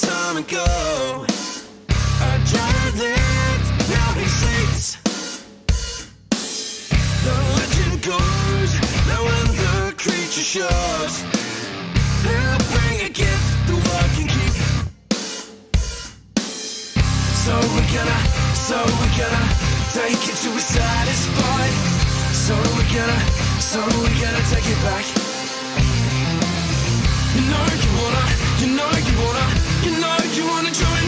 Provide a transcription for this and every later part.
time ago. A giant lived, now he sleeps. The legend goes, now when the creature shows, he'll bring a gift the world can keep. So we're gonna, so we're gonna take it to a satisfied. So we're gonna, so we're gonna take it back. Know you wanna, you know you wanna, you know you wanna join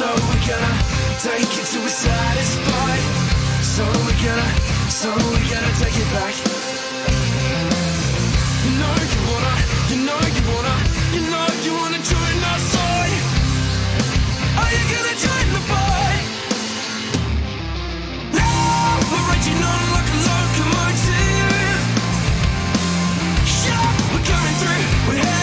So we're gonna, take it to a satisfied. So we're gonna, so we're gonna take it back. You know you wanna, you know you wanna, you know you wanna join. Are you gonna join the fight? Now we're raging on like a locomotive. Coming through,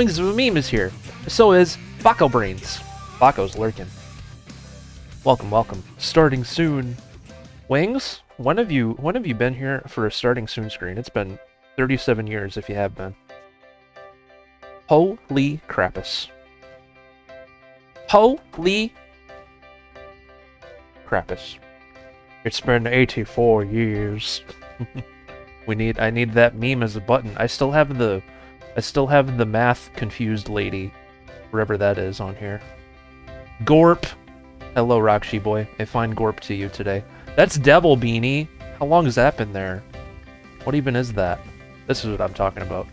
Wings of a Meme is here. So is Baco Brains. Baco's lurking. Welcome, welcome. Starting soon. Wings, when have you when have you been here for a starting soon screen? It's been 37 years if you have been. Holy crappus. Holy crappus. It's been 84 years. we need I need that meme as a button. I still have the I still have the math confused lady, wherever that is on here. Gorp. Hello, Rakshi boy. I find Gorp to you today. That's Devil Beanie. How long has that been there? What even is that? This is what I'm talking about.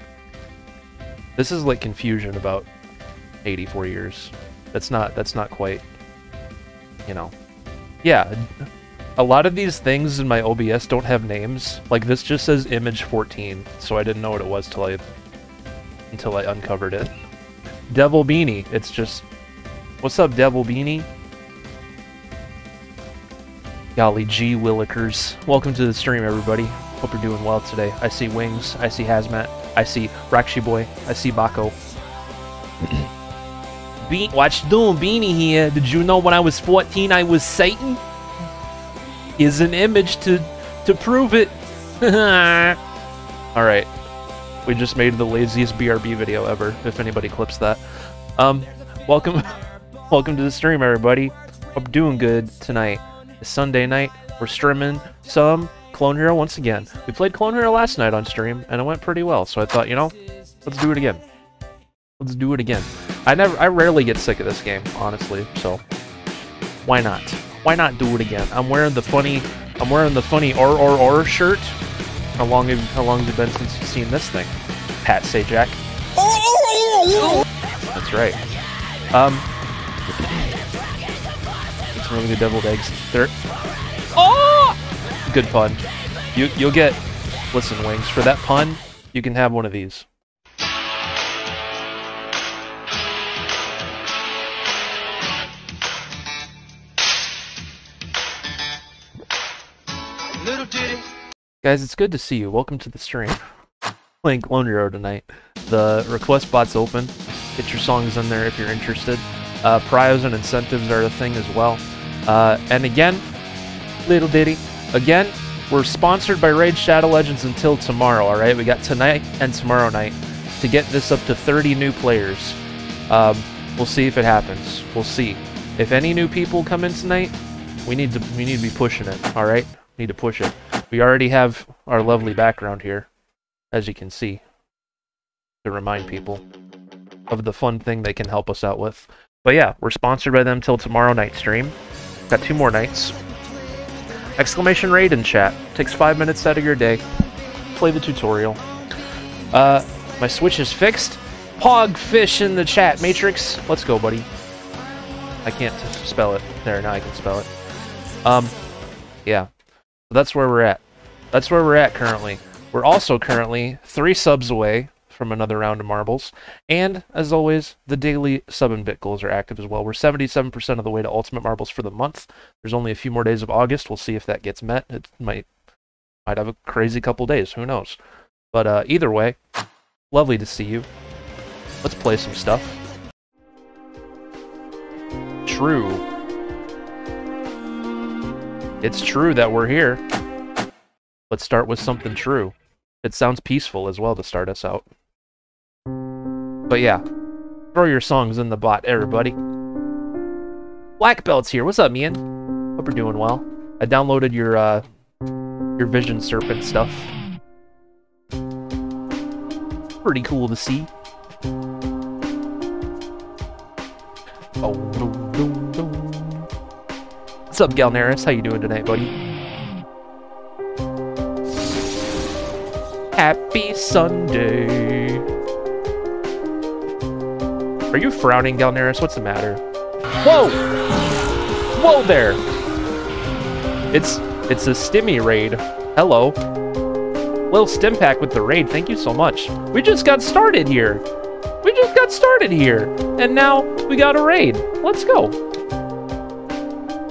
This is like confusion about 84 years. That's not that's not quite you know. Yeah, a lot of these things in my OBS don't have names. Like this just says image 14, so I didn't know what it was till I until I uncovered it. Devil Beanie. It's just What's up, Devil Beanie? Golly gee willikers. Welcome to the stream everybody. Hope you're doing well today. I see Wings, I see Hazmat, I see Rakshi Boy, I see Bako. Be you doing, Beanie here? Did you know when I was 14 I was Satan? Is an image to to prove it. Alright. We just made the laziest BRB video ever, if anybody clips that. Um, welcome welcome to the stream everybody. You're doing good tonight. It's Sunday night. We're streaming some Clone Hero once again. We played Clone Hero last night on stream, and it went pretty well. So I thought, you know, let's do it again. Let's do it again. I never, I rarely get sick of this game, honestly. So why not? Why not do it again? I'm wearing the funny, I'm wearing the funny or or or shirt. How long have, how long has it been since you've seen this thing? Pat Sajak. That's right. Um, it's really good deviled eggs. They're oh, good pun. You you'll get. Listen, wings for that pun. You can have one of these. Guys, it's good to see you. Welcome to the stream. Playing Clone Hero tonight. The request bot's open. Get your songs in there if you're interested. Uh, prios and incentives are a thing as well. Uh, and again, little ditty. Again, we're sponsored by Raid Shadow Legends until tomorrow, alright? We got tonight and tomorrow night to get this up to 30 new players. Um, we'll see if it happens. We'll see. If any new people come in tonight, we need to we need to be pushing it, alright? Need to push it. We already have our lovely background here, as you can see, to remind people of the fun thing they can help us out with. But yeah, we're sponsored by them till tomorrow night stream. Got two more nights. Exclamation raid in chat. Takes five minutes out of your day. Play the tutorial. Uh, my Switch is fixed. Hogfish in the chat. Matrix, let's go, buddy. I can't spell it. There, now I can spell it. Um, yeah. That's where we're at. That's where we're at currently. We're also currently three subs away from another round of marbles. And, as always, the daily sub and bit goals are active as well. We're 77% of the way to Ultimate Marbles for the month. There's only a few more days of August. We'll see if that gets met. It might might have a crazy couple days. Who knows? But uh, either way, lovely to see you. Let's play some stuff. True. It's true that we're here. Let's start with something true. It sounds peaceful as well to start us out. But yeah, throw your songs in the bot, everybody. Black Belt's here. What's up, Ian? Hope you're doing well. I downloaded your uh, your Vision Serpent stuff. Pretty cool to see. Oh. What's up, Galneris? How you doing tonight, buddy? Happy Sunday. Are you frowning, Galneris? What's the matter? Whoa! Whoa there! It's it's a stimmy raid. Hello. Lil Stimpack with the raid, thank you so much. We just got started here. We just got started here. And now we got a raid. Let's go.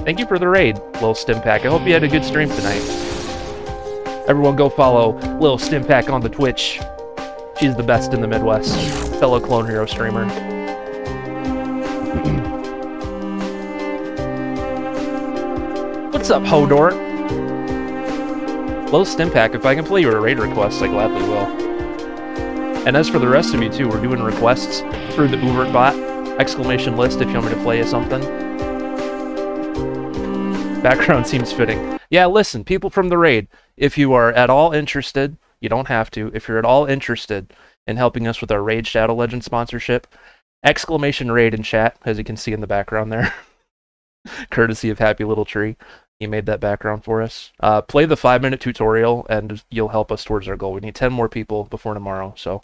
Thank you for the raid, Lil Stimpack. I hope you had a good stream tonight. Everyone go follow Lil Stimpack on the Twitch. She's the best in the Midwest. Fellow Clone Hero streamer. What's up, Hodor? Lil Stimpack, if I can play your raid requests, I gladly will. And as for the rest of you too, we're doing requests through the Ubert bot. Exclamation list if you want me to play you something. Background seems fitting. Yeah, listen, people from the raid, if you are at all interested, you don't have to, if you're at all interested in helping us with our Raid Shadow Legend sponsorship, exclamation raid in chat, as you can see in the background there. Courtesy of Happy Little Tree. He made that background for us. Uh, play the five minute tutorial and you'll help us towards our goal. We need 10 more people before tomorrow, so.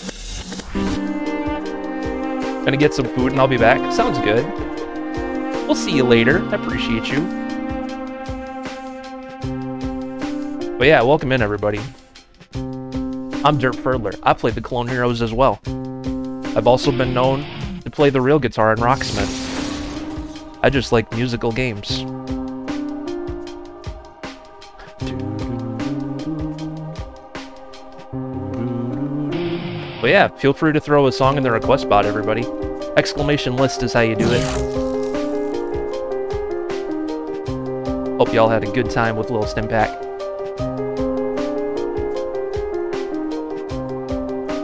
Gonna get some food and I'll be back. Sounds good. We'll see you later. I appreciate you. But yeah, welcome in everybody. I'm Derpferdler. I play the Clone Heroes as well. I've also been known to play the real guitar in Rocksmith. I just like musical games. But yeah, feel free to throw a song in the request bot, everybody. Exclamation list is how you do it. Hope y'all had a good time with Little Stimpack.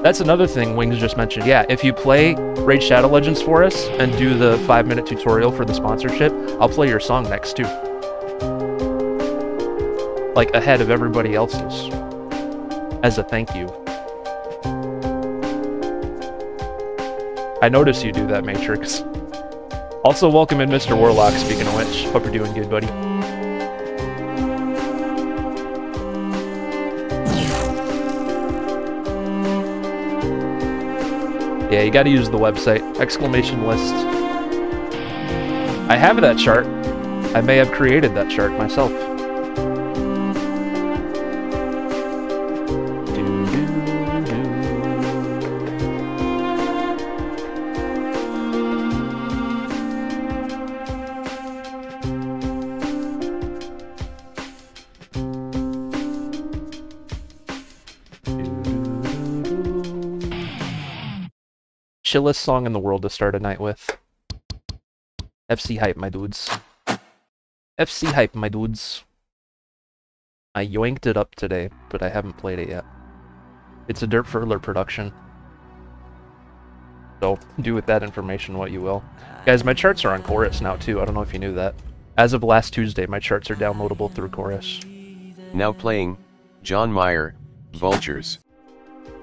That's another thing Wings just mentioned. Yeah, if you play Raid Shadow Legends for us and do the five minute tutorial for the sponsorship, I'll play your song next too. like ahead of everybody else's as a thank you. I notice you do that, Matrix. Also, welcome in Mr. Warlock, speaking of which. Hope you're doing good, buddy. Yeah, you gotta use the website. Exclamation list. I have that chart. I may have created that chart myself. Chillest song in the world to start a night with. FC hype, my dudes. FC hype, my dudes. I yoinked it up today, but I haven't played it yet. It's a Derpferdler production. So, do with that information what you will. Guys, my charts are on Chorus now too, I don't know if you knew that. As of last Tuesday, my charts are downloadable through Chorus. Now playing, John Mayer, Vultures.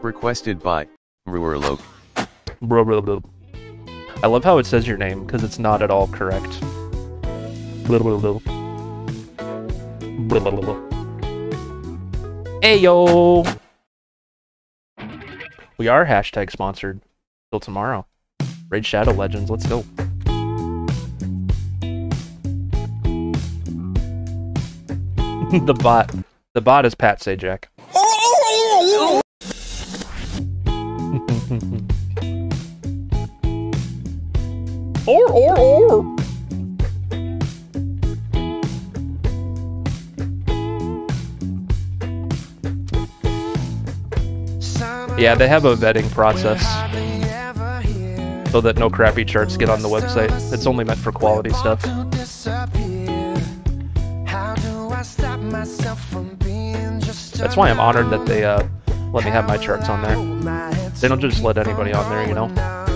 Requested by, Ruerloke. Blah, blah, blah. I love how it says your name, because it's not at all correct. Blah, blah, blah. Blah, blah, blah, blah. Hey, yo! We are hashtag sponsored. Till tomorrow. Raid Shadow Legends, let's go. the bot. The bot is Pat Sajak. Or, or, or. Yeah, they have a vetting process so that no crappy charts get on the website. It's only meant for quality stuff. That's why I'm honored that they uh, let me have my charts on there. They don't just let anybody on there, you know?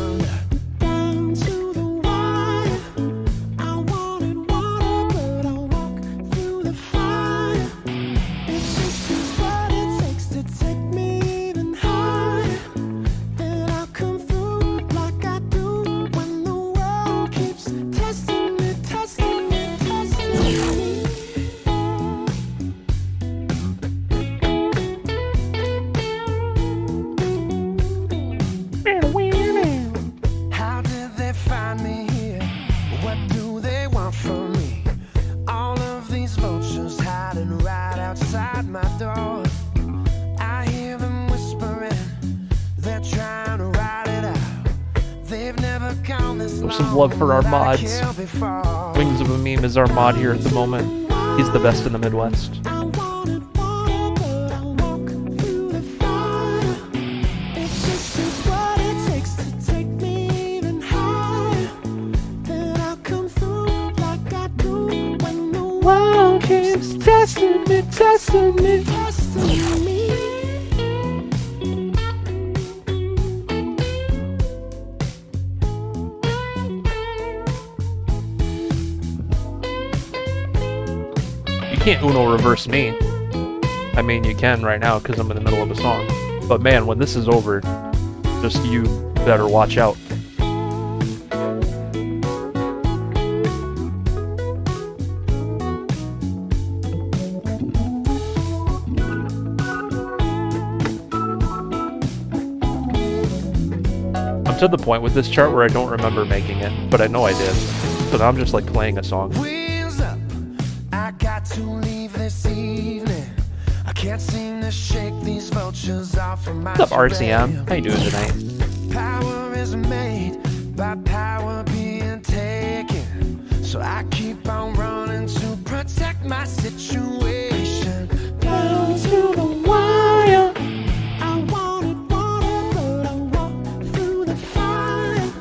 Mods. Wings of a Meme is our mod here at the moment. He's the best in the Midwest. Can't Uno reverse me. I mean, you can right now because I'm in the middle of a song. But man, when this is over, just you better watch out. I'm to the point with this chart where I don't remember making it, but I know I did. So now I'm just like playing a song. RCM? How you doing tonight? Power is made by power being taken. So I keep on running to protect my situation. Down to the wire. I wanted water, but I walk through the fire.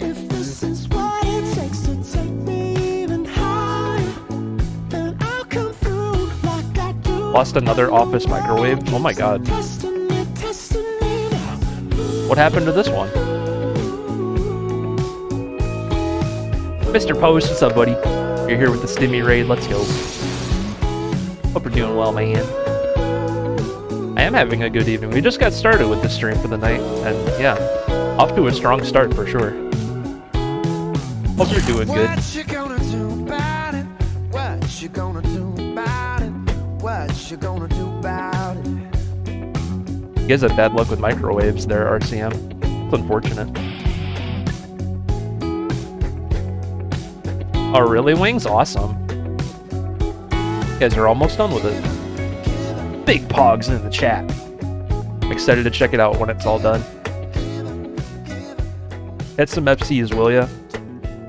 If this is what it takes to take me even higher, then I'll come through like I do. Lost another office microwave? Oh my god. What happened to this one? Mr. Post, what's up, buddy? You're here with the Stimmy Raid, let's go. Hope you're doing well, man. I am having a good evening. We just got started with the stream for the night, and yeah, off to a strong start for sure. Hope you're doing good. What you gonna do about it? What you gonna do about it? What you gonna do about it? You guys have bad luck with microwaves there, RCM. It's unfortunate. Oh, really, Wings? Awesome. You guys are almost done with it. Big pogs in the chat. I'm excited to check it out when it's all done. Hit some FCs, will ya?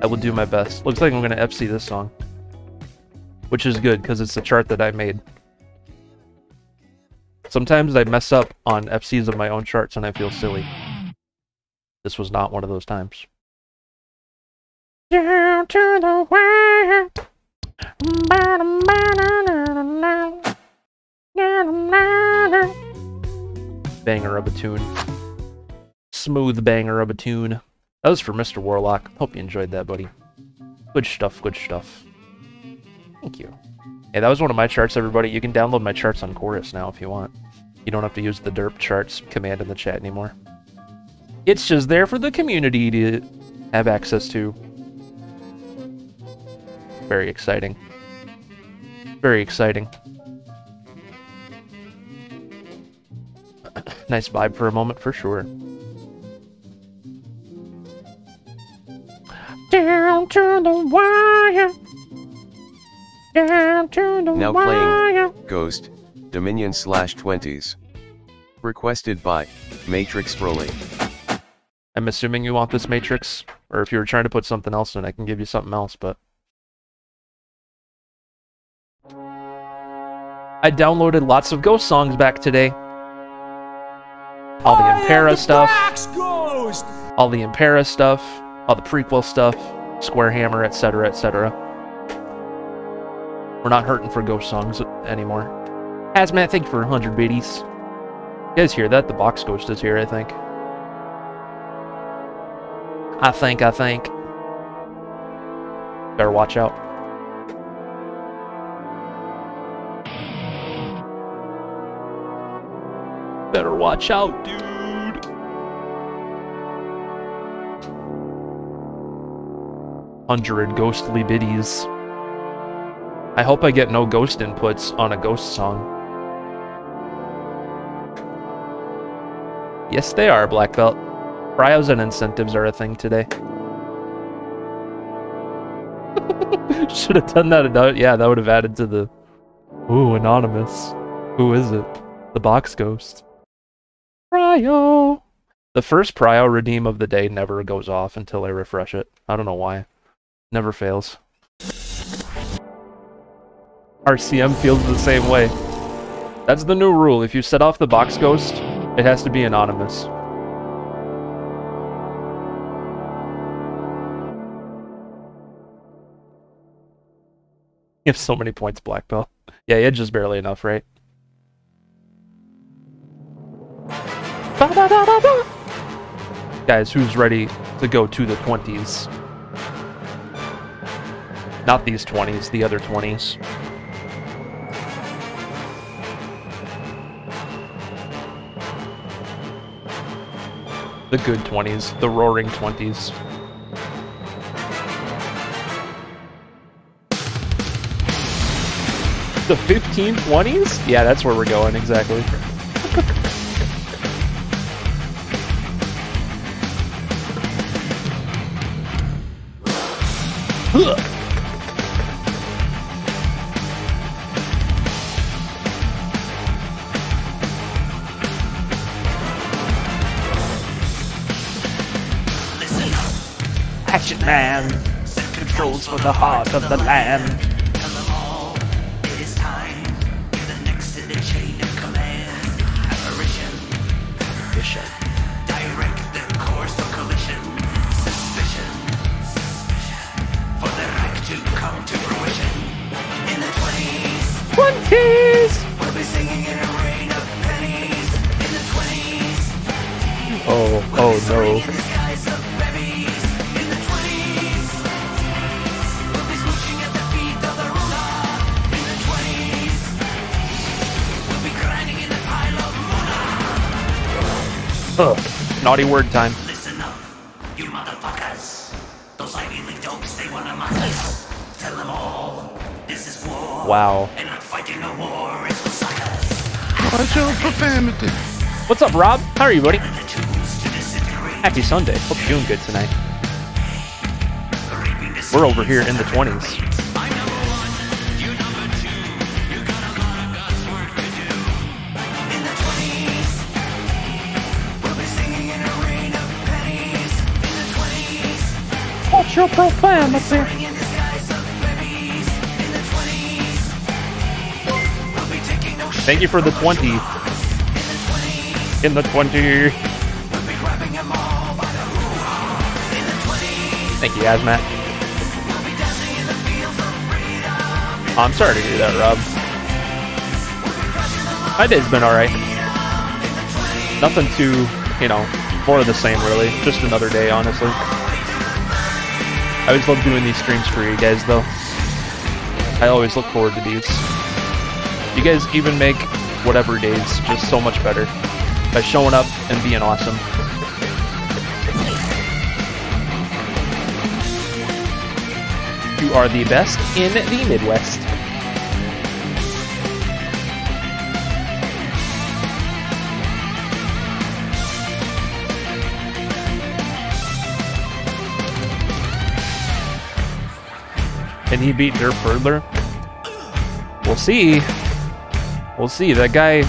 I will do my best. Looks like I'm gonna FC this song. Which is good, because it's the chart that I made. Sometimes I mess up on FCs of my own charts and I feel silly. This was not one of those times. Down to the wire. Banger of a tune. Smooth banger of a tune. That was for Mr. Warlock. Hope you enjoyed that, buddy. Good stuff, good stuff. Thank you. Hey, that was one of my charts, everybody. You can download my charts on Chorus now if you want. You don't have to use the derp charts command in the chat anymore. It's just there for the community to have access to. Very exciting. Very exciting. nice vibe for a moment, for sure. Down to the wire. Down to the Now wire. playing Ghost, Dominion slash 20s. Requested by Matrix Broly. I'm assuming you want this matrix, or if you were trying to put something else in, I can give you something else, but... I downloaded lots of Ghost songs back today. All the Impera stuff, all the Impera stuff, all the prequel stuff, Square Hammer, etc., etc. We're not hurting for Ghost songs anymore. Hazmat, thank you for 100 biddies. You guys hear that? The box ghost is here, I think. I think, I think. Better watch out. Better watch out, dude. Hundred ghostly biddies. I hope I get no ghost inputs on a ghost song. Yes, they are, Black Belt. Prios and incentives are a thing today. Should have done that. ano- Yeah, that would have added to the. Ooh, anonymous. Who is it? The box ghost. Prio. The first Prio redeem of the day never goes off until I refresh it. I don't know why. Never fails. RCM feels the same way. That's the new rule. If you set off the box ghost, it has to be anonymous. You have so many points, Black Belt. Yeah, you had just barely enough, right? Ba-da-da-da-da. Guys, who's ready to go to the 20s? Not these 20s, the other 20s. The good 20s, the roaring 20s. The 1520s? Yeah, that's where we're going, exactly. Man controls for the heart of the land. Naughty word time. Listen up, you motherfuckers. Those Ivy League dopes, they wanna mock us. Tell them all, this is war. Wow. And not fighting no war, it's Messiahs. Watch your profanity. What's up, Rob? How are you, buddy? The tools to disintegrate. Happy Sunday. Hope you're doing good tonight. We're over here in the 20s. Grabbing them all the hoo-ha. In the 20s, Thank you, freedom. I'm sorry to hear that, Rob. My day's been alright. Nothing too, you know, more of the same, really. Just another day, honestly. I always love doing these streams for you guys, though. I always look forward to these. You guys even make whatever days just so much better by showing up and being awesome. You are the best in the Midwest. He beat Derpferdler? We'll see. We'll see. That guy,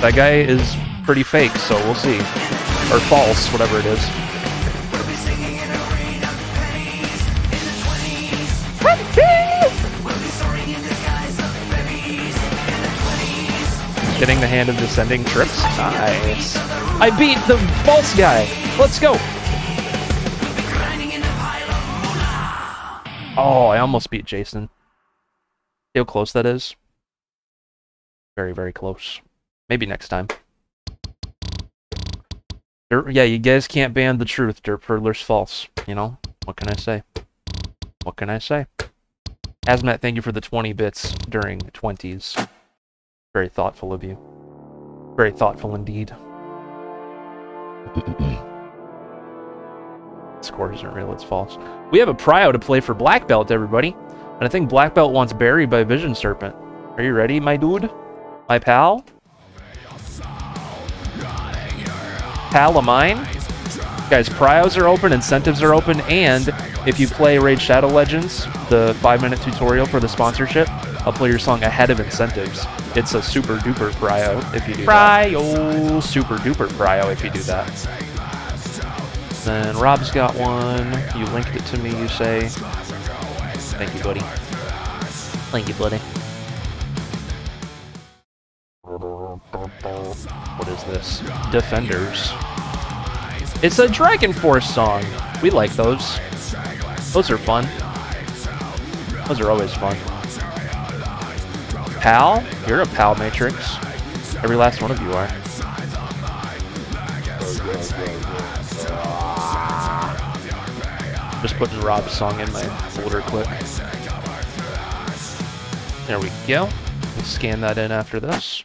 that guy is pretty fake, so we'll see. Or false, whatever it is. We'll be singing in a rain of pennies. In the 20s, we'll be soaring in the skies of babies. In the 20s, Getting the hand of descending trips. Nice. I beat the false guy. Let's go. Oh, I almost beat Jason. See how close that is? Very, very close. Maybe next time. Dirt, yeah, you guys can't ban the truth. Derpferdler's false. You know? What can I say? What can I say? Asmat, thank you for the 20 bits during 20s. Very thoughtful of you. Very thoughtful indeed. Score isn't real, it's false. We have a prio to play for Black Belt, everybody. And I think Black Belt wants buried by Vision Serpent. Are you ready, my dude? My pal? Pal of mine? Guys, prios are open, incentives are open, and if you play Raid Shadow Legends, the five minute tutorial for the sponsorship, I'll play your song ahead of incentives. It's a super duper prio if you do prio. that. Super duper prio if you do that. Then Rob's got one. You linked it to me, you say. Thank you, buddy. Thank you, buddy. What is this? Defenders. It's a Dragon Force song. We like those. Those are fun. Those are always fun. Pal? You're a pal, Matrix. Every last one of you are. Just putting Rob's song in my folder quick. There we go. We'll scan that in after this.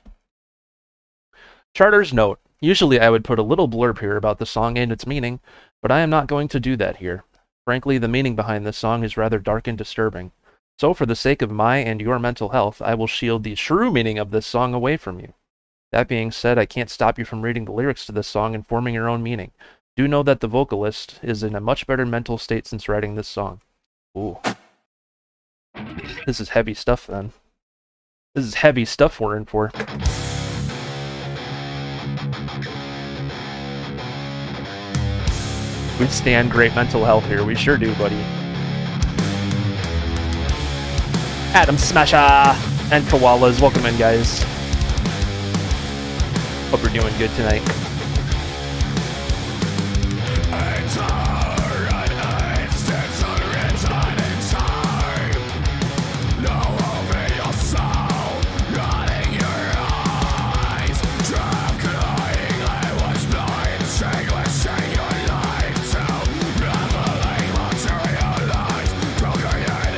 Charter's note. Usually I would put a little blurb here about the song and its meaning, but I am not going to do that here. Frankly, the meaning behind this song is rather dark and disturbing. So for the sake of my and your mental health, I will shield the true meaning of this song away from you. That being said, I can't stop you from reading the lyrics to this song and forming your own meaning. Do know that the vocalist is in a much better mental state since writing this song. Ooh. This is heavy stuff then. This is heavy stuff we're in for. We stand great mental health here. We sure do, buddy. Adam Smasher and Koalas, welcome in, guys. Hope you're doing good tonight.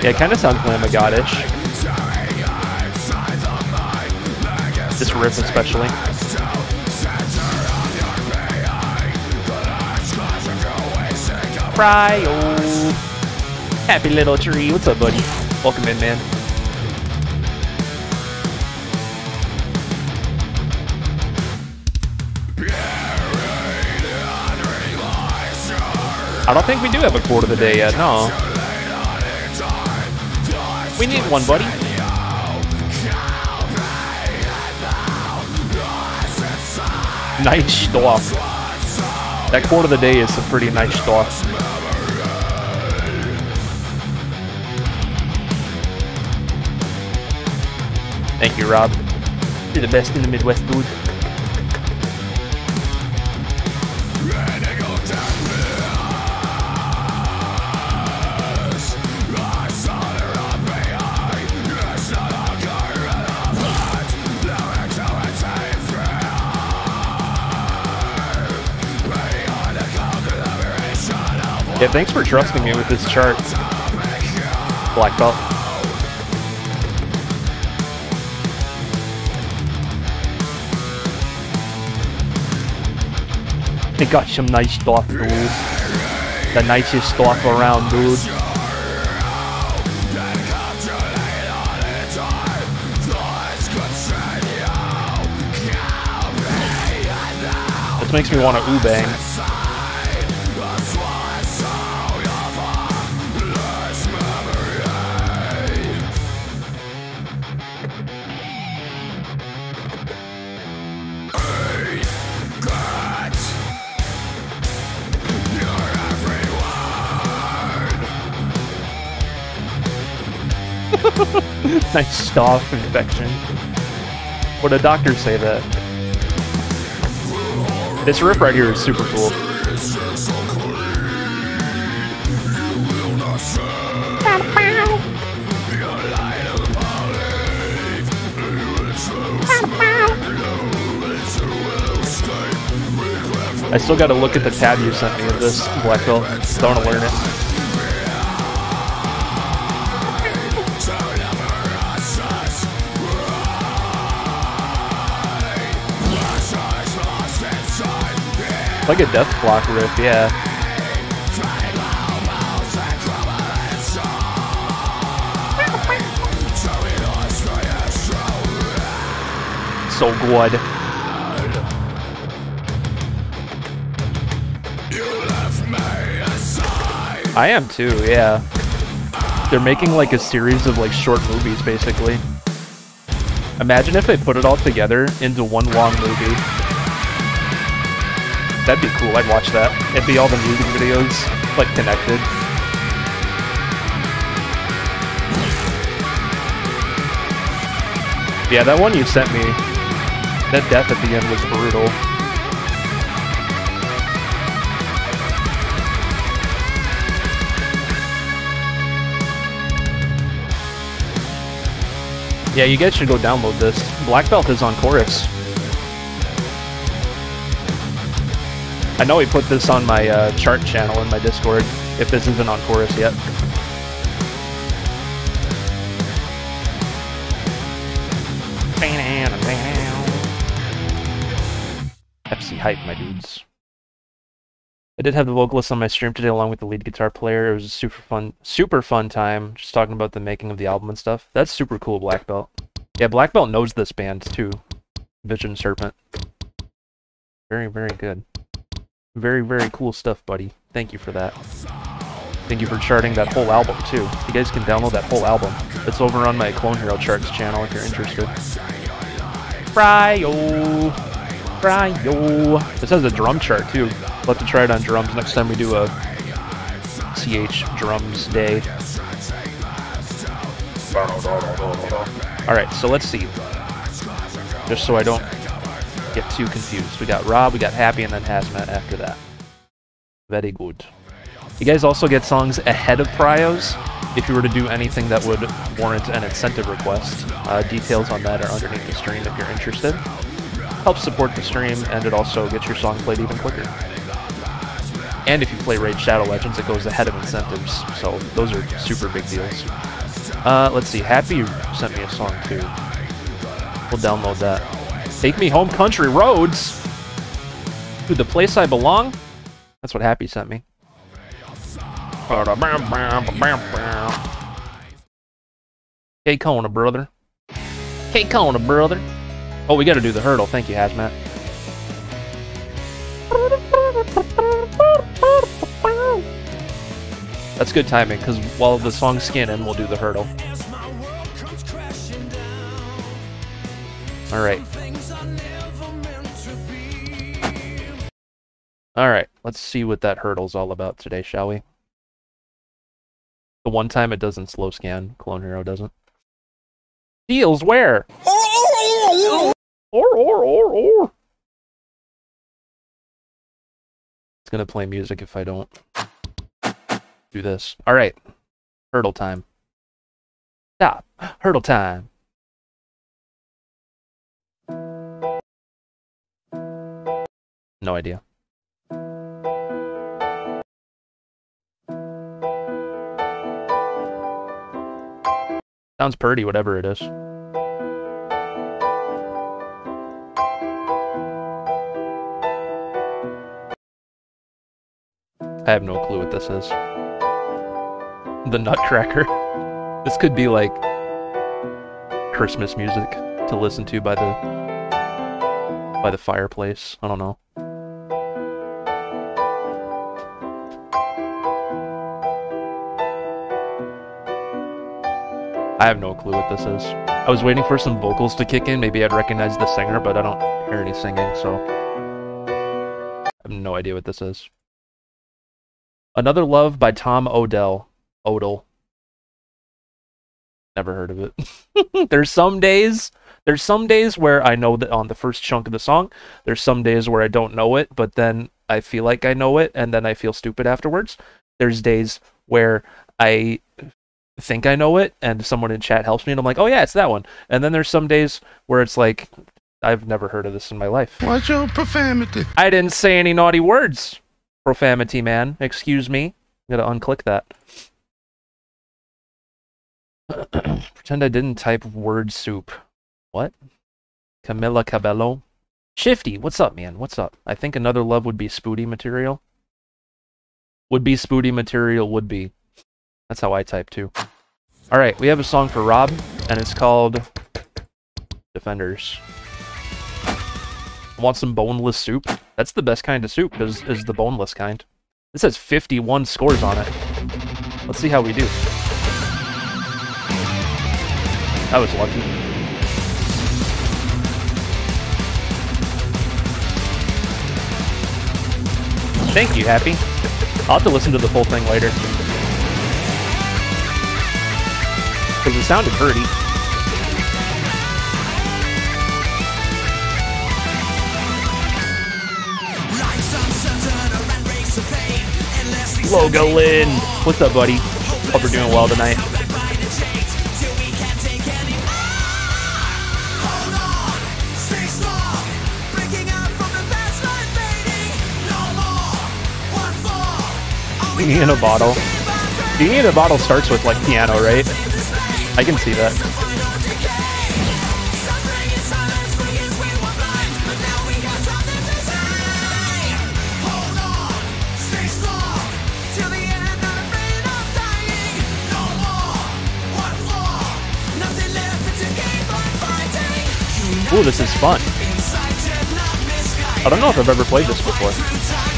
Yeah, it kind of sounds Lamb of God-ish. This riff especially. Fryo. Happy little tree. What's up, buddy? Welcome in, man. I don't think we do have a quote of the day yet, no. We need one, buddy. Nice stuff. That quote of the day is some pretty nice stuff. Thank you, Rob. You're the best in the Midwest, dude. Yeah, thanks for trusting me with this chart. Black belt. They got some nice stuff, dude. The nicest stuff around, dude. This makes me want to ooh nice staph infection. What did doctors say that? This riff right here is super cool. I still gotta look at the tab you sent me of this black belt. Don't learn it. Like a death block riff, yeah. So good. I am too, yeah. They're making like a series of like short movies basically. Imagine if they put it all together into one long movie. That'd be cool. I'd watch that. It'd be all the music videos, like, connected. Yeah, that one you sent me, that death at the end was brutal. Yeah, you guys should go download this. Black Belt is on chorus. I know he put this on my uh, chart channel in my Discord, if this isn't on chorus yet. FC hype, my dudes. I did have the vocalist on my stream today along with the lead guitar player. It was a super fun, super fun time, just talking about the making of the album and stuff. That's super cool, Black Belt. Yeah, Black Belt knows this band too. Vision Serpent. Very, very good. Very, very cool stuff, buddy. Thank you for that. Thank you for charting that whole album, too. You guys can download that whole album. It's over on my Clone Hero Charts channel if you're interested. Fryo! Fryo! This has a drum chart, too. I'll have to try it on drums next time we do a CH Drums Day. Alright, so let's see. Just so I don't get too confused. We got Rob, we got Happy, and then Hazmat after that. Very good. You guys also get songs ahead of Prios if you were to do anything that would warrant an incentive request. Uh, details on that are underneath the stream if you're interested. Helps support the stream, and it also gets your song played even quicker. And if you play Raid Shadow Legends, it goes ahead of incentives, so those are super big deals. Uh, let's see, Happy sent me a song too. We'll download that. Take me home country roads! To the place I belong? That's what Happy sent me. Hey, Kona, brother. Hey, Kona, brother. Oh, we gotta do the hurdle. Thank you, Hazmat. That's good timing, because while the song's scanning, we'll do the hurdle. Alright. Alright, let's see what that hurdle's all about today, shall we? The one time it doesn't slow scan, Clone Hero doesn't. Deals where? Or, or, or, or. It's gonna play music if I don't do this. Alright. Hurdle time. Stop. Hurdle time. No idea. Sounds pretty, whatever it is. I have no clue what this is. The Nutcracker. This could be like Christmas music to listen to by the by the fireplace. I don't know. I have no clue what this is. I was waiting for some vocals to kick in. Maybe I'd recognize the singer, but I don't hear any singing, so I have no idea what this is. Another Love by Tom Odell. Odell. Never heard of it. there's some days, there's some days where I know that on the first chunk of the song. There's some days where I don't know it, but then I feel like I know it, and then I feel stupid afterwards. There's days where I think I know it, and someone in chat helps me, and I'm like, oh yeah, it's that one. And then there's some days where it's like, I've never heard of this in my life. Watch your profanity. I didn't say any naughty words. Profanity man. Excuse me. I'm gonna unclick that. Pretend I didn't type word soup. What? Camila Cabello? Shifty, what's up, man? What's up? I think another love would be spooty material. Would be spooty material, would be. That's how I type too. Alright, we have a song for Rob, and it's called Defenders. Want some boneless soup? That's the best kind of soup, is, is the boneless kind. This has 51 scores on it. Let's see how we do. That was lucky. Thank you, Happy. I'll have to listen to the full thing later. Because it sounded pretty. Life's uncertain, a rat race of pain, endlessly Logalin! What's up, buddy? Hope you're doing well tonight. by the chains, till we can't take any Hold on, stay strong, breaking out from the past life fading. No more, one fall. All we In a bottle. give in a bottle starts with like piano, right? I can see that. Ooh, this is fun. I don't know if I've ever played this before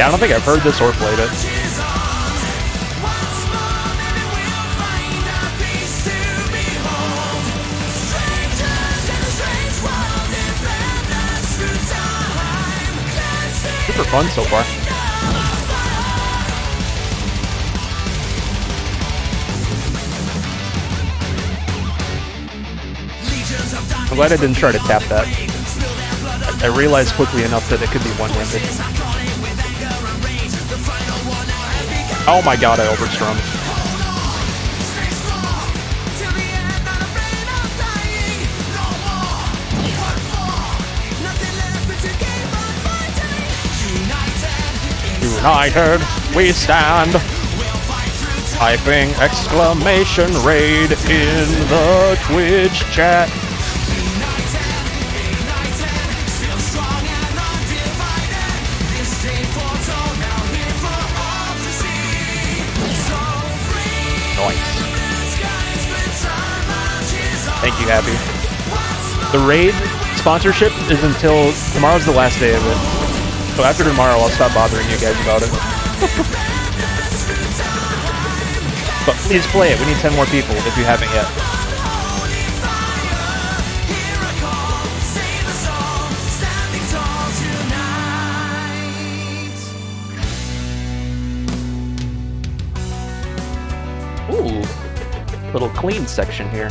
Yeah, I don't think I've heard this or played it. Super fun so far. I'm glad I didn't try to tap that. I realized quickly enough that it could be one-handed. Oh my god, I. United, United. we stand. Typing exclamation raid in the Twitch chat. Happy. The raid sponsorship is until tomorrow's the last day of it. So after tomorrow, I'll stop bothering you guys about it. but please play it. We need 10 more people if you haven't yet. Ooh, little clean section here.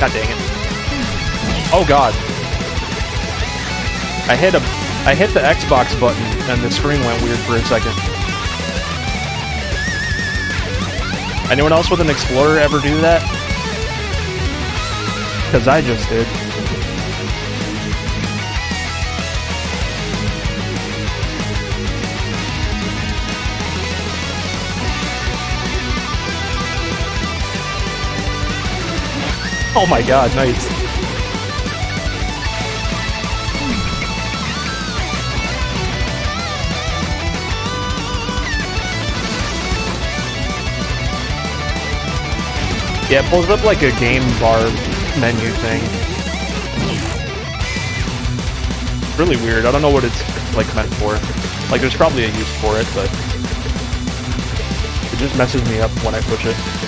God dang it. Oh god. I hit a I hit the Xbox button and the screen went weird for a second. Anyone else with an Explorer ever do that? Cause I just did. Oh my god, nice. Yeah, it pulls up like a game bar menu thing. Really weird. I don't know what it's like meant for. Like there's probably a use for it, but it just messes me up when I push it.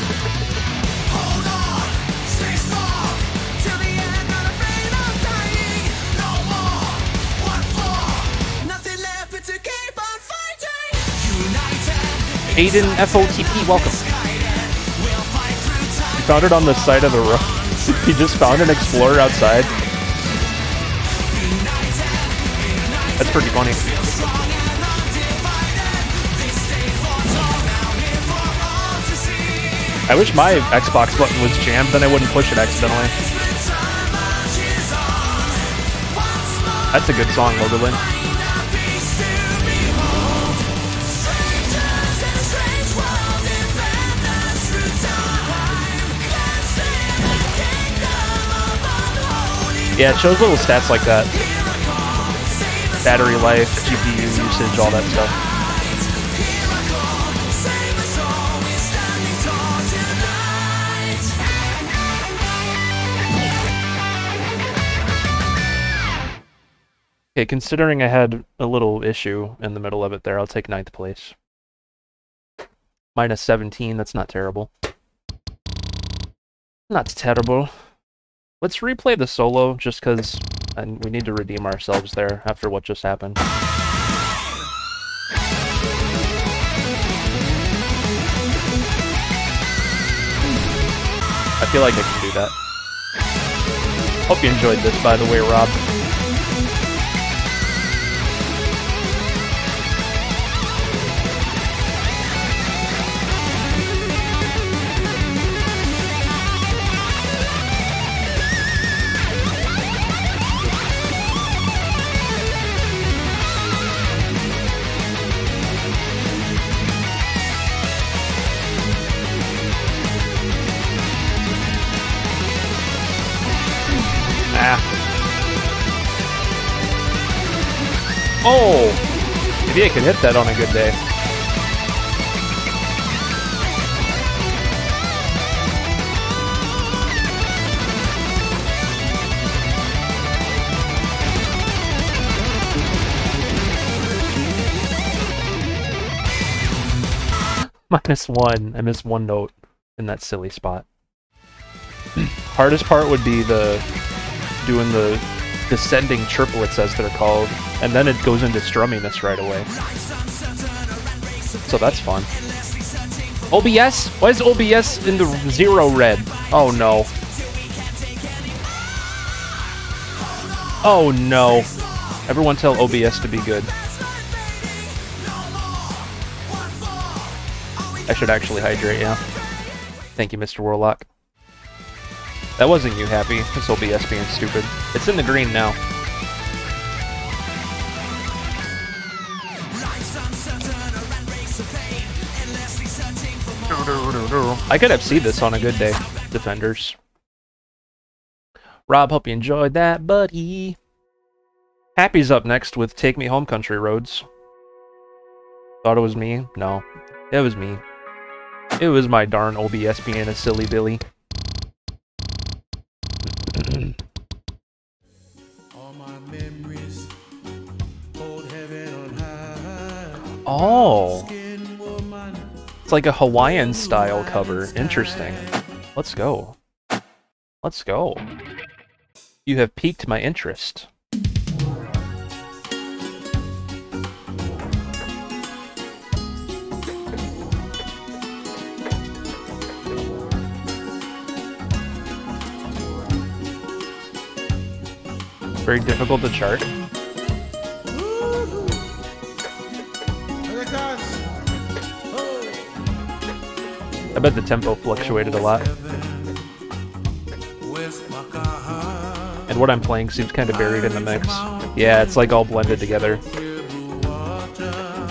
Aiden FOTP, welcome. He found it on the side of the road. he just found an Explorer outside. That's pretty funny. I wish my Xbox button was jammed, then I wouldn't push it accidentally. That's a good song, Logalin. Yeah, it shows little stats like that. Battery life, GPU usage, all that stuff. Okay, considering I had a little issue in the middle of it there, I'll take ninth place. Minus 17, that's not terrible. Not terrible. Let's replay the solo, just because we need to redeem ourselves there after what just happened. I feel like I can do that. Hope you enjoyed this, by the way, Rob. Oh! Maybe I could hit that on a good day. Minus one. I missed one note in that silly spot. Hardest part would be the doing the descending triplets as they're called, and then it goes into strumminess right away. So that's fun. OBS? Why is OBS in the zero red? Oh no. Oh no. Everyone tell OBS to be good. I should actually hydrate, yeah. Thank you, Mr. Warlock. That wasn't you, Happy. It's OBS being stupid. It's in the green now. I could have seen this on a good day, Defenders. Rob, hope you enjoyed that, buddy. Happy's up next with Take Me Home Country Roads. Thought it was me? No. It was me. It was my darn OBS being a silly Billy. Oh, it's like a Hawaiian style cover. Interesting. Let's go. Let's go. You have piqued my interest. Very difficult to chart. I bet the tempo fluctuated a lot. And what I'm playing seems kind of buried in the mix. Yeah, it's like all blended together. water.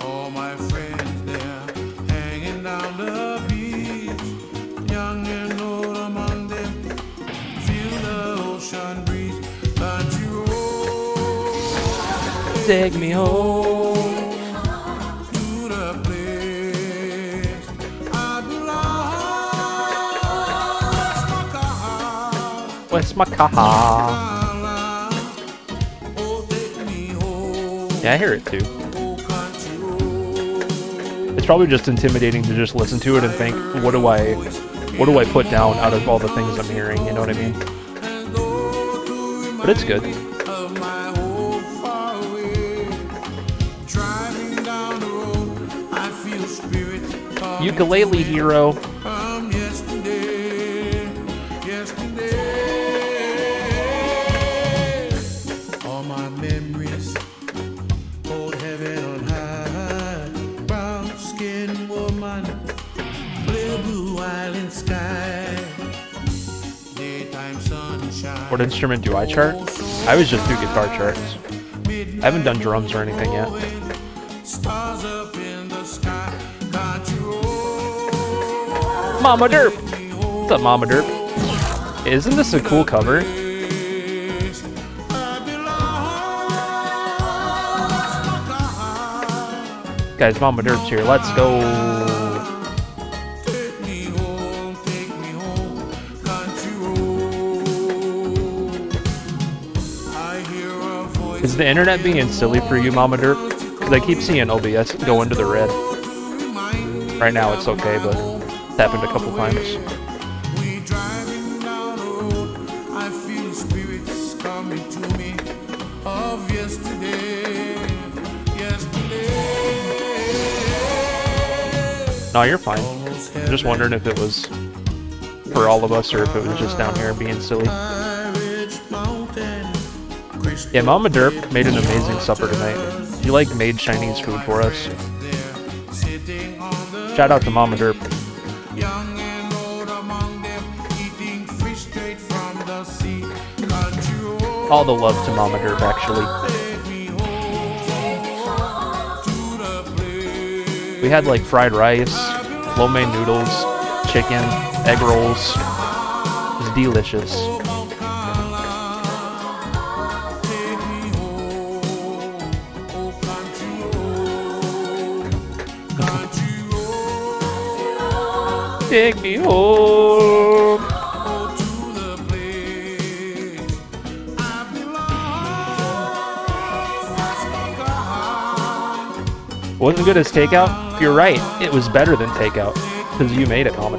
All my Where's my kaha? Take me home, Yeah, I hear it too. It's probably just intimidating to just listen to it and think, what do I, what do I put down out of all the things I'm hearing? You know what I mean? But it's good. Of my What instrument do I chart? I always just do guitar charts. I haven't done drums or anything yet. Mama Derp! What's up, Mama Derp? Isn't this a cool cover? Guys, Mama Derp's here. Let's go. Is the internet being silly for you, Mama Derp? Because I keep seeing OBS go into the red. Right now it's okay, but it's happened a couple times. No, you're fine. I'm just wondering if it was for all of us or if it was just down here being silly. Yeah, Mama Derp made an amazing supper tonight. He like made Chinese food for us. Shout out to Mama Derp. All the love to Mama Derp, actually. We had like fried rice, lo mein noodles, chicken, egg rolls. It was delicious. Take me home. Wasn't good as takeout? You're right. It was better than takeout. Because you made it, Mama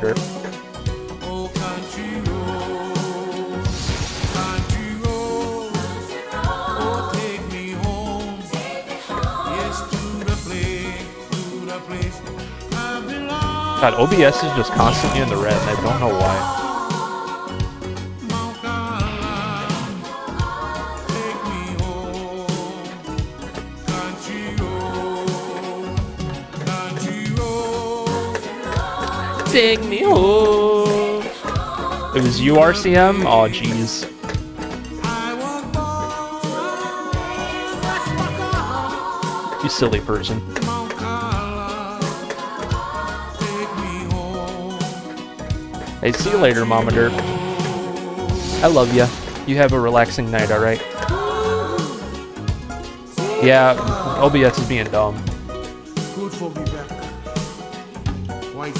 God, OBS is just constantly in the red, and I don't know why. Take me home. It was URCM? Oh, jeez. You silly person. Hey, see you later, Mama Derp. I love ya. You have a relaxing night, alright? Yeah, OBS is being dumb.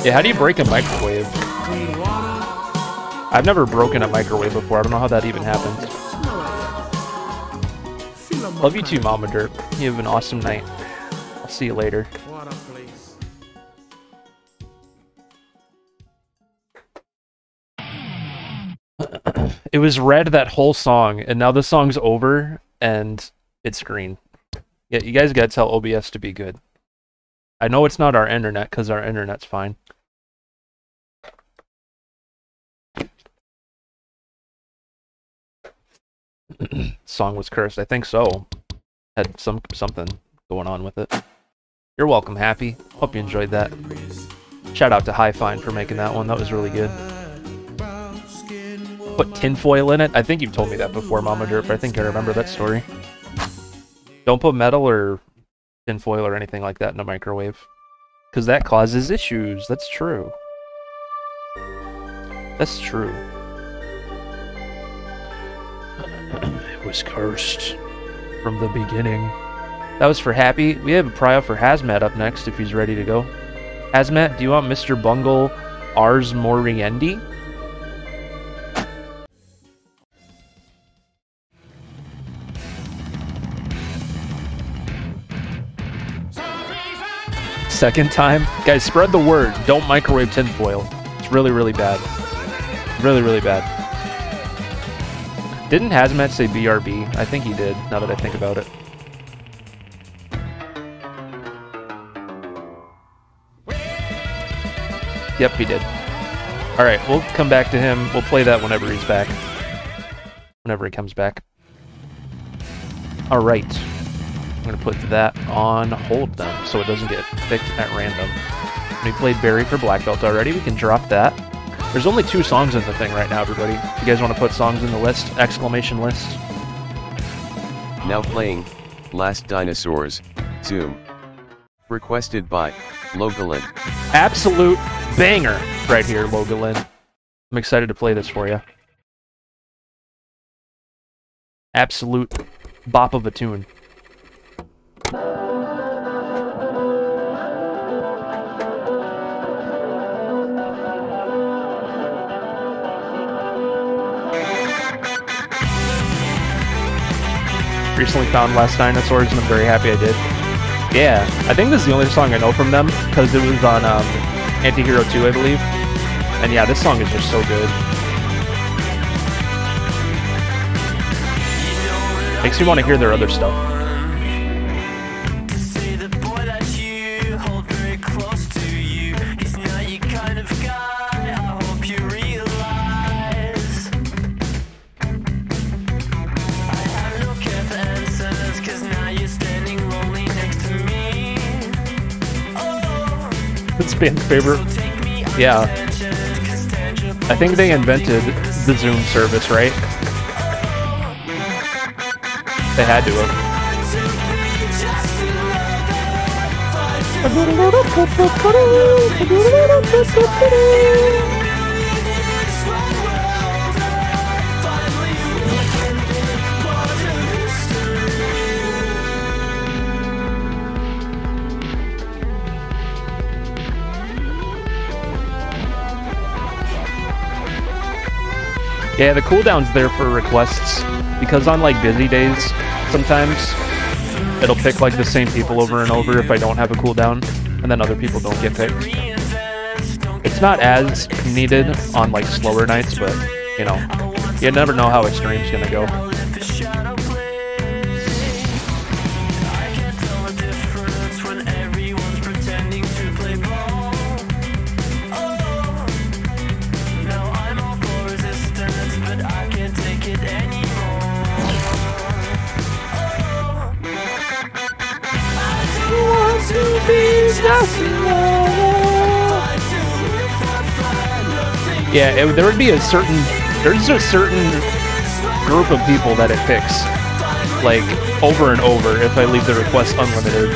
Yeah, how do you break a microwave? I've never broken a microwave before. I don't know how that even happens. Love you too, Mama Derp. You have an awesome night. I'll see you later. It was red that whole song, and now the song's over and it's green. Yeah, you guys gotta tell OBS to be good. I know it's not our internet because our internet's fine. song was cursed. I think so. Had some something going on with it. You're welcome, Happy. Hope you enjoyed that. Shout out to High Fine for making that one. That was really good. Put tinfoil in it. I think you've told me that before, Mama Derp. I think I remember that story. Don't put metal or tinfoil or anything like that in a microwave. Because that causes issues. That's true. That's true. it was cursed from the beginning. That was for Happy. We have a prio for Hazmat up next if he's ready to go. Hazmat, do you want Mr. Bungle Ars Moriendi? Second time? Guys, spread the word. Don't microwave tinfoil. It's really, really bad. Really, really bad. Didn't Hazmat say BRB? I think he did, now that I think about it. Yep, he did. Alright, we'll come back to him. We'll play that whenever he's back. Whenever he comes back. Alright. I'm gonna put that on hold then, so it doesn't get picked at random. We played Barry for Black Belt already. We can drop that. There's only two songs in the thing right now, everybody. If you guys want to put songs in the list, exclamation list. Now playing, Last Dinosaurs, Zoom. Requested by, Logalin. Absolute banger right here, Logalin. I'm excited to play this for you. Absolute bop of a tune. Recently found Last Dinosaurs and I'm very happy I did. Yeah, I think this is the only song I know from them because it was on um, Antihero 2, I believe. And yeah, this song is just so good. Makes me want to hear their other stuff. Oh, It's band favorite. Yeah. I think they invented the Zoom service, right? They had to have. Yeah, the cooldown's there for requests because on like busy days, sometimes it'll pick like the same people over and over if I don't have a cooldown, and then other people don't get picked. It's not as needed on like slower nights, but you know, you never know how a stream's gonna go. Yeah, it, there would be a certain there's a certain group of people that it picks like over and over if I leave the request unlimited.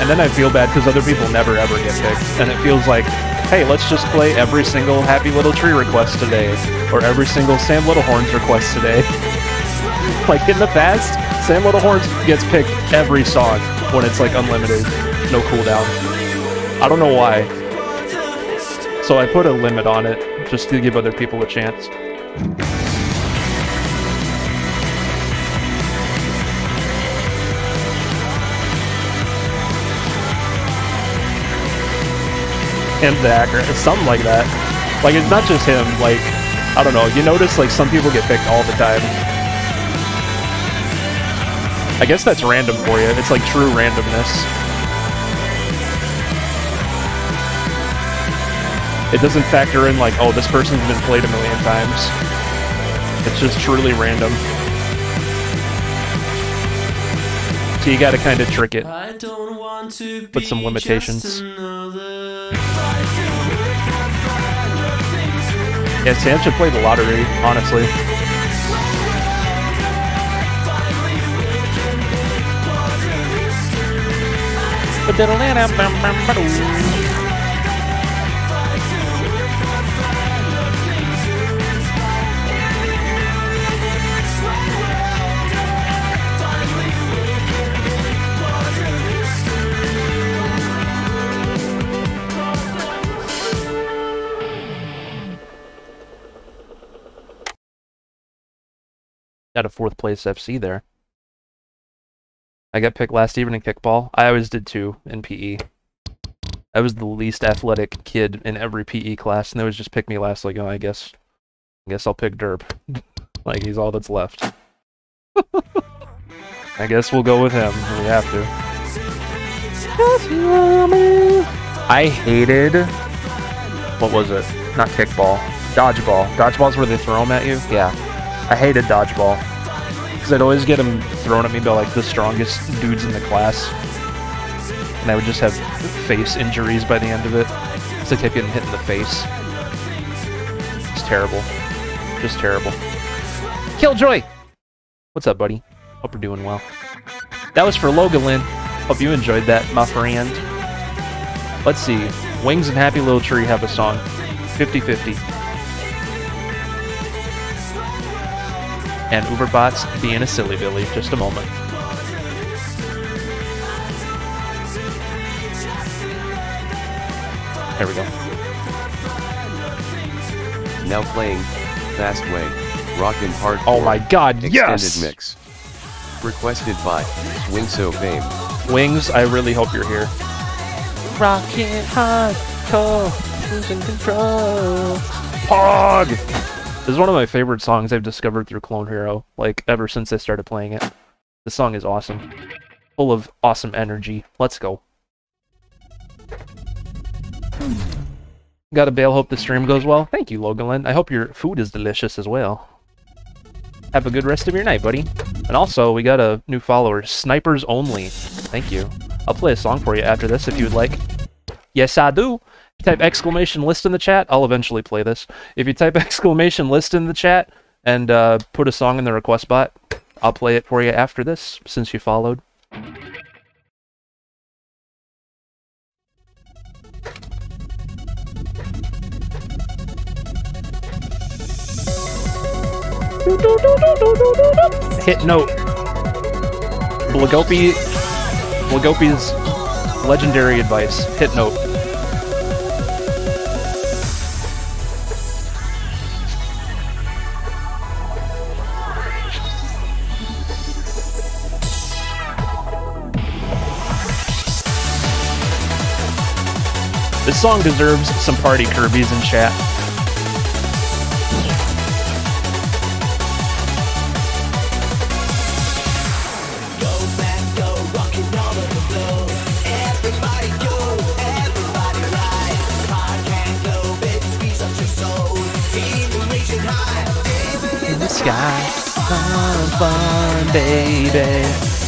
And then I feel bad because other people never ever get picked. And it feels like, hey, let's just play every single Happy Little Tree request today. Or every single Sam Littlehorns request today. like in the past, Sam Littlehorns gets picked every song when it's like unlimited, no cooldown. I don't know why. So I put a limit on it just to give other people a chance. And to Acker, something like that. Like it's not just him. Like I don't know. You notice like some people get picked all the time. I guess that's random for you. It's like true randomness. It doesn't factor in like, oh, this person's been played a million times. It's just truly random. So you gotta kind of trick it. I don't want to Put some limitations. Yeah, Sam should play the lottery, honestly. Got a fourth place FC there. I got picked last even in kickball. I always did too in PE. I was the least athletic kid in every PE class, and they always just pick me last. Like, oh, I guess, I guess I'll pick Derp. like he's all that's left. I guess we'll go with him. We have to. I hated. What was it? Not kickball. Dodgeball. Dodgeball's where they throw them at you. Yeah. I hated dodgeball because I'd always get them thrown at me by like the strongest dudes in the class, and I would just have face injuries by the end of it. Because I kept getting hit in the face. It's terrible. Just terrible. Killjoy! What's up, buddy? Hope you're doing well. That was for Logalin. Hope you enjoyed that, my friend. Let's see. Wings and Happy Little Tree have a song. 50 50. And Uberbots being a silly Billy. Just a moment. There we go. Now playing, Fast Way, Rockin' Hard. Oh my god, Extended yes! mix. Requested by Swing So Fame. Wings, I really hope you're here. Rockin' hardcore, losing control. Pog! This is one of my favorite songs I've discovered through Clone Hero, like ever since I started playing it. The song is awesome. Full of awesome energy. Let's go. Gotta bail, hope the stream goes well. Thank you, Logalin. I hope your food is delicious as well. Have a good rest of your night, buddy. And also, we got a new follower, Snipers Only. Thank you. I'll play a song for you after this if you would like. Yes, I do. You type exclamation list in the chat, I'll eventually play this. If you type exclamation list in the chat and uh, put a song in the request bot, I'll play it for you after this, since you followed. Hit note. Blagopi, Blagopi's legendary advice. Hit note. This song deserves some party Kirby's in chat. sky. Fun, fun, baby.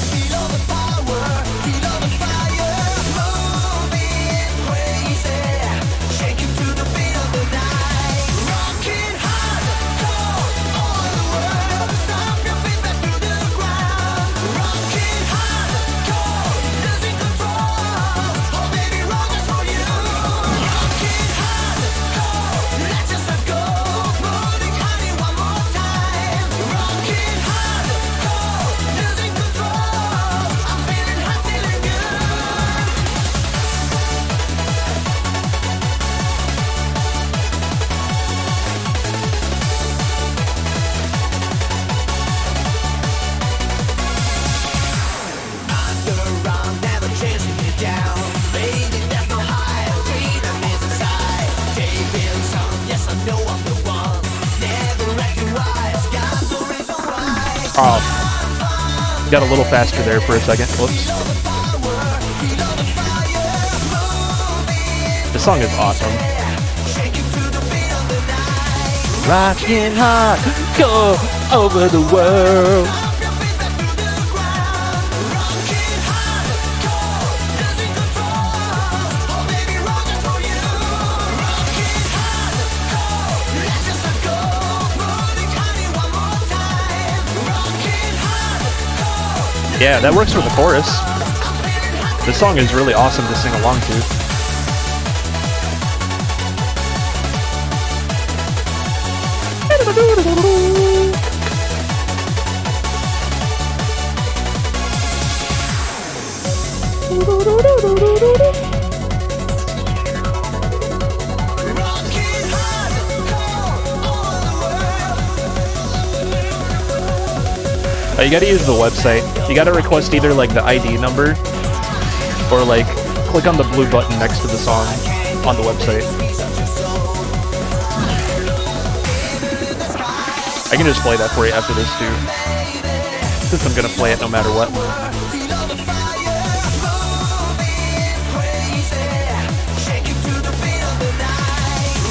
Got a little faster there for a second. Whoops. This song is awesome. Rockin' hard, go over the world. Yeah, that works for the chorus. This song is really awesome to sing along to. You gotta use the website. You gotta request either like the ID number or like click on the blue button next to the song on the website. I can just play that for you after this too. Since I'm gonna play it no matter what.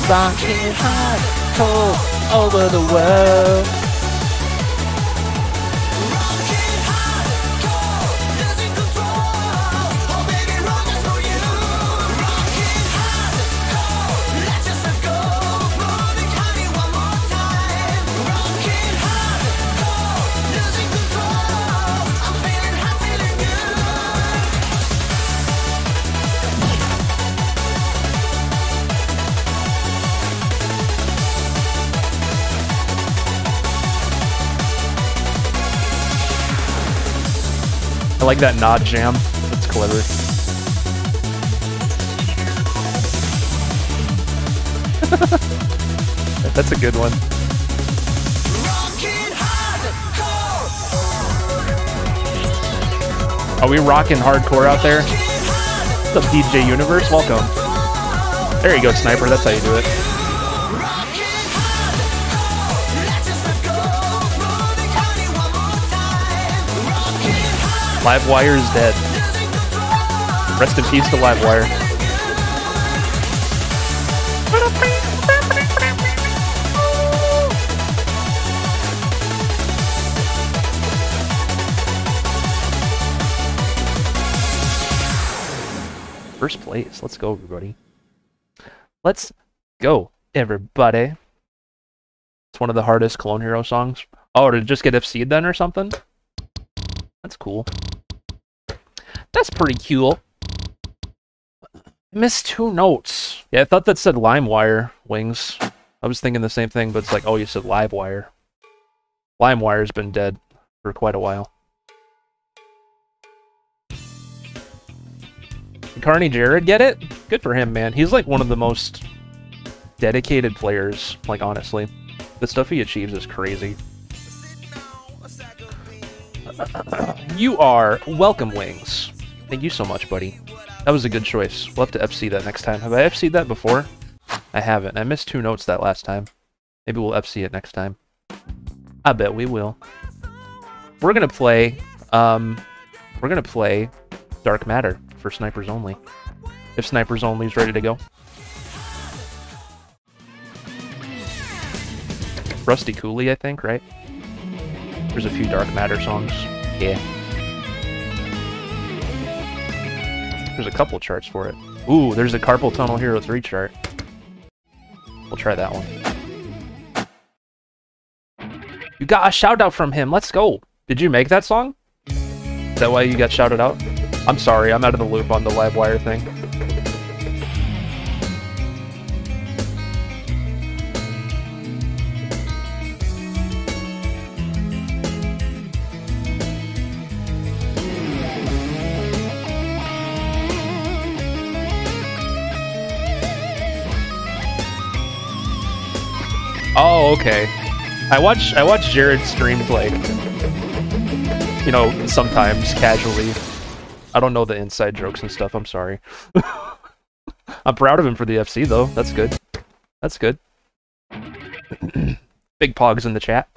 Rocking hard, cold over the world. I like that nod jam. That's clever. That's a good one. Are we rocking hardcore out there? What's up, DJ Universe? Welcome. There you go, Sniper. That's how you do it. Livewire is dead. Rest in peace to Livewire. First place. Let's go, everybody. Let's go, everybody. It's one of the hardest Clone Hero songs. Oh, it just get FC'd then or something? That's cool. That's pretty cool. I missed two notes. Yeah, I thought that said LimeWire wings. I was thinking the same thing, but it's like, oh, you said Livewire. LimeWire's been dead for quite a while. Did Carney Jared get it? Good for him, man. He's like one of the most dedicated players, like honestly. The stuff he achieves is crazy. You are welcome, Wings. Thank you so much, buddy. That was a good choice. We'll have to FC that next time. Have I FC'd that before? I haven't. I missed two notes that last time. Maybe we'll FC it next time. I bet we will. We're gonna play, um, we're gonna play Dark Matter for Snipers Only. If Snipers Only is ready to go. Rusty Cooley, I think, right? There's a few Dark Matter songs. Yeah. There's a couple charts for it. Ooh, there's a Carpal Tunnel Hero 3 chart. We'll try that one. You got a shout out from him. Let's go. Did you make that song? Is that why you got shouted out? I'm sorry, I'm out of the loop on the Livewire thing. Oh, okay. I watch I watch Jared streams like you know, sometimes casually. I don't know the inside jokes and stuff, I'm sorry. I'm proud of him for the FC though. That's good. That's good. Big pogs in the chat.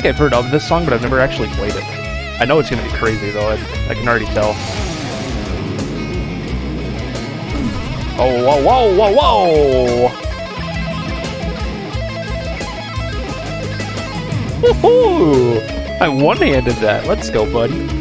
Like I've heard of this song, but I've never actually played it. I know it's gonna be crazy though. I, I can already tell. Oh, whoa, whoa, whoa, whoa! Woohoo! I one-handed that. Let's go, buddy.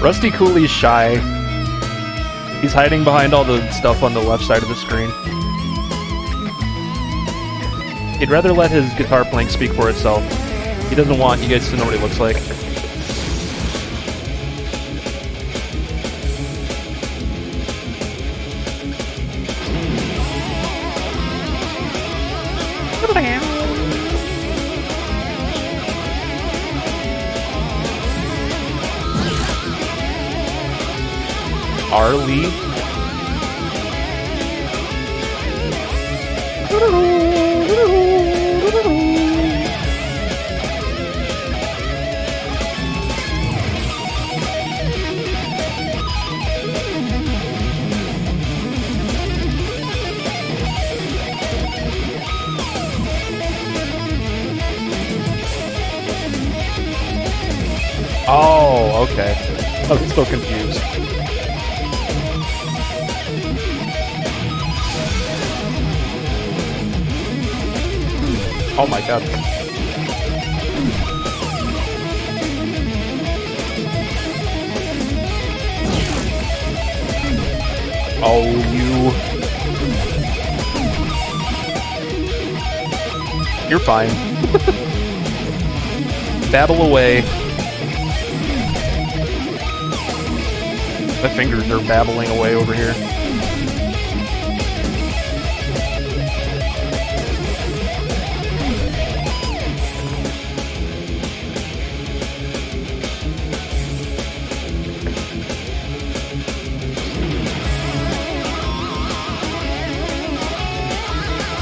Rusty Cooley's shy. He's hiding behind all the stuff on the left side of the screen. He'd rather let his guitar playing speak for itself. He doesn't want you guys to know what he looks like. Battle away. My fingers are babbling away over here.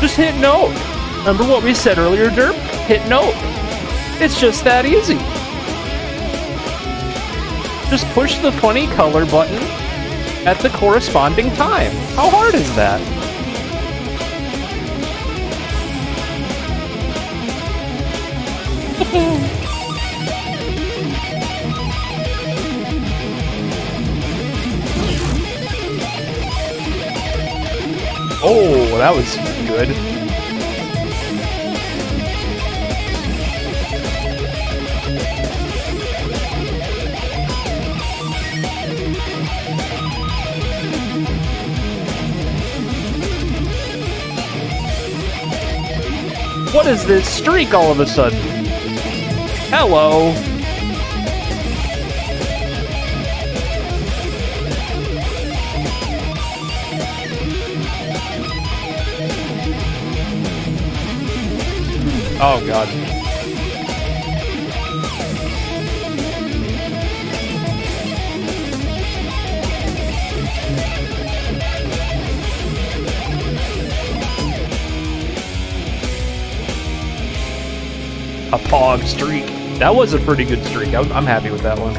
Just hit note. Remember what we said earlier, Derp? Hit note. It's just that easy. Just push the funny color button at the corresponding time. How hard is that? Oh, that was good. What is this streak all of a sudden? Hello. Oh god. A pog streak. That was a pretty good streak. I'm, I'm happy with that one.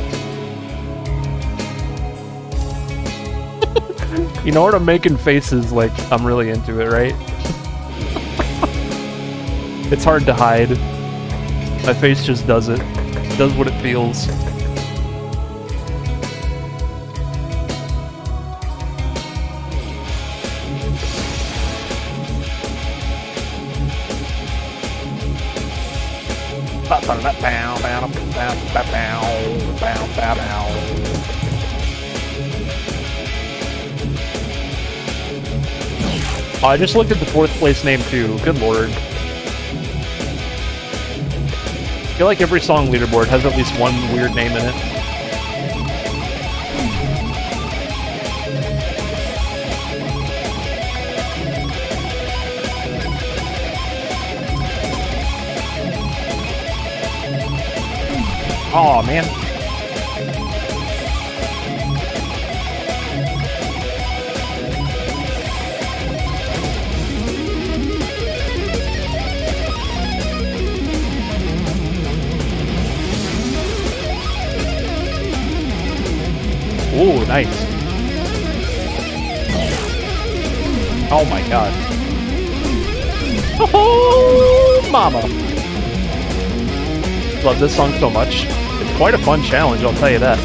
you know what? I'm making faces like I'm really into it, right? It's hard to hide. My face just does. It does what it feels. Oh, I just looked at the fourth place name too. Good lord. I feel like every song leaderboard has at least one weird name in it. Aw, oh, man. Oh, nice. Oh my god. Oh, mama. Love this song so much. Quite a fun challenge, I'll tell you that.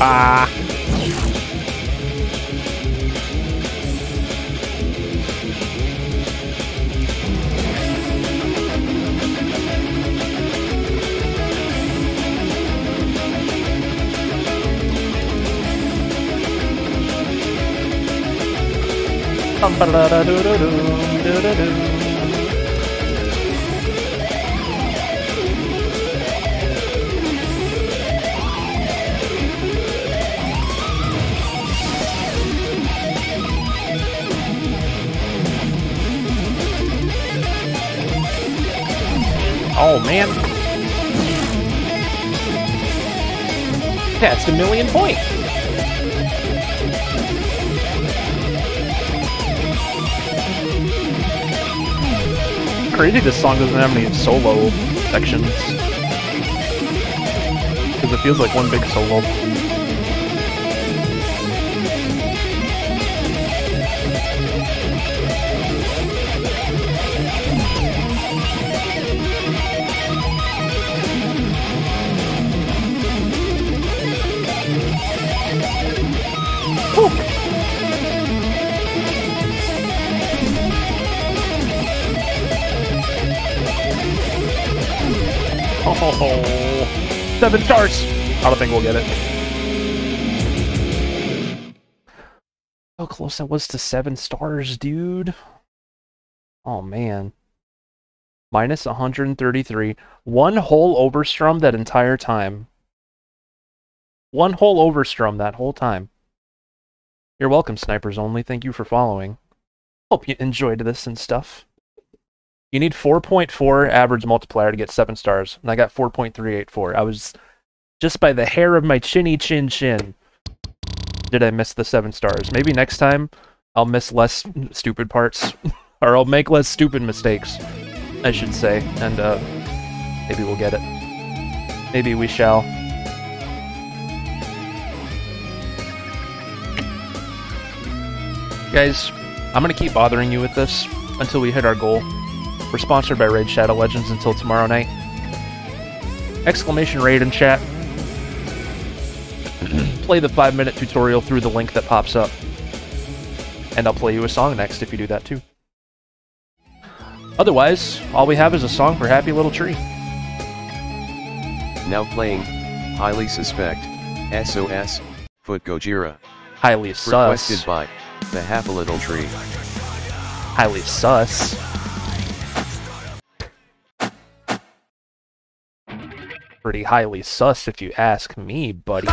Ah. Oh man. That's a million point. Crazy this song doesn't have any solo sections. Because it feels like one big solo. Oh, seven stars. I don't think we'll get it. How close that was to seven stars, dude. Oh man. Minus 133. One whole overstrum that entire time. One whole overstrum that whole time. You're welcome, snipers only. Thank you for following. Hope you enjoyed this and stuff. You need 4.4 average multiplier to get 7 stars, and I got 4.384. I was just by the hair of my chinny chin chin did I miss the 7 stars. Maybe next time I'll miss less stupid parts, or I'll make less stupid mistakes, I should say, and uh, maybe we'll get it. Maybe we shall. Guys, I'm gonna keep bothering you with this until we hit our goal. We're sponsored by Raid Shadow Legends until tomorrow night. Exclamation raid in chat. play the five minute tutorial through the link that pops up. And I'll play you a song next if you do that too. Otherwise, all we have is a song for Happy Little Tree. Now playing, highly suspect, SOS, Foot Gojira. Highly Requested sus. by, the Happy Little Tree. Highly sus. Pretty highly sus if you ask me, buddy.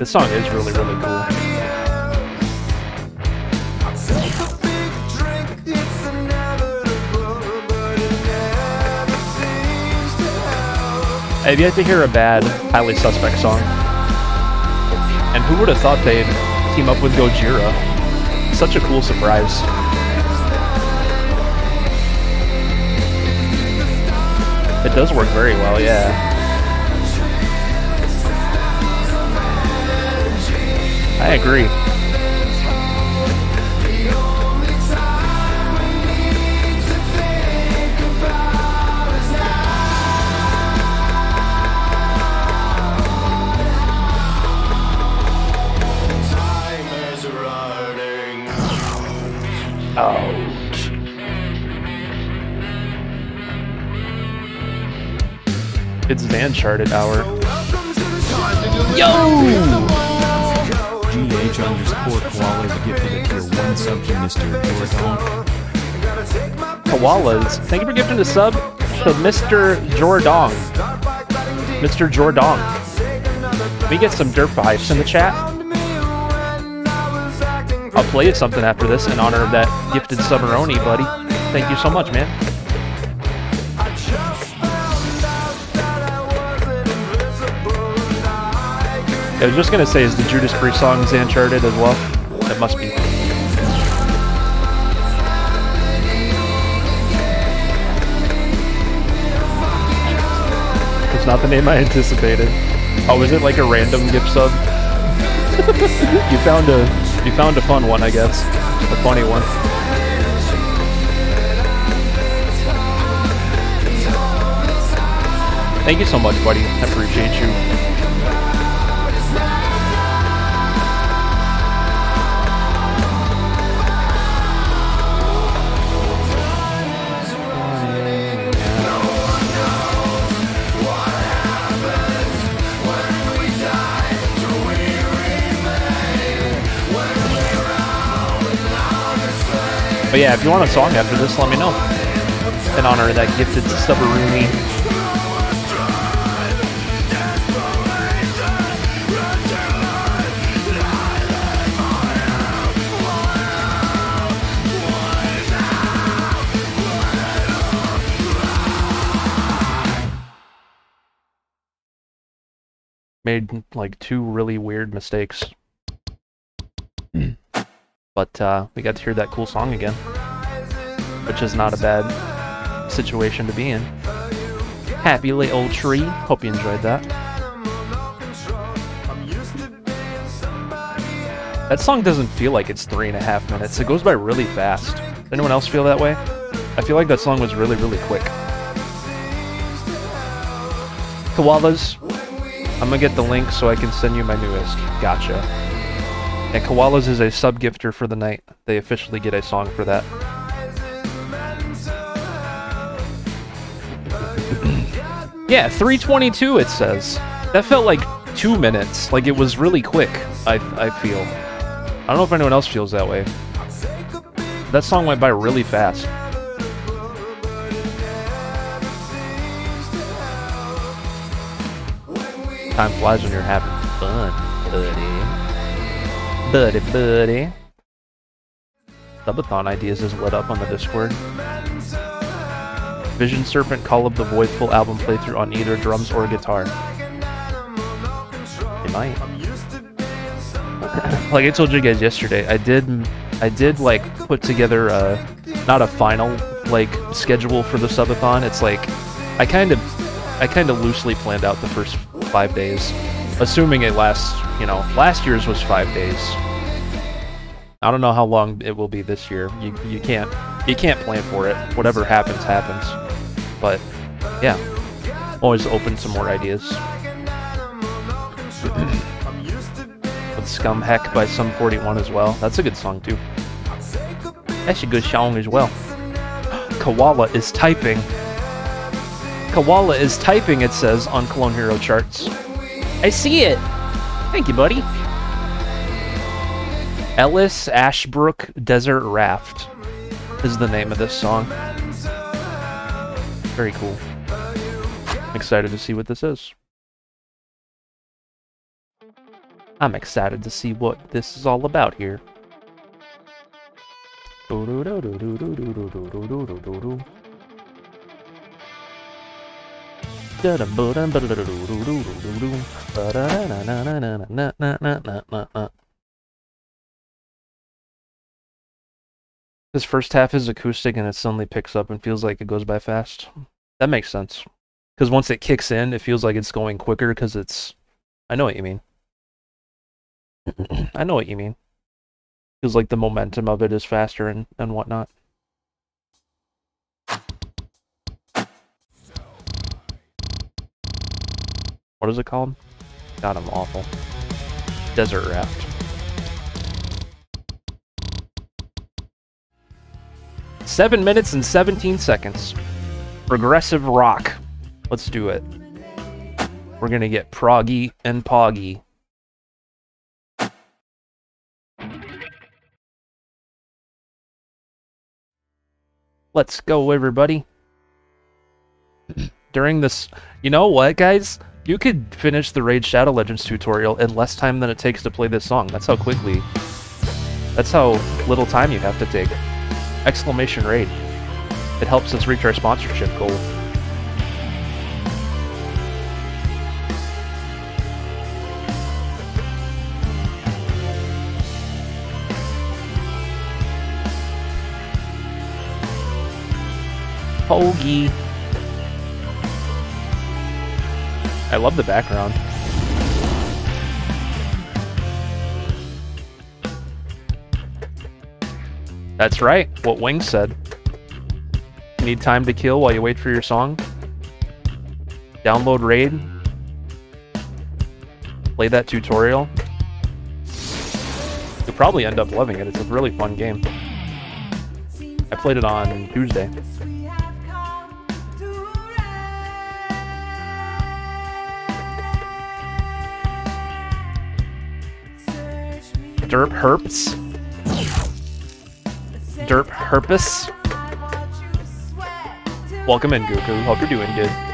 But song is really, really cool. I've yet to hear a bad, highly suspect song. And who would have thought they'd team up with Gojira? Such a cool surprise. It does work very well, yeah. I agree. It's the Uncharted hour. Yo! Underscore koala gifted a tier 1 sub to Mr. Jordan. Koalas. Thank you for gifting a sub to Mr. Jordong. Mr. Jordong. We get some dirt vibes in the chat. I'll play you something after this in honor of that gifted Submaroni, buddy. Thank you so much, man. I was just gonna say, is the Judas Priest song Uncharted as well? That must be. It's not the name I anticipated. Oh, was it like a random gift sub? you found a you found a fun one, I guess. A funny one. Thank you so much, buddy. I appreciate you. But yeah, if you want a song after this, let me know. In honor of that gifted Stubberoonie. Made like two really weird mistakes. Hmm. But uh, we got to hear that cool song again, which is not a bad situation to be in. Happy little tree. Hope you enjoyed that. That song doesn't feel like it's three and a half minutes. It goes by really fast. Anyone else feel that way? I feel like that song was really, really quick. Koalas, I'm gonna get the link so I can send you my newest. Gotcha. And Koalas is a sub gifter for the night. They officially get a song for that. yeah, 322 it says. That felt like two minutes. Like it was really quick, I, I feel. I don't know if anyone else feels that way. That song went by really fast. Time flies when you're having fun, buddy. Buddy, buddy. Subathon ideas is lit up on the Discord. Vision Serpent Call of the Void full album playthrough on either drums or guitar. They might. like I told you guys yesterday, I did I did like put together a not a final like schedule for the subathon. It's like I kind of I kind of loosely planned out the first five days, assuming it lasts. You know, last year's was five days. I don't know how long it will be this year. You you can't you can't plan for it. Whatever happens happens. But yeah, always open to more ideas. With Scum Heck by Sum 41 as well. That's a good song too. That's a good song as well. Koala is typing. Koala is typing, it says on Clone Hero charts. I see it! Thank you, buddy. Ellis Ashbrook Desert Raft is the name of this song. Very cool. I'm excited to see what this is. I'm excited to see what this is all about here. This first half is acoustic and it suddenly picks up and feels like it goes by fast. That makes sense. Because once it kicks in, it feels like it's going quicker because it's. I know what you mean. I know what you mean. Feels like the momentum of it is faster and, and whatnot. What is it called? God, I'm awful. Desert Raft. Seven minutes and 17 seconds. Progressive rock. Let's do it. We're gonna get proggy and poggy. Let's go, everybody. During this, you know what, guys? You could finish the Raid Shadow Legends tutorial in less time than it takes to play this song. That's how quickly. That's how little time you have to take. Exclamation Raid. It helps us reach our sponsorship goal. Hoagie. I love the background. That's right, what Wing said. Need time to kill while you wait for your song? Download Raid. Play that tutorial. You'll probably end up loving it. It's a really fun game. I played it on Tuesday. Derp Herps. Derp Herpus. Welcome in, Goku. Hope you're doing good.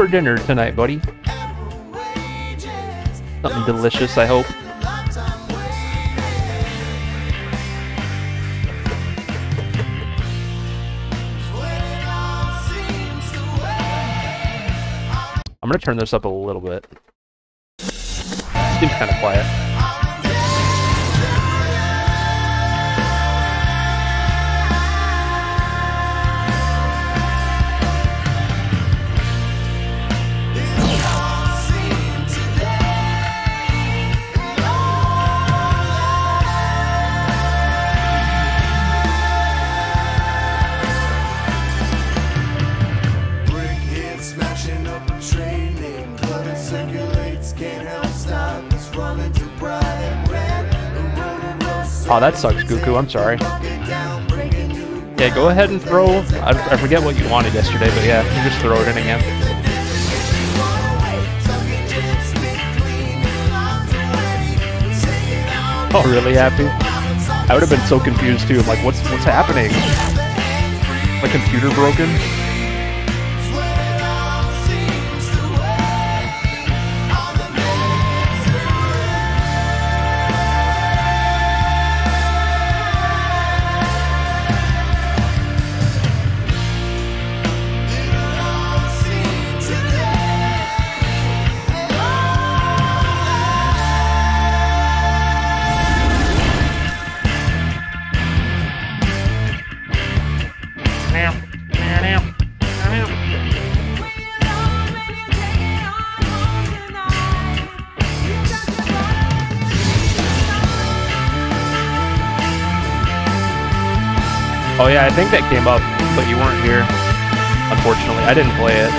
For dinner tonight, buddy? Something delicious, I hope. I'm gonna turn this up a little bit. Seems kind of quiet. Oh, that sucks, Goku. I'm sorry. Yeah, go ahead and throw. I, I forget what you wanted yesterday, but yeah, you just throw it in again. Oh, really happy? I would have been so confused too. I'm like, what's what's happening? My computer broken? I think that came up, but you weren't here. Unfortunately, I didn't play it.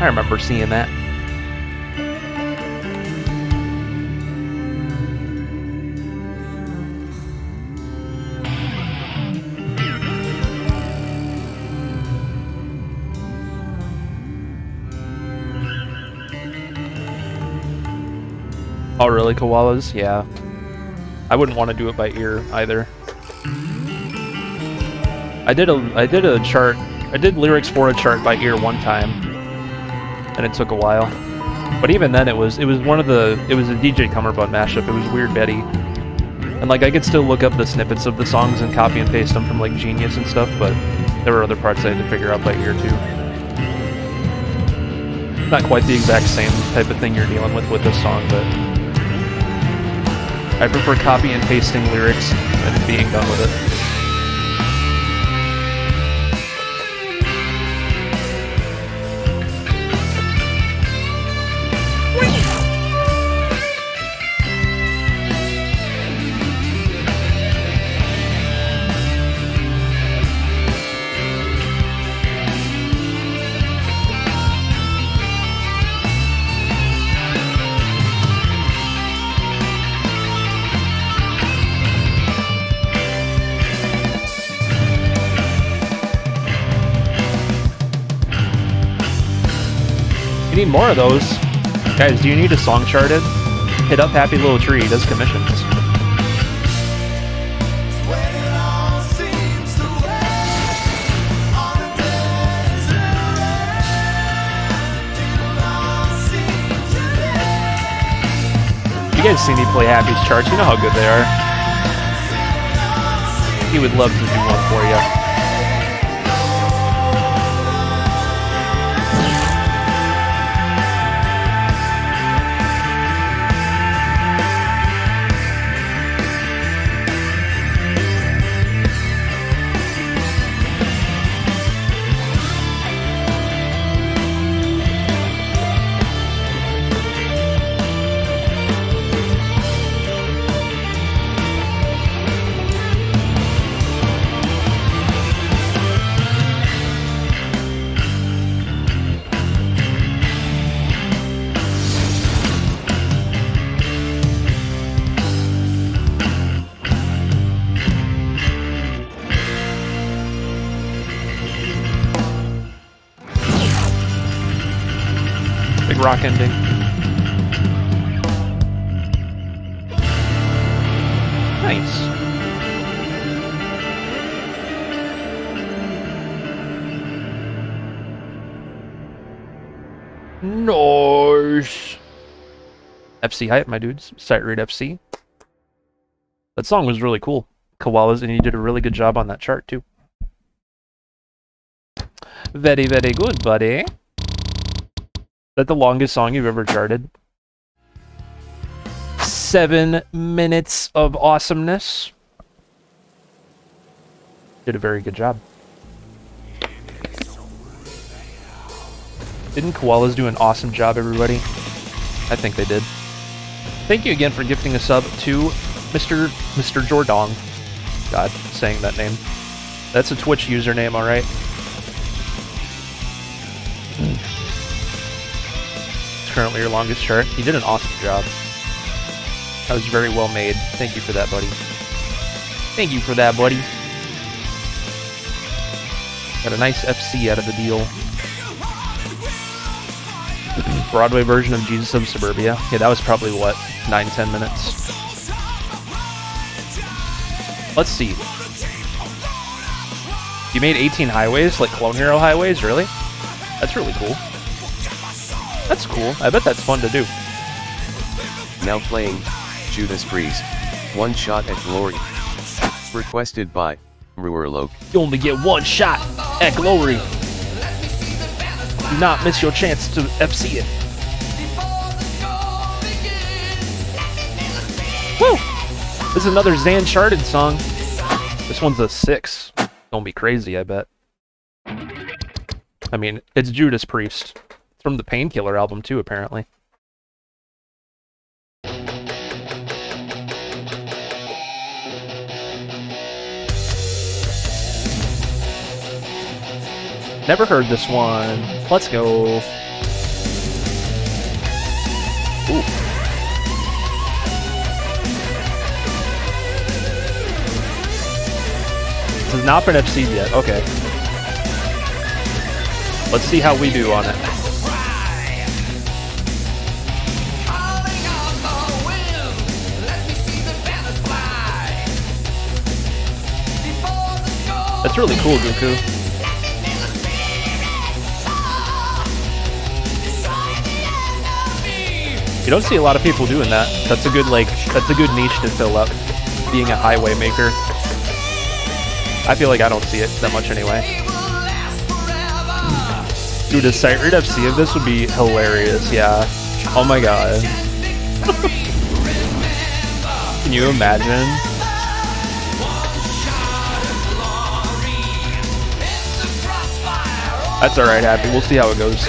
I remember seeing that. Really, koalas? Yeah. I wouldn't want to do it by ear either. I did a I did a chart. I did lyrics for a chart by ear one time, and it took a while. But even then, it was it was one of the it was a DJ Cummerbund mashup. It was Weird Betty, and like I could still look up the snippets of the songs and copy and paste them from like Genius and stuff. But there were other parts I had to figure out by ear too. Not quite the exact same type of thing you're dealing with with this song, but I prefer copy and pasting lyrics and being done with it. More of those. Guys, do you need a song charted? Hit up Happy Little Tree, does commissions. You guys seen me play Happy's charts, you know how good they are. He would love to do one rock ending. Nice. Nice. FC hype, my dudes. Sight read FC. That song was really cool. Koalas, and he did a really good job on that chart too. Very, very good, buddy. That the longest song you've ever charted? Seven minutes of awesomeness. Did a very good job. Didn't koalas do an awesome job, everybody? I think they did. Thank you again for gifting a sub to Mr. Mr. Jordong. God, saying that name. That's a Twitch username, alright? Hmm. Currently your longest chart. He did an awesome job. That was very well made. Thank you for that, buddy. Thank you for that, buddy. Got a nice FC out of the deal. Broadway version of Jesus of Suburbia. Yeah, that was probably what, nine, ten minutes. Let's see. You made 18 highways, like Clone Hero highways, really? That's really cool. That's cool. I bet that's fun to do. Now playing, Judas Priest. One shot at glory. Requested by, Ruerloke. You only get one shot at glory. Do not miss your chance to FC it. Woo! This is another Zan Charted song. This one's a six. Don't be crazy, I bet. I mean, it's Judas Priest. It's from the Painkiller album, too, apparently. Never heard this one. Let's go. Ooh. This has not been FC'd yet. Okay. Let's see how we do on it. That's really cool, Goku. You don't see a lot of people doing that. That's a good like that's a good niche to fill up. Being a highway maker. I feel like I don't see it that much anyway. Dude, a site read FC of this would be hilarious, yeah. Oh my god. Can you imagine? That's alright, Happy. We'll see how it goes.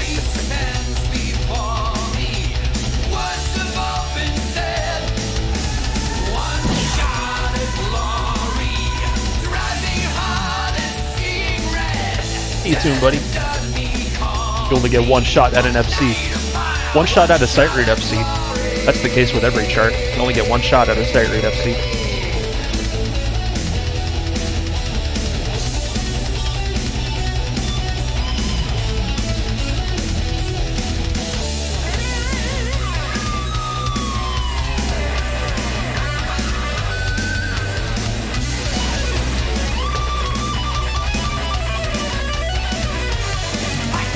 See you soon, buddy. You only get one shot at an FC. One shot at a sight read FC. That's the case with every chart. You only get one shot at a sight read FC.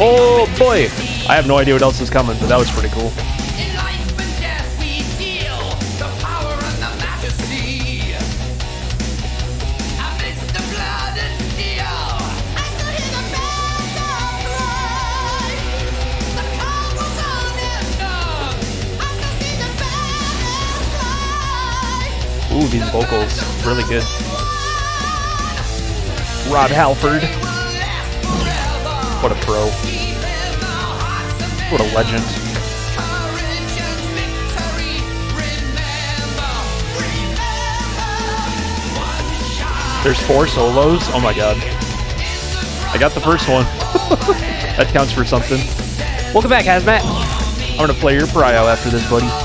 Oh boy! I have no idea what else is coming, but that was pretty cool. Ooh, these vocals, really good. Rob Halford, what a pro. What a legend. Courage and victory. Remember, remember. There's four solos. Oh my god. I got the first one. that counts for something. Welcome back, Hazmat. I'm gonna play your Prio after this, buddy.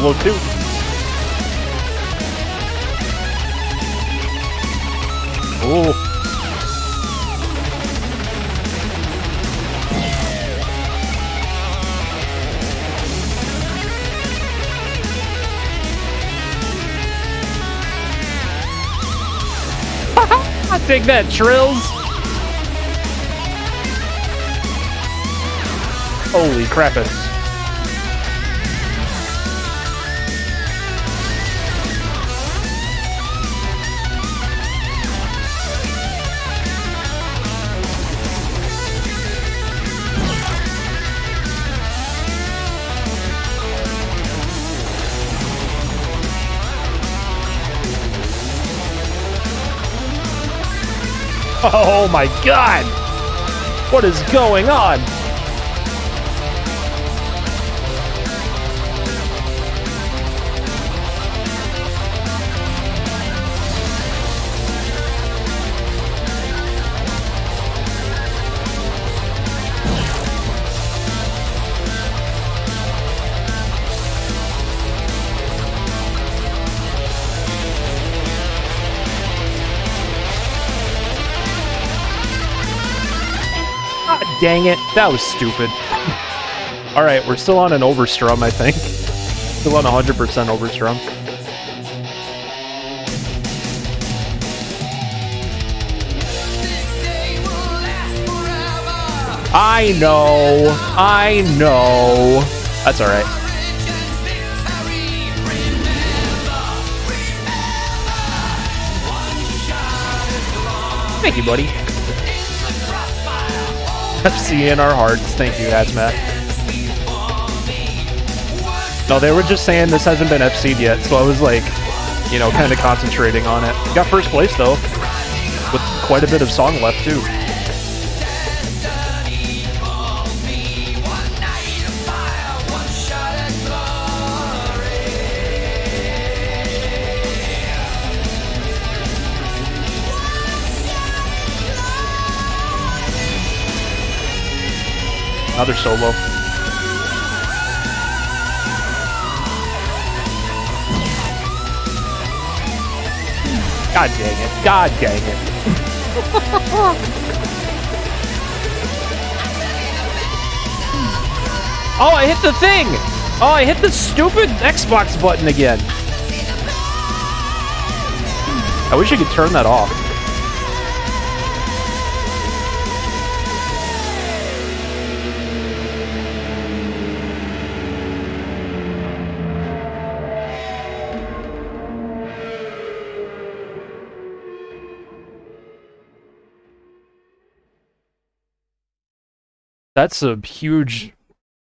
Solo 2. Oh. I take that, Trills. Holy crapus. Oh my god! What is going on? Dang it. That was stupid. Alright, we're still on an overstrum, I think. Still on 100% overstrum. I know. I know. That's alright. Thank you, buddy. FC in our hearts. Thank you, Hazmat. No, they were just saying this hasn't been FC'd yet, so I was like, you know, kind of concentrating on it. Got first place though. with quite a bit of song left too. Another solo. God dang it. God dang it. oh, I hit the thing! Oh, I hit the stupid Xbox button again. I wish I could turn that off. That's a huge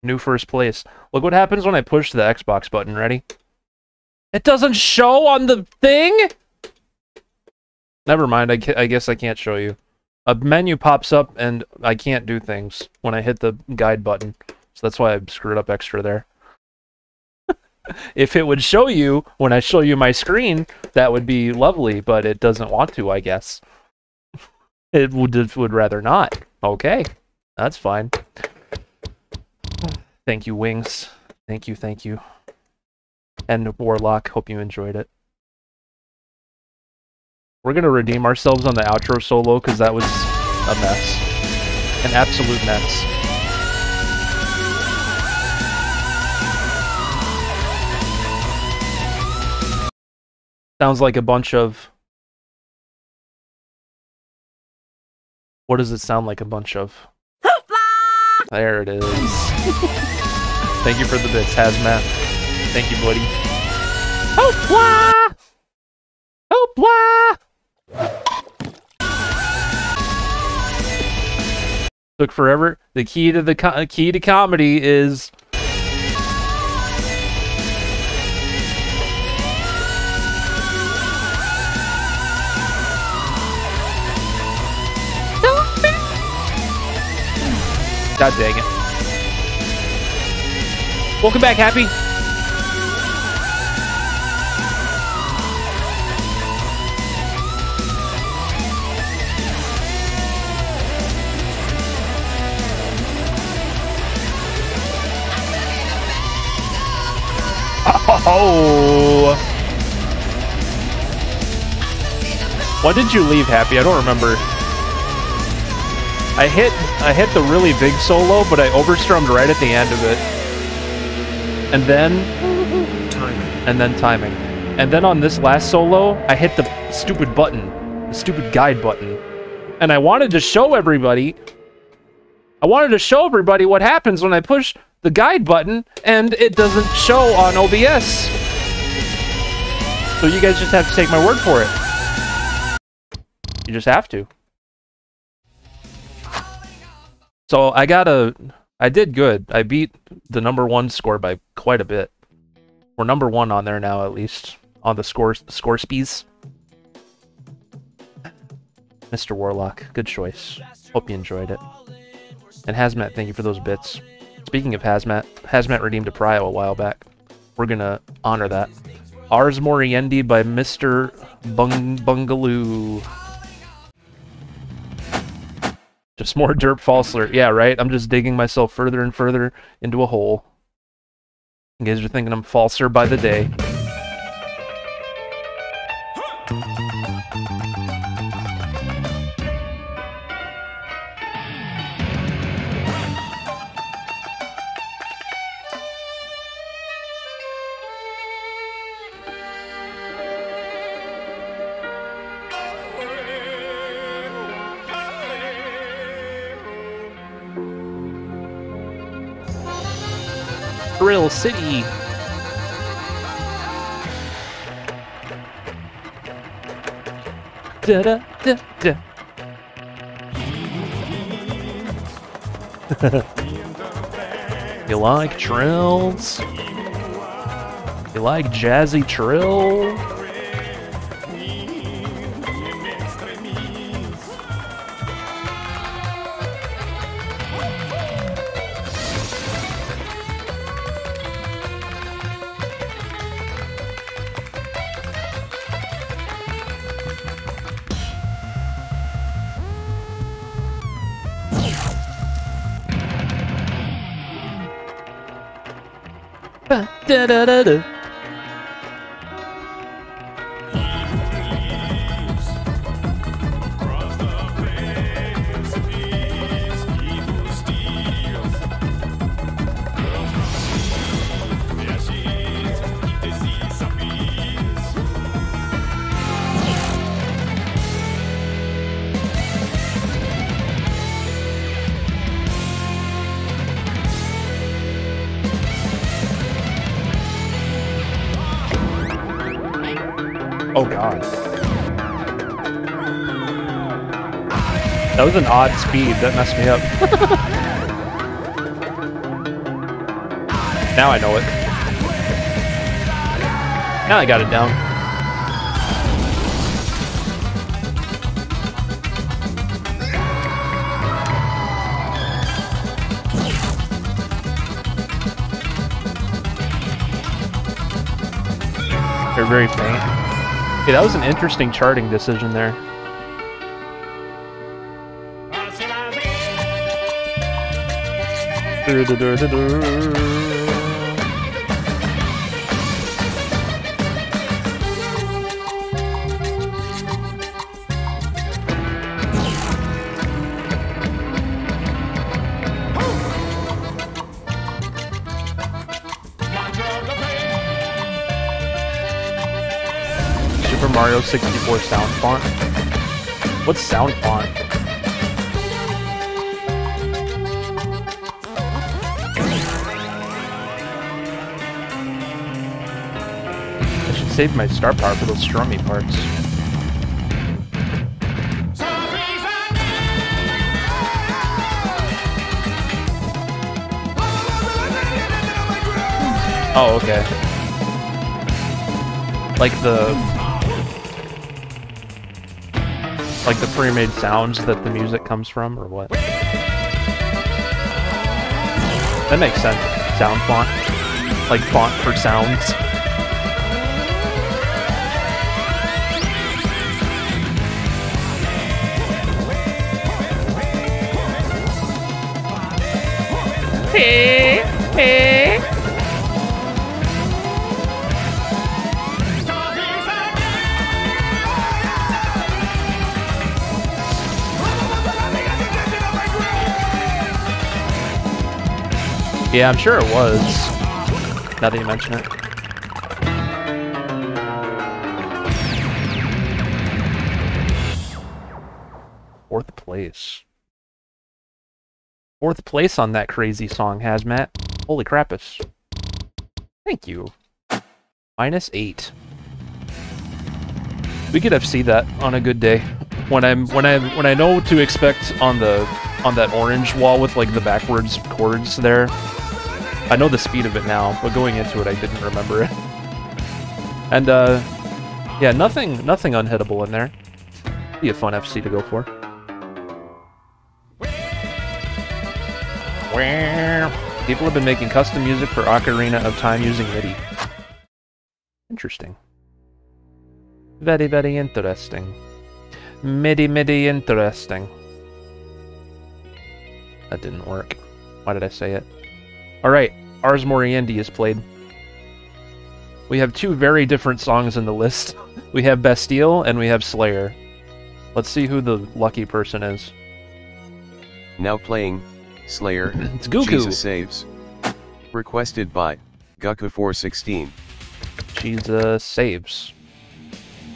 new first place. Look what happens when I push the Xbox button. Ready? It doesn't show on the thing? Never mind. I, I guess I can't show you. A menu pops up and I can't do things when I hit the guide button. So that's why I screwed up extra there. if it would show you when I show you my screen, that would be lovely, but it doesn't want to, I guess. It would, it would rather not. Okay. That's fine. Thank you, Wings. Thank you, thank you. And Warlock, hope you enjoyed it. We're gonna redeem ourselves on the outro solo because that was a mess. An absolute mess. Sounds like a bunch of. What does it sound like a bunch of? There it is. Thank you for the bits, Hazmat. Thank you, buddy. Hoopla! Hoopla! Took forever. The key to the co- key to comedy is God dang it. Welcome back, Happy. Oh. When did you leave, Happy? I don't remember. I hit I hit the really big solo, but I overstrummed right at the end of it. And then Timing. and then timing. And then on this last solo, I hit the stupid button, the stupid guide button. And I wanted to show everybody I wanted to show everybody what happens when I push the guide button and it doesn't show on OBS. So you guys just have to take my word for it. You just have to. So I got a, I did good. I beat the number one score by quite a bit. We're number one on there now, at least on the score score speeds. Mr. Warlock, good choice. Hope you enjoyed it. And Hazmat, thank you for those bits. Speaking of Hazmat, Hazmat redeemed a prio a while back. We're gonna honor that. Ars Moriendi by Mr. Bung Bungaloo. Just more derp falser. Yeah, right? I'm just digging myself further and further into a hole. You guys are thinking I'm falser by the day. Thrill City. Da da da da. you like trills? You like jazzy trill? Da-da-da-da. Oh was an odd speed that messed me up. now I know it. Now I got it down. They're very faint. That was an interesting charting decision there. Super Mario 64 sound font. What sound font? Save my star power for those strummy parts. Oh, okay. Like the like the pre-made sounds that the music comes from, or what? That makes sense. Sound font, like font for sounds. Yeah, I'm sure it was. Now that you mention it. 10th place on that crazy song, Hazmat. Holy crapus! Thank you. Minus 8. We could have seen that on a good day. When I'm when I when I know to expect on the on that orange wall with like the backwards chords there. I know the speed of it now, but going into it I didn't remember it. And uh yeah, nothing nothing unhittable in there. Be a fun FC to go for. People have been making custom music for Ocarina of Time using MIDI. Interesting. Very, very interesting. MIDI, MIDI, interesting. That didn't work. Why did I say it? Alright, Ars Moriendi is played. We have two very different songs in the list. We have Bastille and we have Slayer. Let's see who the lucky person is. Now playing, Slayer, It's Goku. Jesus Saves. Requested by, Goku416. Jesus saves.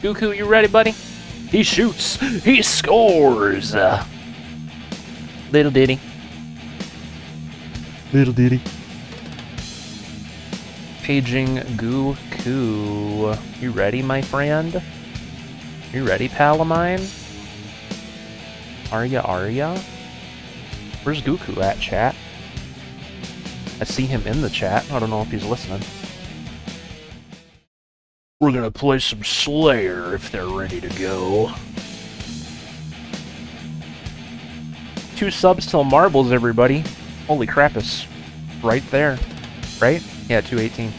Goku, you ready, buddy? He shoots. He scores. Uh, little Diddy. Little Diddy. Paging Goku. You ready, my friend? You ready, pal of mine? Are ya, are ya? Where's Goku at, chat? I see him in the chat. I don't know if he's listening. We're gonna play some Slayer if they're ready to go. Two subs till marbles, everybody. Holy crappus. Right there. Right? Yeah, 218.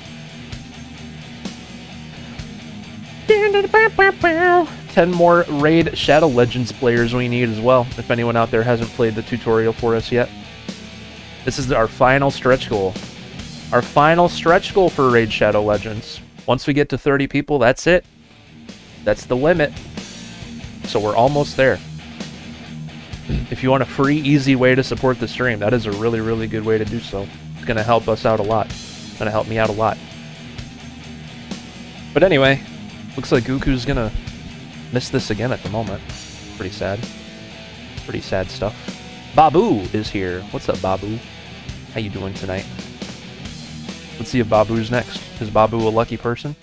Ten more Raid Shadow Legends players we need as well, if anyone out there hasn't played the tutorial for us yet. This is our final stretch goal. Our final stretch goal for Raid Shadow Legends. Once we get to 30 people, that's it. That's the limit. So we're almost there. If you want a free, easy way to support the stream, that is a really, really good way to do so. It's going to help us out a lot. It's going to help me out a lot. But anyway, looks like Goku's going to miss this again at the moment. Pretty sad. Pretty sad stuff. Babu is here. What's up, Babu? How you doing tonight? Let's see if Babu's next. Is Babu a lucky person?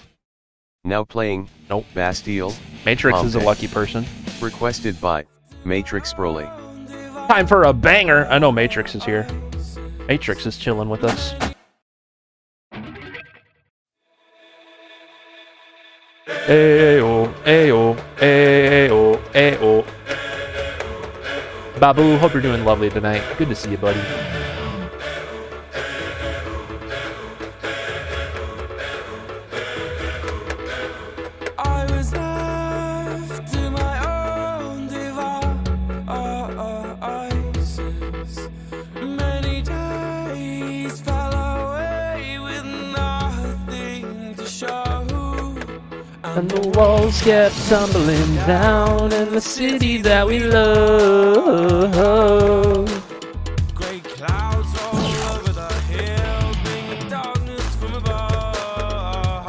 Now playing. Nope. Bastille. Matrix is a lucky person. Requested by Matrix Broly. Time for a banger! I know Matrix is here. Matrix is chilling with us. Ayo, ayo, ayo, ayo. Babu, hope you're doing lovely tonight. Good to see you, buddy. And the walls kept tumbling down in the city that we love. Great clouds all over the hills, bringing darkness from above.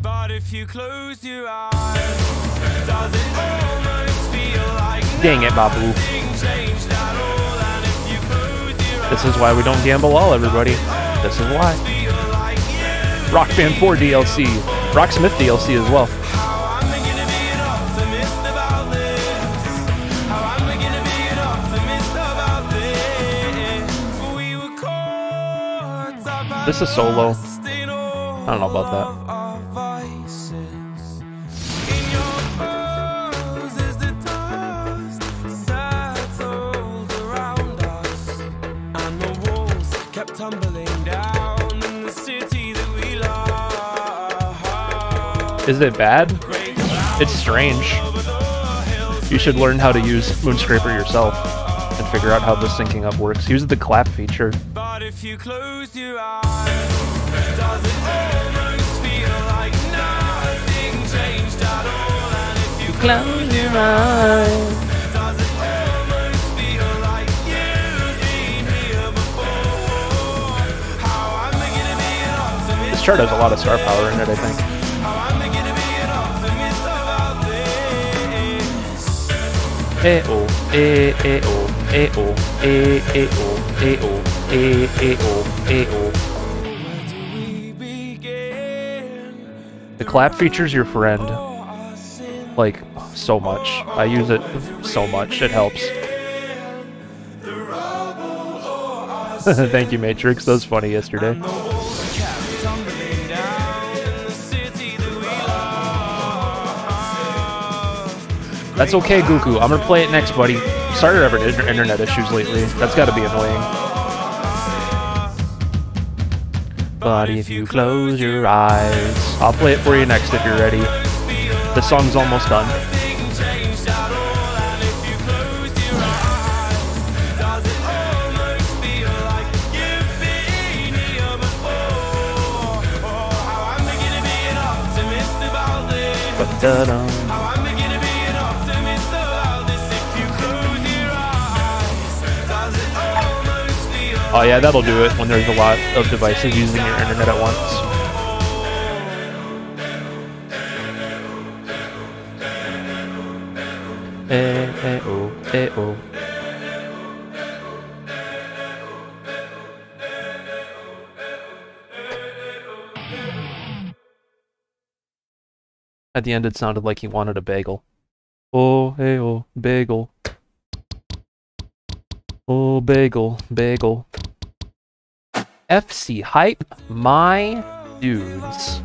But if you close your eyes, does it almost feel like Dang it, Babu. nothing changed at all? And if you close your This is why we don't gamble all, everybody. This is why. Rock Band 4 DLC. Rocksmith DLC as well. This? Is solo. I don't know about that. Is it bad? It's strange. You should learn how to use Moonscraper yourself and figure out how the syncing up works. Use the clap feature. But if you close your eyes, does it almost feel like nothing changed at all? And if you close your eyes, does it almost feel like you've been here before? How am I gonna be an optimist? This chart has a lot of star power in it, I think. The clap feature's your friend. Like, so much. I use it so much. It helps. Thank you, Matrix. That was funny yesterday. That's okay, Goku. I'm gonna play it next, buddy. Sorry you're having inter- internet issues lately. That's gotta be annoying. But if you close your eyes, I'll play it for you next if you're ready. The song's almost done. Changed Oh yeah, that'll do it when there's a lot of devices using your internet at once. At the end, it sounded like he wanted a bagel. Oh, hey, oh, bagel. Oh, bagel, bagel. FC hype, my dudes.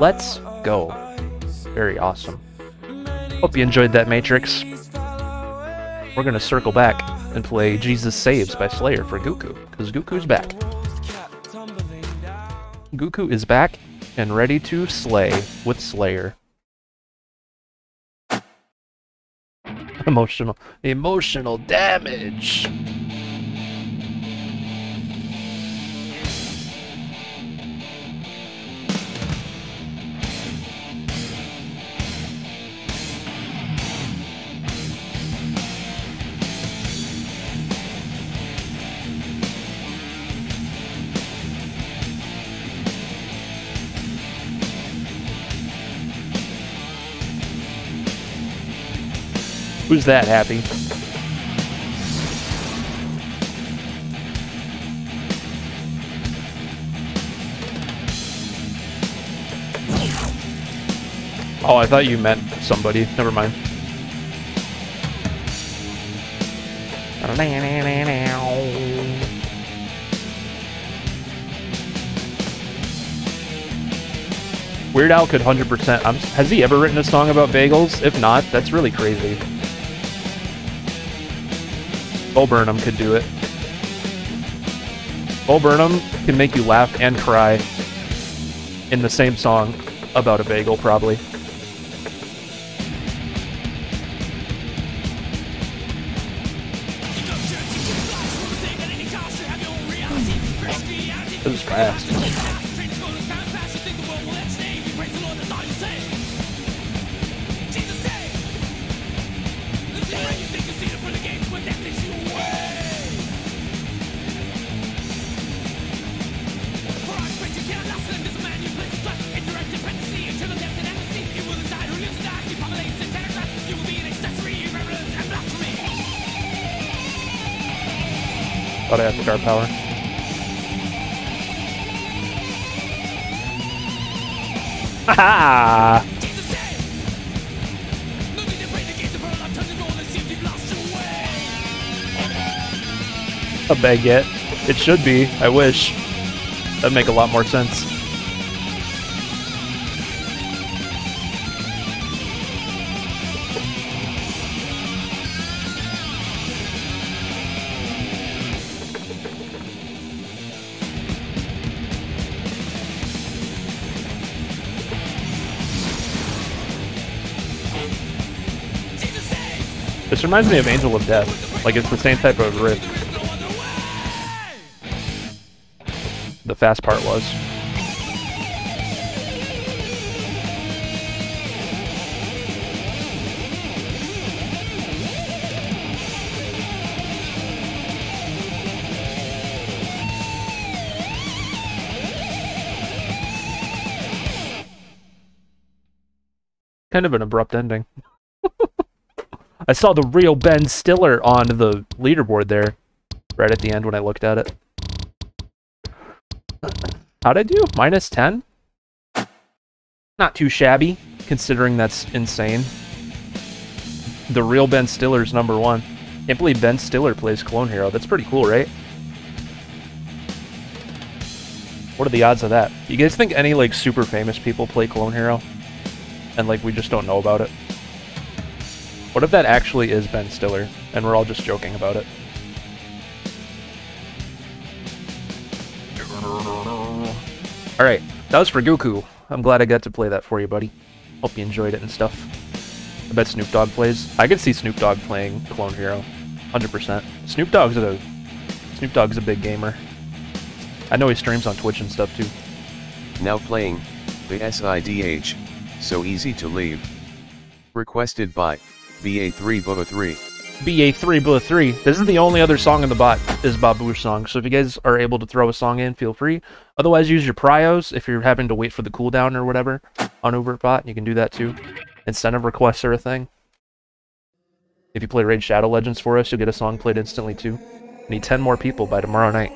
Let's go. Very awesome. Hope you enjoyed that Matrix. We're gonna circle back and play Jesus Saves by Slayer for Goku, because Goku's back. Goku is back and ready to slay with Slayer. Emotional, emotional damage. Who's that happy? Oh, I thought you meant somebody. Never mind. Weird Al could 100%. I'm, has he ever written a song about bagels? If not, that's really crazy. Bo Burnham could do it. Bo Burnham can make you laugh and cry in the same song about a bagel, probably. Power. Ha A baguette. It should be. I wish. That'd make a lot more sense. Reminds me of Angel of Death. Like it's the same type of riff. The fast part was. Kind of an abrupt ending. I saw the real Ben Stiller on the leaderboard there, right at the end when I looked at it. How'd I do? Minus 10? Not too shabby, considering that's insane. The real Ben Stiller's number one. Can't believe Ben Stiller plays Clone Hero. That's pretty cool, right? What are the odds of that? You guys think any, like, super famous people play Clone Hero? And, like, we just don't know about it? What if that actually is Ben Stiller, and we're all just joking about it? Alright, that was for Goku. I'm glad I got to play that for you, buddy. Hope you enjoyed it and stuff. I bet Snoop Dogg plays. I could see Snoop Dogg playing Clone Hero. 100%. Snoop Dogg's a Snoop Dogg's a big gamer. I know he streams on Twitch and stuff too. Now playing, the SIDH, so easy to leave. Requested by, BA3BOA3. BA3 Blue 3. This is the only other song in the bot is Babu's song. So if you guys are able to throw a song in, feel free. Otherwise, use your prios if you're having to wait for the cooldown or whatever on Uberbot. You can do that too. Incentive requests are a thing. If you play Raid Shadow Legends for us, you'll get a song played instantly too. Need 10 more people by tomorrow night.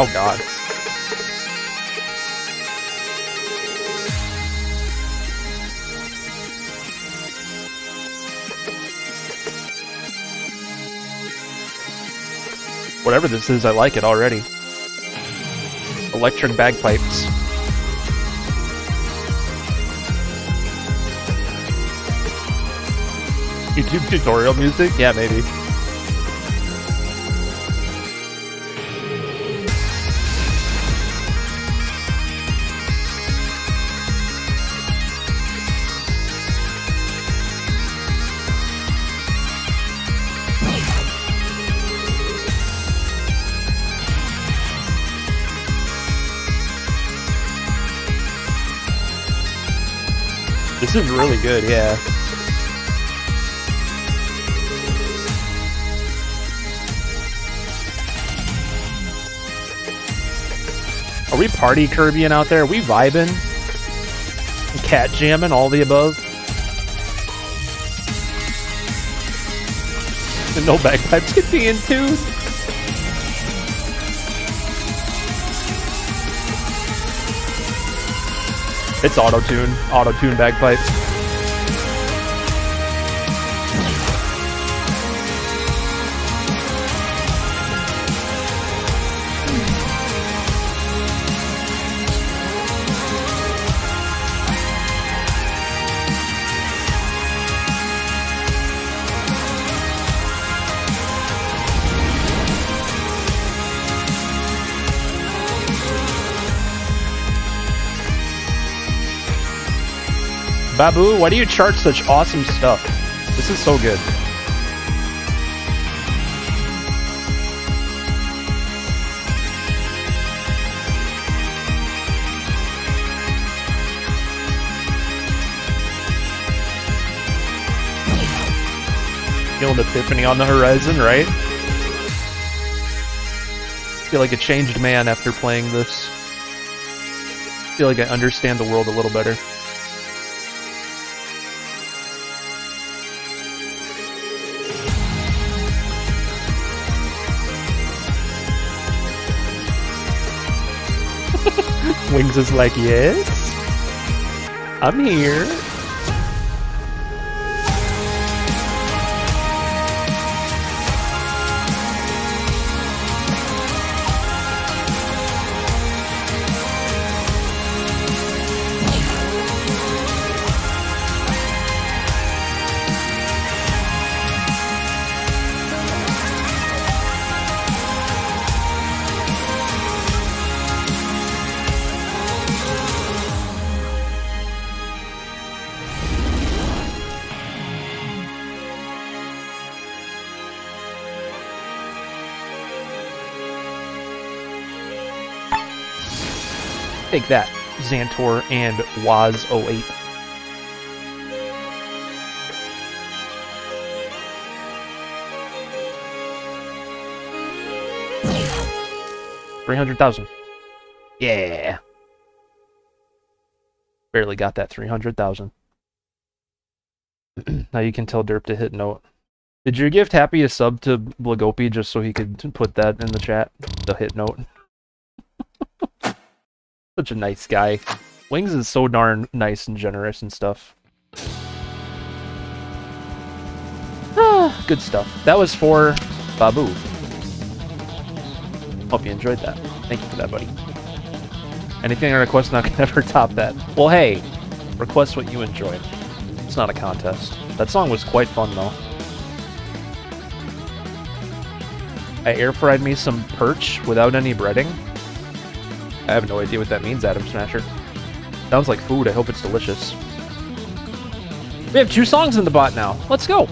Oh god. Whatever this is, I like it already. Electric bagpipes. YouTube tutorial music? Yeah, maybe. This is really good, yeah. Are we party Kirbying out there? Are we vibing? Cat jamming, all the above? And no bagpipes can be in tune. Auto tune auto tune bagpipes. Babu, why do you chart such awesome stuff? This is so good. Feeling epiphany on the horizon, right? Feel like a changed man after playing this. Feel like I understand the world a little better. Wings is like, yes, I'm here. Take that, Xantor and Waz08. Three hundred thousand. Yeah. Barely got that three hundred thousand. now you can tell Derp to hit note. Did your gift Happy a sub to Blagopi just so he could put that in the chat? The hit note. Such a nice guy. Wings is so darn nice and generous and stuff. Ah, Good stuff. That was for Babu. Hope you enjoyed that. Thank you for that, buddy. Anything I request not can ever top that. Well, hey, request what you enjoy. It's not a contest. That song was quite fun, though. I air fried me some perch without any breading. I have no idea what that means, Adam Smasher. Sounds like food. I hope it's delicious. We have two songs in the bot now. Let's go.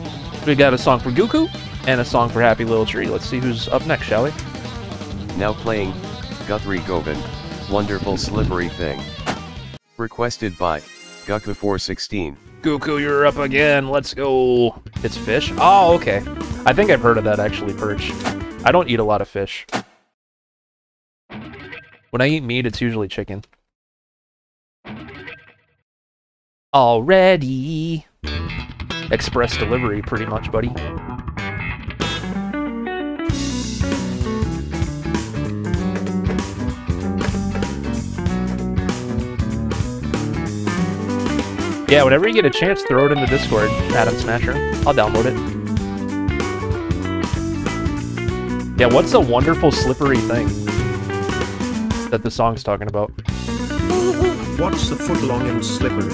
We got a song for Goku and a song for Happy Little Tree. Let's see who's up next, shall we? Now playing, Guthrie Govan, Wonderful Slippery Thing. Requested by, Goku416. Goku, you're up again. Let's go. It's fish? Oh, okay. I think I've heard of that actually, Perch. I don't eat a lot of fish. When I eat meat, it's usually chicken. Already. Express delivery, pretty much, buddy. Yeah, whenever you get a chance, throw it in the Discord, Adam Smasher. I'll download it. Yeah, what's a wonderful slippery thing that the song's talking about? What's the foot long and slippery?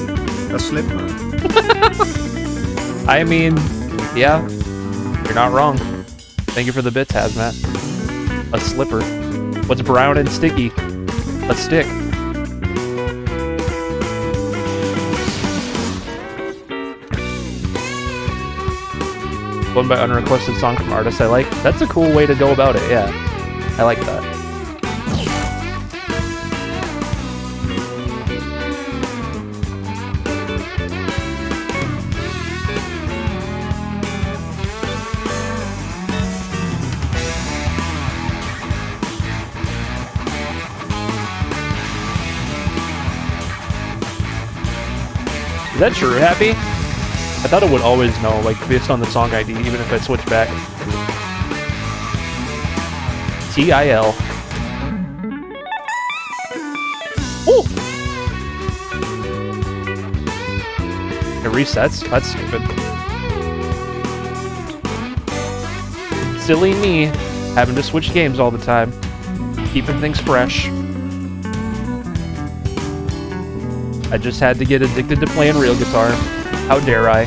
A slipper. I mean, yeah, you're not wrong. Thank you for the bits, Hazmat. A slipper. What's brown and sticky? A stick. One by unrequested song from artists I like. That's a cool way to go about it, yeah. I like that. That true, Happy? I thought it would always know, like, based on the song ID, even if I switch back. T-I-L. Ooh! It resets? That's stupid. Silly me, having to switch games all the time. Keeping things fresh. I just had to get addicted to playing real guitar. How dare I?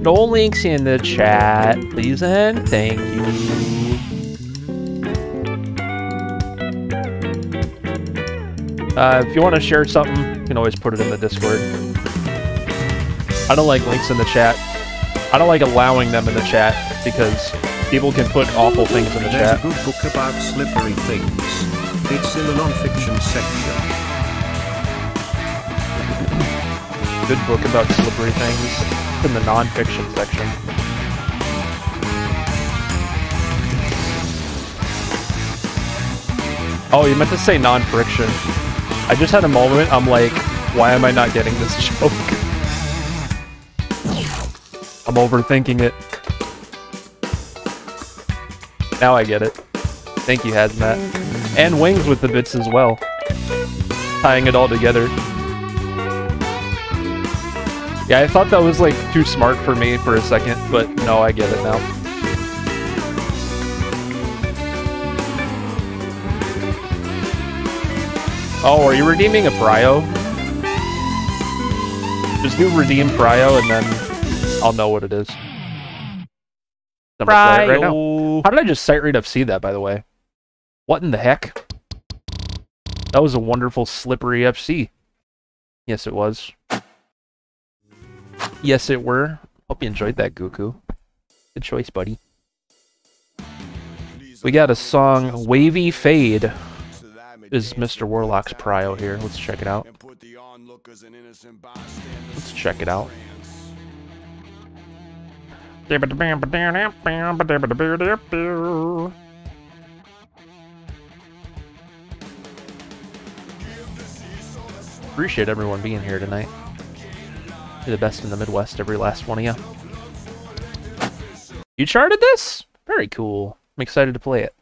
No links in the chat, please and thank you. Uh, if you want to share something, you can always put it in the Discord. I don't like links in the chat. I don't like allowing them in the chat because people can put awful things in the There's a good book about slippery things. It's in the non-fiction section. Good book about slippery things in the non-fiction section. Oh, you meant to say non-friction. I just had a moment. I'm like, why am I not getting this joke? I'm overthinking it. Now I get it. Thank you, Hazmat. And Wings with the bits as well. Tying it all together. Yeah, I thought that was like too smart for me for a second, but no, I get it now. Oh, are you redeeming a Prio? Just do redeem Prio and then I'll know what it is. I'm it right now. How did I just sight read FC that, by the way? What in the heck? That was a wonderful slippery FC. Yes, it was. Yes, it were. Hope you enjoyed that, Goku. Good choice, buddy. We got a song, Wavy Fade. Is Mr. Warlock's prio here? Let's check it out. Let's check it out. Appreciate everyone being here tonight. You're the best in the Midwest, every last one of you. You charted this? Very cool. I'm excited to play it.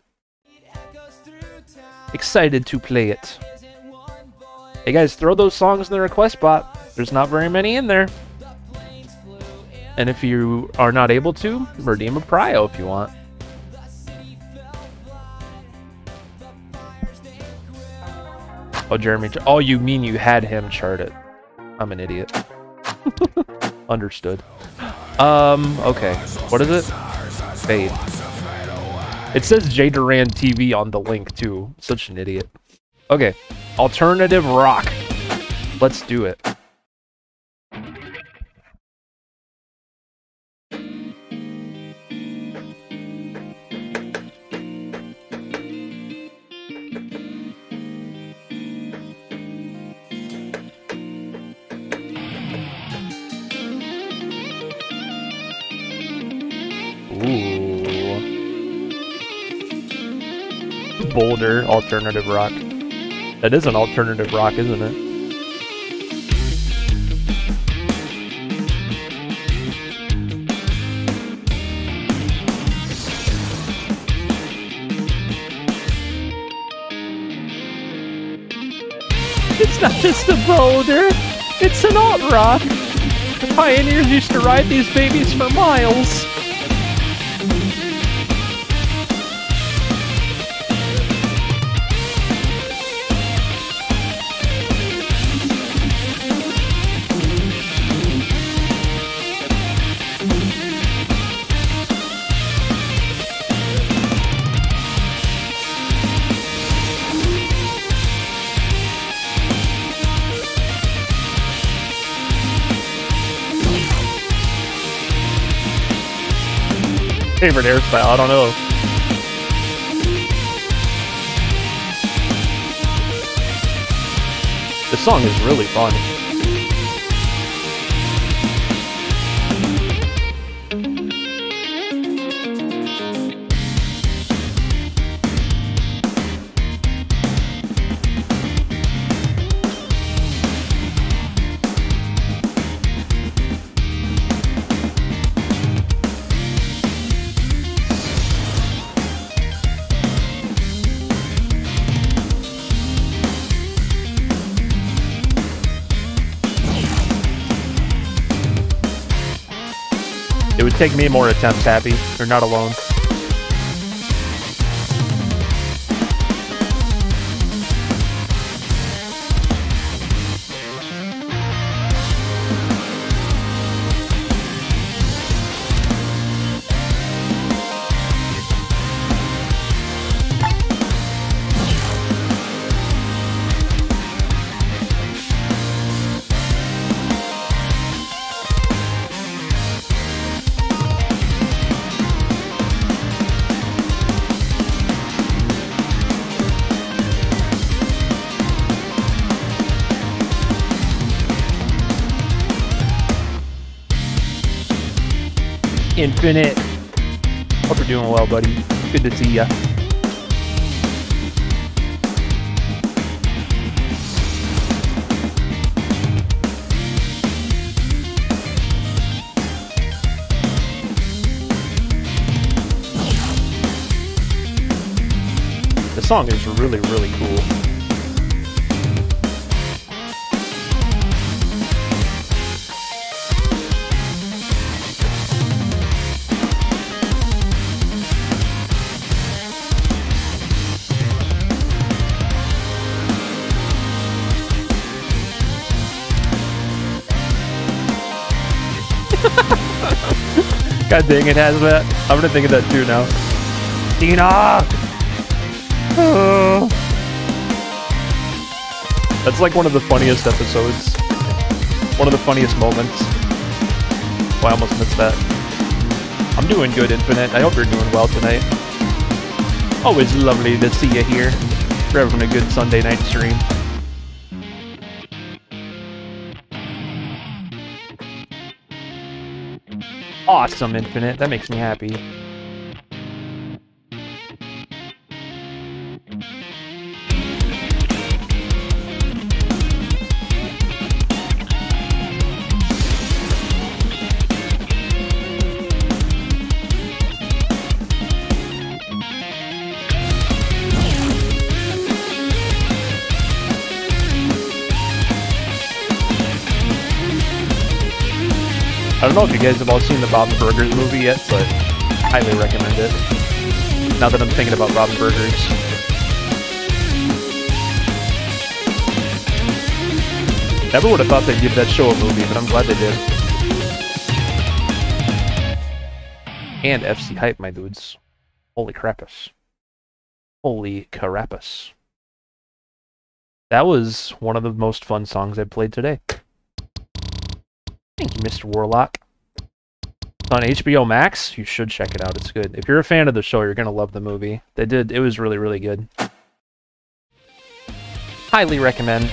Excited to play it. Hey guys, throw those songs in the request bot. There's not very many in there. And if you are not able to, redeem a prio if you want. Oh, Jeremy. Oh, you mean you had him chart it? I'm an idiot. Understood. Um, okay. What is it? Fade. It says J Duran TV on the link too. Such an idiot. Okay. Alternative rock. Let's do it. Boulder alternative rock. That is an alternative rock, isn't it? It's not just a boulder, it's an alt rock. The pioneers used to ride these babies for miles. Favorite hairstyle, I don't know. This song is really fun. Take me more attempts, Happy. You're not alone. Infinite. Hope you're doing well, buddy. Good to see ya. The song is really, really cool. God dang it, has that. I'm gonna think of that too now. Tina! Oh. That's like one of the funniest episodes. One of the funniest moments. Oh, I almost missed that. I'm doing good, Infinite. I hope you're doing well tonight. Always lovely to see you here. We're having a good Sunday night stream. Awesome, Infinite. That makes me happy. Don't know if you guys have all seen the Bob's Burgers movie yet, but highly recommend it. Now that I'm thinking about Bob's Burgers. Never would have thought they'd give that show a movie, but I'm glad they did. And FC Hype, my dudes. Holy crapus. Holy carapus. That was one of the most fun songs I played today. Thank you, Mr. Warlock. On HBO Max. You should check it out. It's good. If you're a fan of the show, you're gonna love the movie. They did. It was really, really good. Highly recommend.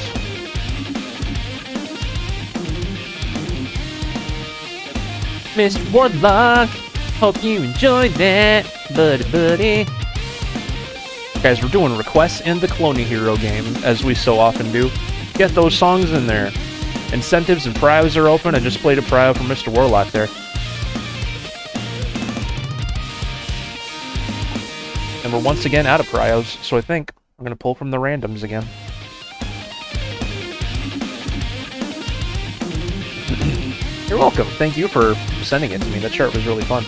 Mr. Warlock, hope you enjoyed that, buddy, buddy. Guys, we're doing requests in the Cloney Hero game, as we so often do. Get those songs in there. Incentives and prizes are open. I just played a prize for Mr. Warlock there. And we're once again out of prios, so I think I'm going to pull from the randoms again. You're welcome. Thank you for sending it to me. That chart was really fun.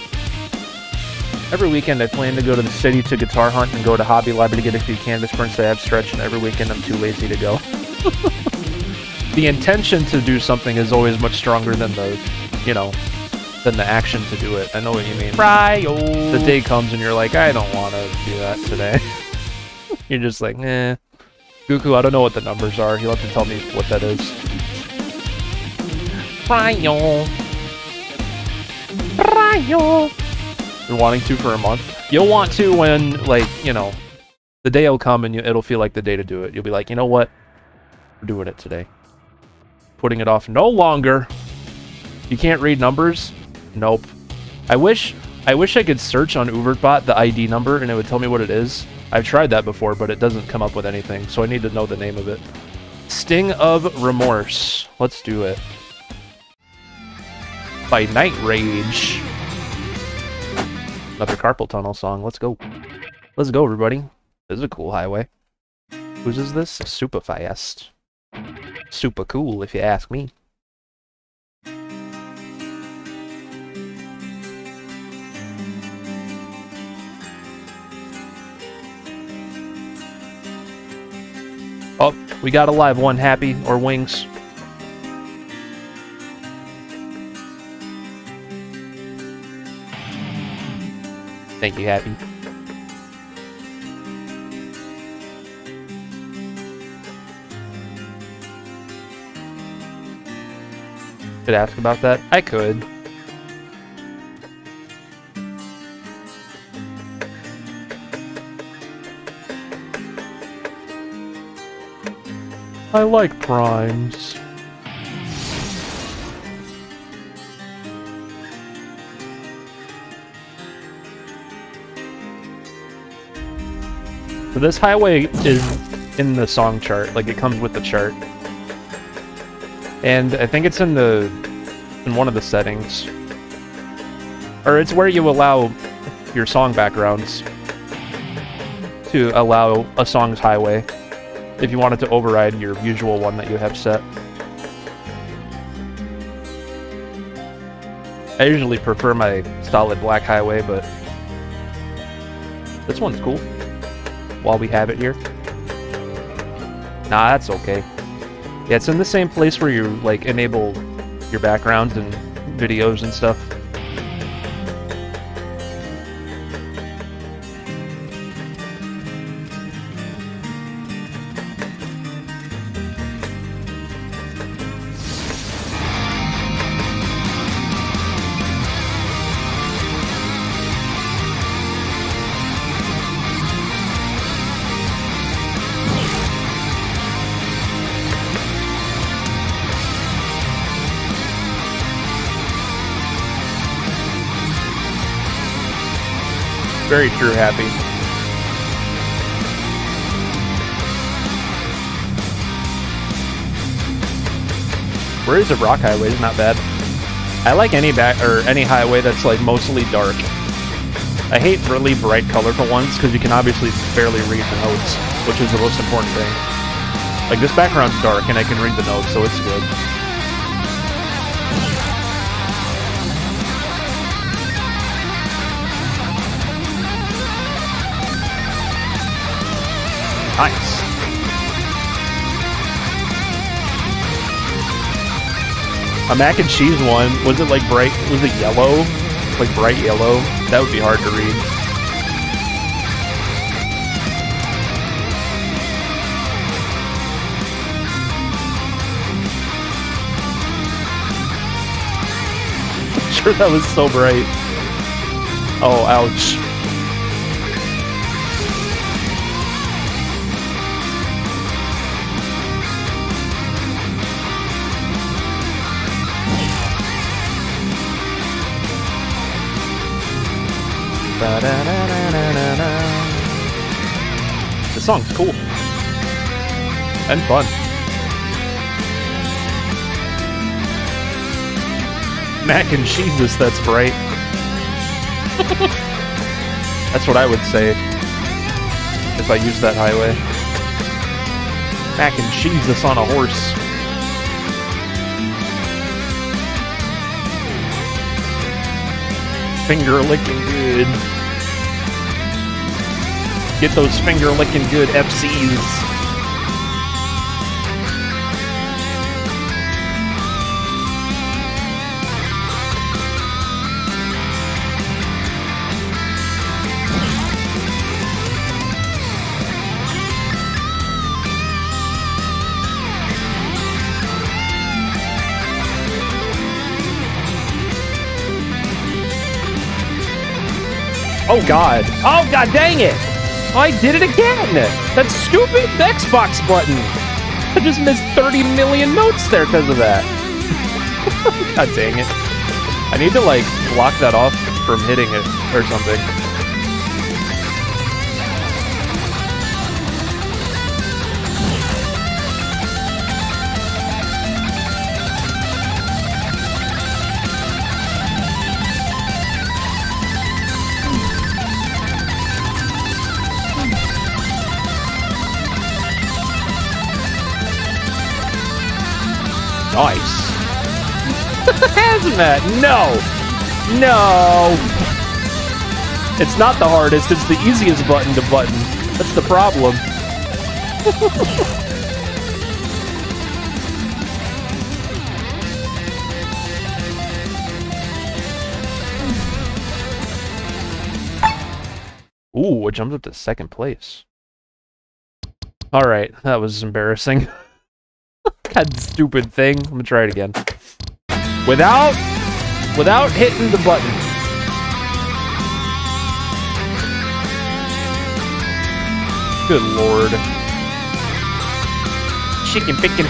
Every weekend I plan to go to the city to guitar hunt and go to Hobby Lobby to get a few canvas prints I have stretched, and every weekend I'm too lazy to go. the intention to do something is always much stronger than the, you know, than the action to do it. I know what you mean. Cryo. The day comes and you're like, I don't want to do that today. you're just like, eh. Goku, I don't know what the numbers are. You'll have to tell me what that is. Cryo. Cryo. Been wanting to for a month. You'll want to when, like, you know, the day will come and you, it'll feel like the day to do it. You'll be like, you know what? We're doing it today. Putting it off no longer. You can't read numbers? Nope. I wish I wish I could search on Ubertbot the ID number and it would tell me what it is. I've tried that before, but it doesn't come up with anything, so I need to know the name of it. Sting of Remorse. Let's do it. By Nightrage. Another carpal tunnel song. Let's go. Let's go, everybody. This is a cool highway. Whose is this? Super fast. Super cool, if you ask me. Oh, we got a live one, Happy, or Wings. Thank you, Happy. Could ask about that? I could. I like primes. This highway is in the song chart, like it comes with the chart. And I think it's in the in one of the settings. Or it's where you allow your song backgrounds to allow a song's highway if you wanted to override your usual one that you have set. I usually prefer my solid black highway, but this one's cool. While we have it here. Nah, that's okay. Yeah, it's in the same place where you like enable your backgrounds and videos and stuff. Very true, Happy. Where is a rock highway? Is not bad. I like any back or any highway that's like mostly dark. I hate really bright, colorful ones because you can obviously barely read the notes, which is the most important thing. Like this background's dark and I can read the notes, so it's good. Nice. A mac and cheese one, was it like bright, was it yellow? Like bright yellow? That would be hard to read. sure that was so bright. Oh, ouch. The song's cool. And fun. Mac and Jesus, that's bright. that's what I would say if I used that highway. Mac and Jesus on a horse. Finger licking good. Get those finger licking good FCs. Oh god. Oh god dang it! I did it again! That stupid Xbox button! I just missed 30 million notes there because of that. god dang it. I need to like block that off from hitting it or something. Nice. Hazmat. No. No. It's not the hardest. It's the easiest button to button. That's the problem. Ooh, it jumped up to second place. All right, that was embarrassing. that stupid thing. I'm gonna try it again. Without, without hitting the button. Good lord. Chicken picking.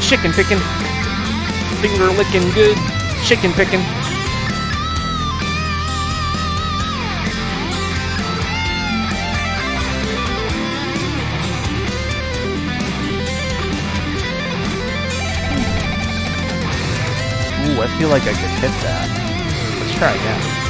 Chicken picking. Finger licking good. Chicken picking. I feel like I could hit that. Let's try again.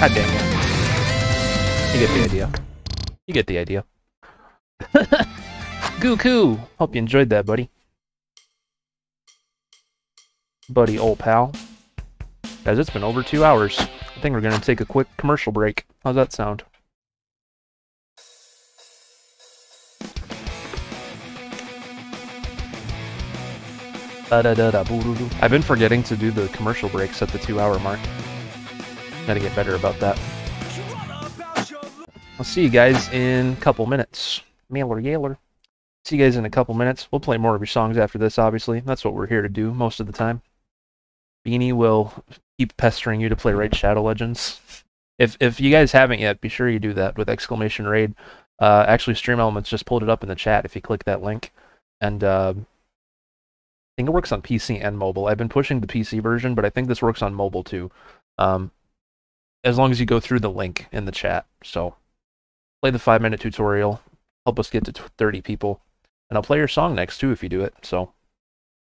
God damn it. You get the idea. You get the idea. Goku! Hope you enjoyed that, buddy. Buddy, old pal. Guys, it's been over two hours. I think we're gonna take a quick commercial break. How's that sound? I've been forgetting to do the commercial breaks at the two hour mark. Gotta get better about that. I'll see you guys in a couple minutes. Mailer Yaler. See you guys in a couple minutes. We'll play more of your songs after this, obviously. That's what we're here to do most of the time. Beanie will keep pestering you to play Raid Shadow Legends. If if you guys haven't yet, be sure you do that with exclamation raid. Uh, actually, Stream Elements just pulled it up in the chat if you click that link. And uh, I think it works on PC and mobile. I've been pushing the PC version, but I think this works on mobile too. Um, as long as you go through the link in the chat. So play the five minute tutorial, help us get to 30 people, and I'll play your song next too if you do it. So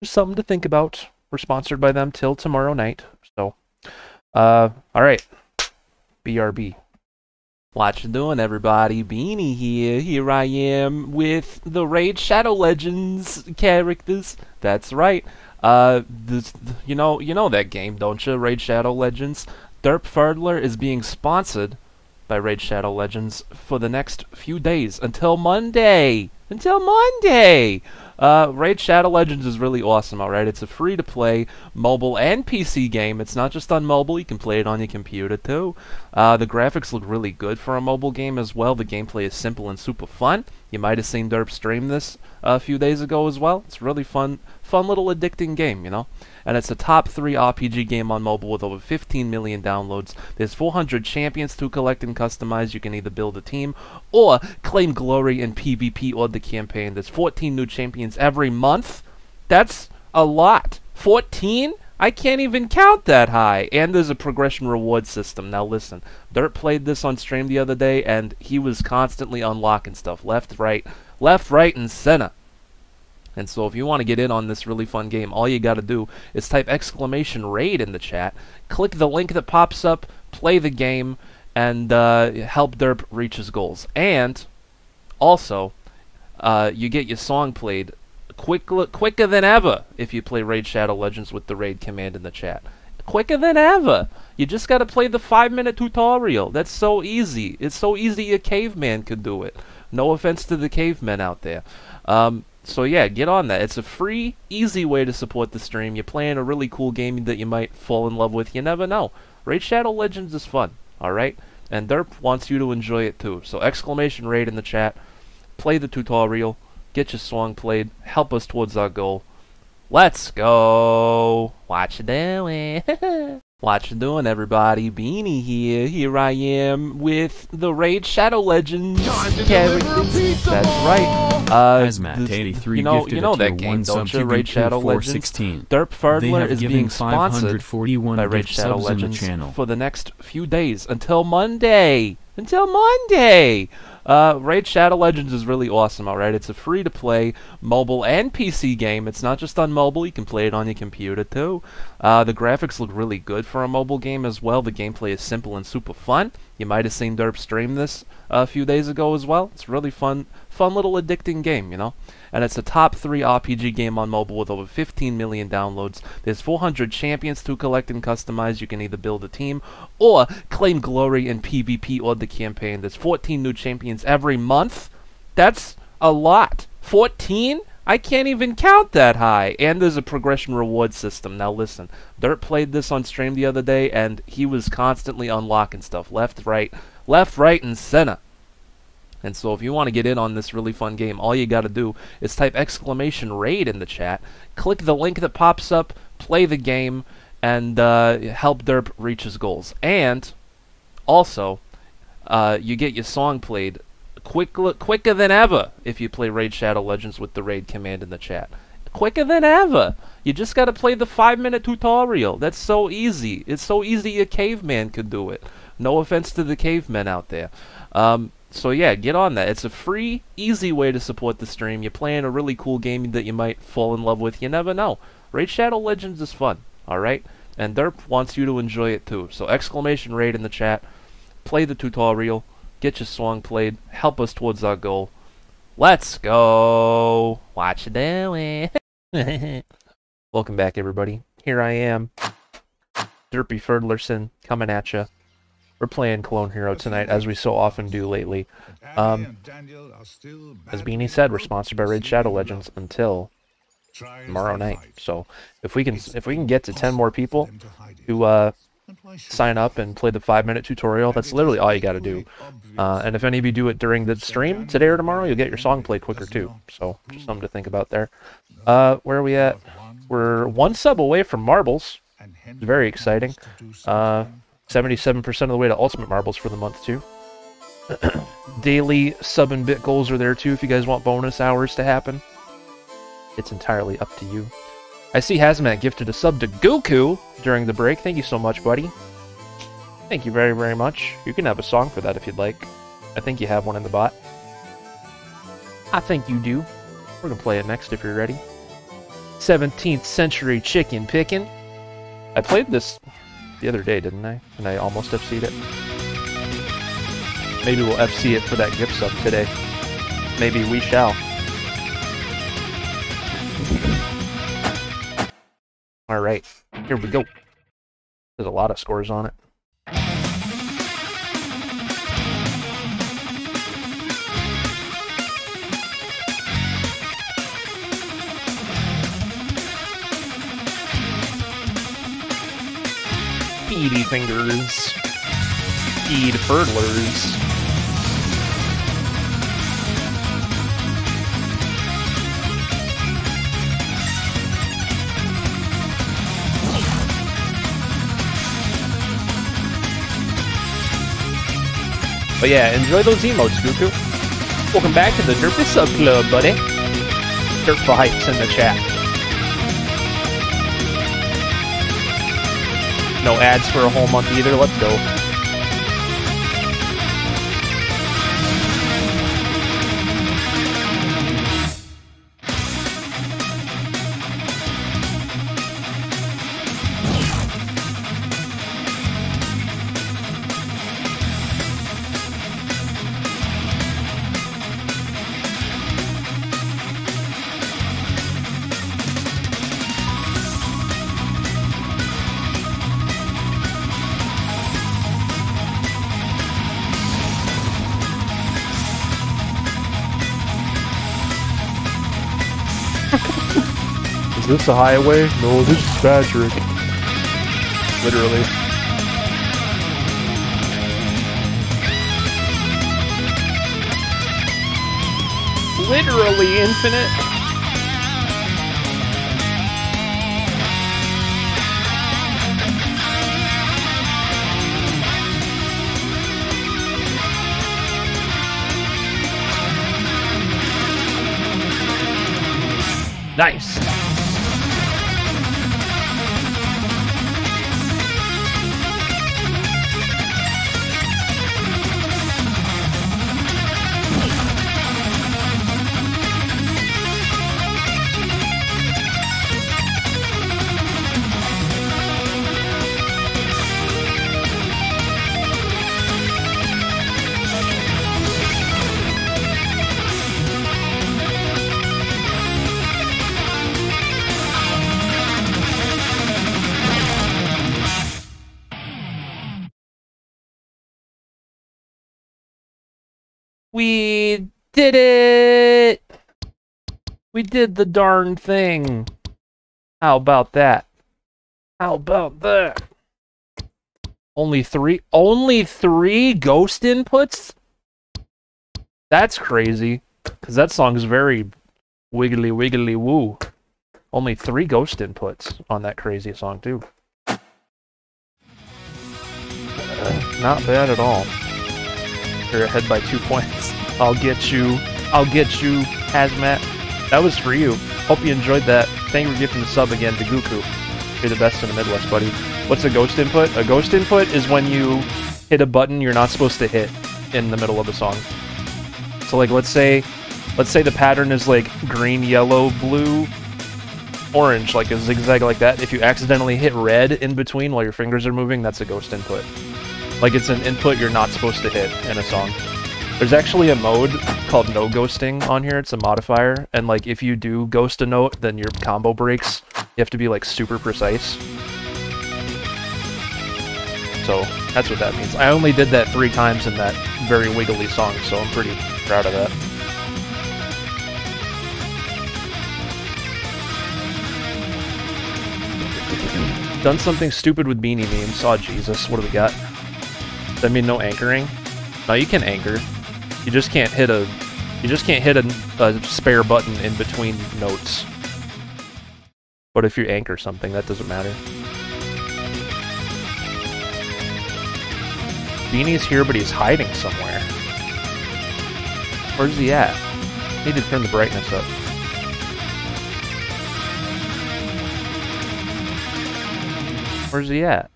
just something to think about. We're sponsored by them till tomorrow night. So, uh, all right, BRB. What you doing, everybody? Beanie here. Here I am with the Raid Shadow Legends characters. That's right. Uh, this, you know, you know that game, don't you? Raid Shadow Legends. Derpferdler is being sponsored by Raid Shadow Legends for the next few days until Monday. Until Monday. Uh, Raid Shadow Legends is really awesome, alright? It's a free to play mobile and PC game. It's not just on mobile, you can play it on your computer too. Uh, the graphics look really good for a mobile game as well. The gameplay is simple and super fun. You might have seen Derp stream this uh, a few days ago as well. It's really fun, fun little addicting game, you know? And it's a top 3 RPG game on mobile with over 15 million downloads. There's 400 champions to collect and customize. You can either build a team or claim glory in PvP or the campaign. There's 14 new champions every month. That's a lot. 14? I can't even count that high. And there's a progression reward system. Now listen, Dirt played this on stream the other day and he was constantly unlocking stuff left, right, left, right, and center. And so if you want to get in on this really fun game, all you got to do is type exclamation raid in the chat, click the link that pops up, play the game, and uh, help Derp reach his goals. And also, uh, you get your song played quick, quicker than ever if you play Raid Shadow Legends with the raid command in the chat. Quicker than ever. You just got to play the five minute tutorial. That's so easy. It's so easy a caveman could do it. No offense to the cavemen out there. Um, so yeah, get on that. It's a free, easy way to support the stream. You're playing a really cool game that you might fall in love with. You never know. Raid Shadow Legends is fun, alright? And Derp wants you to enjoy it too. So exclamation raid in the chat. Play the tutorial. Get your song played. Help us towards our goal. Let's go. Watch you doing? what you doing, everybody? Beanie here. Here I am with the Raid Shadow Legends characters. That's right. Uh, Hazmat this- 83 you know, you know that game, 1 don't sub you? to Raid Shadow Legends. 416. Derp They Ferdler is being sponsored 541 by Raid Shadow subs in the Legends channel. for the next few days until Monday. Until Monday. Uh, Raid Shadow Legends is really awesome, alright? It's a free to play mobile and PC game. It's not just on mobile, you can play it on your computer too. Uh, the graphics look really good for a mobile game as well. The gameplay is simple and super fun. You might have seen Derp stream this a few days ago as well. It's really fun, fun little addicting game, you know. And it's a top three RPG game on mobile with over 15 million downloads. There's 400 champions to collect and customize. You can either build a team or claim glory in PvP or the campaign. There's 14 new champions every month. That's a lot. 14? I can't even count that high. And there's a progression reward system. Now listen, Dirt played this on stream the other day and he was constantly unlocking stuff left, right, left, right, and center. And so if you want to get in on this really fun game, all you got to do is type exclamation raid in the chat, click the link that pops up, play the game, and uh, help Derp reach his goals. And also, uh, you get your song played quick, quicker than ever if you play Raid Shadow Legends with the raid command in the chat. Quicker than ever. You just got to play the five minute tutorial. That's so easy. It's so easy a caveman could do it. No offense to the cavemen out there. Um, so yeah, get on that. It's a free, easy way to support the stream. You're playing a really cool game that you might fall in love with. You never know. Raid Shadow Legends is fun, alright? And Derp wants you to enjoy it too. So exclamation raid in the chat. Play the tutorial. Get your song played. Help us towards our goal. Let's go. Watch you doing? Welcome back, everybody. Here I am, Derpy Ferdlerson, coming at you. We're playing Clone Hero tonight, as we so often do lately. Um, as Beanie said, we're sponsored by Raid Shadow Legends until tomorrow night. So if we can, if we can get to ten more people who uh, sign up and play the five-minute tutorial, that's literally all you got to do. Uh, and if any of you do it during the stream today or tomorrow, you'll get your song played quicker too. So just something to think about there. Uh, where are we at? We're one sub away from marbles. It's very exciting. Uh, 77% of the way to Ultimate Marbles for the month, too. Daily sub and bit goals are there, too, if you guys want bonus hours to happen. It's entirely up to you. I see Hazmat gifted a sub to Goku during the break. Thank you so much, buddy. Thank you very, very much. You can have a song for that if you'd like. I think you have one in the bot. I think you do. We're gonna play it next if you're ready. 17th century chicken picking. I played this the other day, didn't I? And I almost FC'd it. Maybe we'll FC it for that gift sub today. Maybe we shall. Alright, here we go. There's a lot of scores on it. Speedy fingers. Speed furdlers. But yeah, enjoy those emotes, Goku. Welcome back to the Derpy Sub Club, buddy. Derp Hypes in the chat. No ads for a whole month either. Let's go. This a highway? No, this is Patrick. Literally. Literally infinite. Did the darn thing. How about that? How about that? Only three, only three ghost inputs? That's crazy. Because that song's very wiggly wiggly woo. Only three ghost inputs on that crazy song, too. Not bad at all. You're ahead by two points. I'll get you. I'll get you, Hazmat. That was for you. Hope you enjoyed that. Thank you for gifting the sub again to Goku. You're the best in the Midwest, buddy. What's a ghost input? A ghost input is when you hit a button you're not supposed to hit in the middle of a song. So like let's say let's say the pattern is like green, yellow, blue, orange, like a zigzag like that. If you accidentally hit red in between while your fingers are moving, that's a ghost input. Like it's an input you're not supposed to hit in a song. There's actually a mode called no ghosting on here. It's a modifier, and like if you do ghost a note, then your combo breaks. You have to be like super precise. So that's what that means. I only did that three times in that very wiggly song, so I'm pretty proud of that. Done something stupid with beanie memes. Oh Jesus, what do we got? Does that mean no anchoring? No, you can anchor. You just can't hit a you just can't hit a, a spare button in between notes. But if you anchor something, that doesn't matter. Beanie's here, but he's hiding somewhere. Where's he at? Need to turn the brightness up. Where's he at?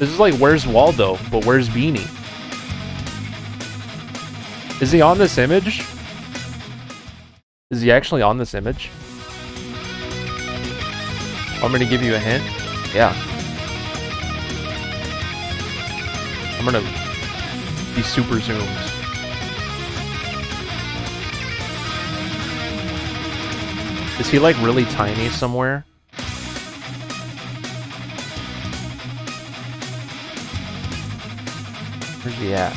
This is like Where's Waldo, but where's Beanie? Is he on this image? Is he actually on this image? I'm gonna give you a hint. Yeah. I'm gonna be super zoomed. Is he like really tiny somewhere? Where's?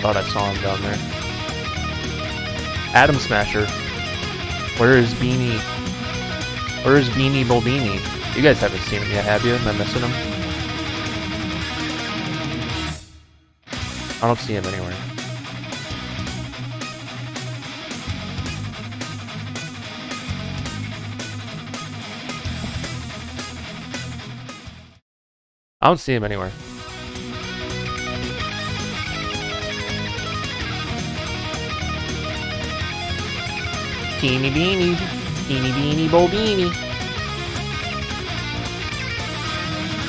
Thought I saw him down there. Atom Smasher. Where is Beanie? Where is Beanie Bobini? You guys haven't seen him yet, have you? Am I missing him? I don't see him anywhere. I don't see him anywhere. Teeny beanie, teeny beanie bo beanie.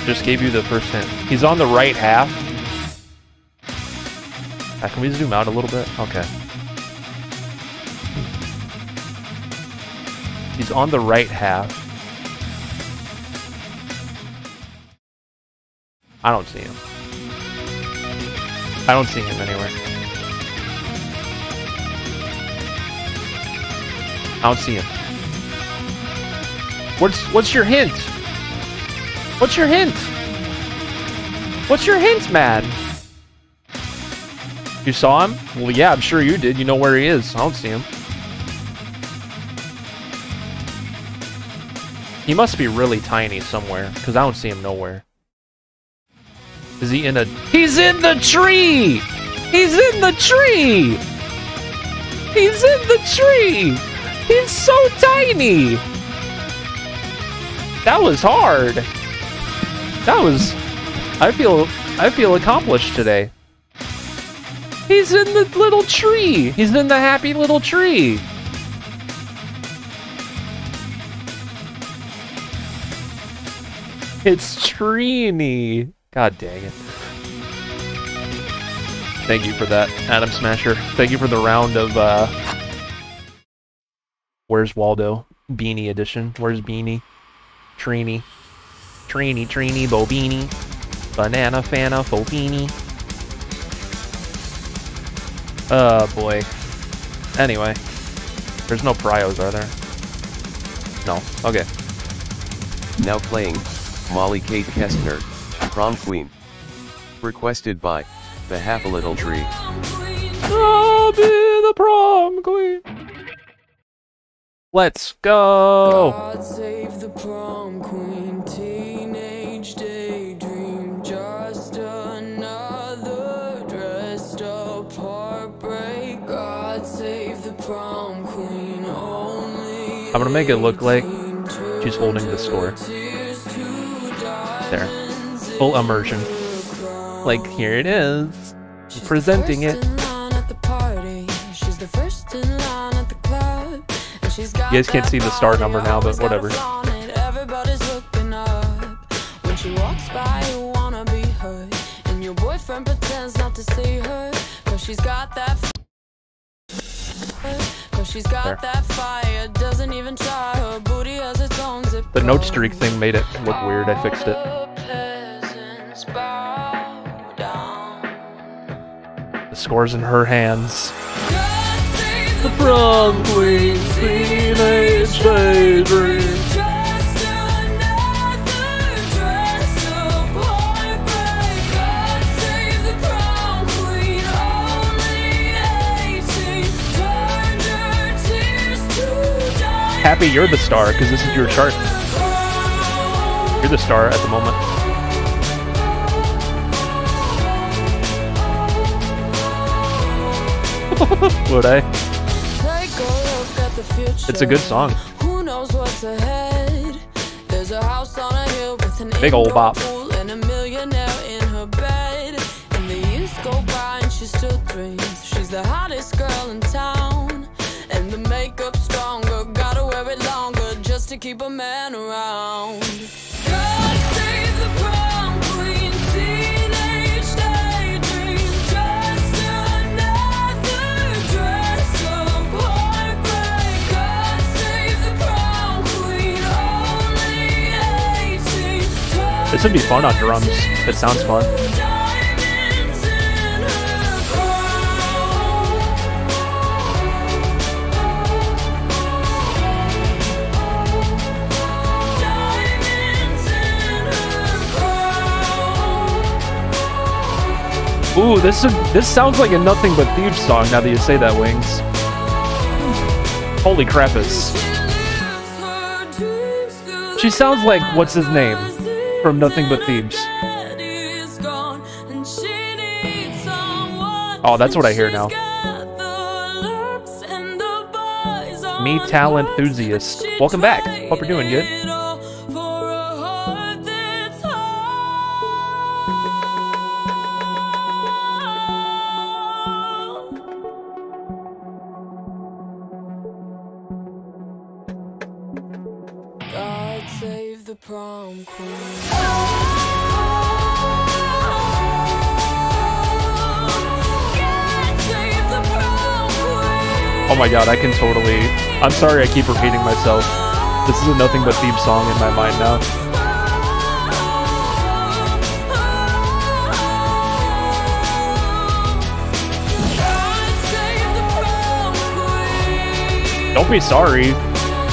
Just gave you the first hint. He's on the right half. Uh, can we zoom out a little bit? Okay. He's on the right half. I don't see him. I don't see him anywhere. I don't see him. What's what's your hint? What's your hint? What's your hint, man? You saw him? Well, yeah, I'm sure you did. You know where he is. I don't see him. He must be really tiny somewhere, because I don't see him nowhere. Is he in a... He's in the tree! He's in the tree! He's in the tree! He's so tiny! That was hard. That was... I feel... I feel accomplished today. He's in the little tree! He's in the happy little tree! It's Trini! God dang it. Thank you for that, Adam Smasher. Thank you for the round of, uh... Where's Waldo? Beanie edition. Where's Beanie? Trini. Trini, Trini, Bobini. Banana, Fana, Fofini. Oh boy. Anyway. There's no prios, are there? No. Okay. Now playing, Molly Kate Kestner, Prom Queen. Requested by, the Half a Little Tree. I'll be the prom queen. Let's go. God save the prom queen, teenage daydream, just another dressed up heartbreak. God save the prom queen, only. I'm gonna make it look like she's holding the score. There. Full immersion. Like, here it is. Presenting it. You guys can't see the star number now, but whatever. Everybody's looking up. When she walks by, you wanna be her. And your boyfriend pretends not to see her. Cause she's got that. Cause she's got There. that fire. Doesn't even try. Her booty has its own zip. The note streak thing made it look weird. I fixed it. Score's in her hands. The prom queen, teenage daydream. Just another dress up heartbreak. God save the prom queen, only 18. Turned her tears to diamonds. Happy you're the star, because this is your chart. You're the star at the moment. Would I? Take a look at the future. It's a good song. Who knows what's ahead? There's a house on a hill with an Big old bop. and a millionaire in her bed. And the years go by and she still dreams. She's the hottest girl in town. And the makeup's stronger, gotta wear it longer just to keep a man around. This would be fun on drums. It sounds fun. Ooh, this is, this sounds like a nothing but thieves song. Now that you say that, Wings. Holy crap! It's She sounds like what's his name from Nothing But Thieves. Oh, that's what I hear now. Me, Tal Enthusiast. Welcome back. Hope you're doing good. My god, I can totally. I'm sorry I keep repeating myself. This is a Nothing But Thieves song in my mind now. Don't be sorry.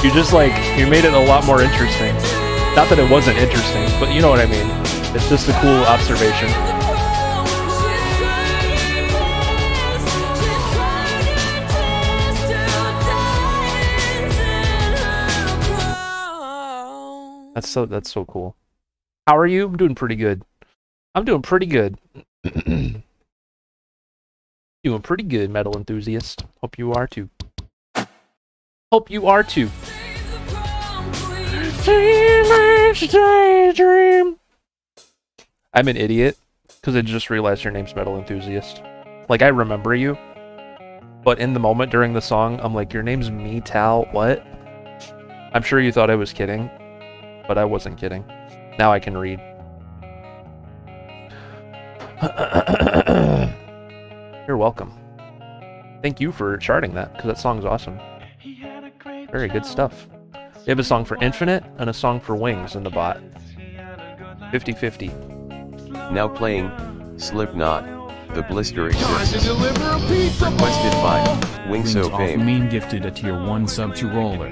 You just like, you made it a lot more interesting. Not that it wasn't interesting, but you know what I mean. It's just a cool observation. That's so that's so cool. How are you? I'm doing pretty good. I'm doing pretty good. doing pretty good, metal enthusiast. Hope you are too. Hope you are too. Teenage daydream. I'm an idiot because I just realized your name's metal enthusiast. Like I remember you, but in the moment during the song, I'm like, your name's me, Tal. What? I'm sure you thought I was kidding, but I wasn't kidding. Now I can read. You're welcome. Thank you for charting that, because that song's awesome. Very good stuff. We have a song for Infinite and a song for Wings in the bot. 50-50. Now playing, Slipknot, The Blister Exists. Requested by, Wings Wings of Fame. mean gifted a tier 1 sub to Roller.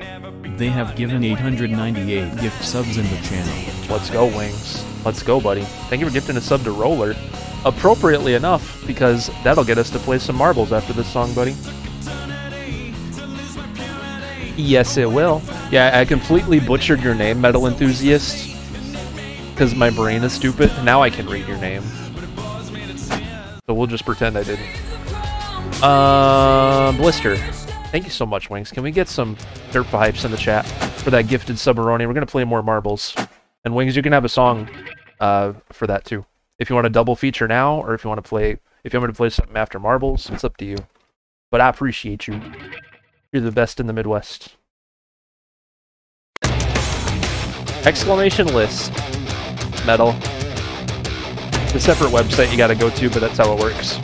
They have given 898 gift subs in the channel. Let's go, Wings. Let's go, buddy. Thank you for gifting a sub to Roller. Appropriately enough, because that'll get us to play some marbles after this song, buddy. Yes, it will. Yeah, I completely butchered your name, Metal Enthusiast, because my brain is stupid. Now I can read your name. So we'll just pretend I didn't. Uh, Blister. Thank you so much, Wings. Can we get some dirt vibes in the chat for that gifted Subaroni? We're gonna play more marbles. And Wings, you can have a song uh, for that too. If you want to double feature now, or if you want to play, if you want me to play something after marbles, it's up to you. But I appreciate you. You're the best in the Midwest. Exclamation list. Metal. It's a separate website you gotta go to, but that's how it works.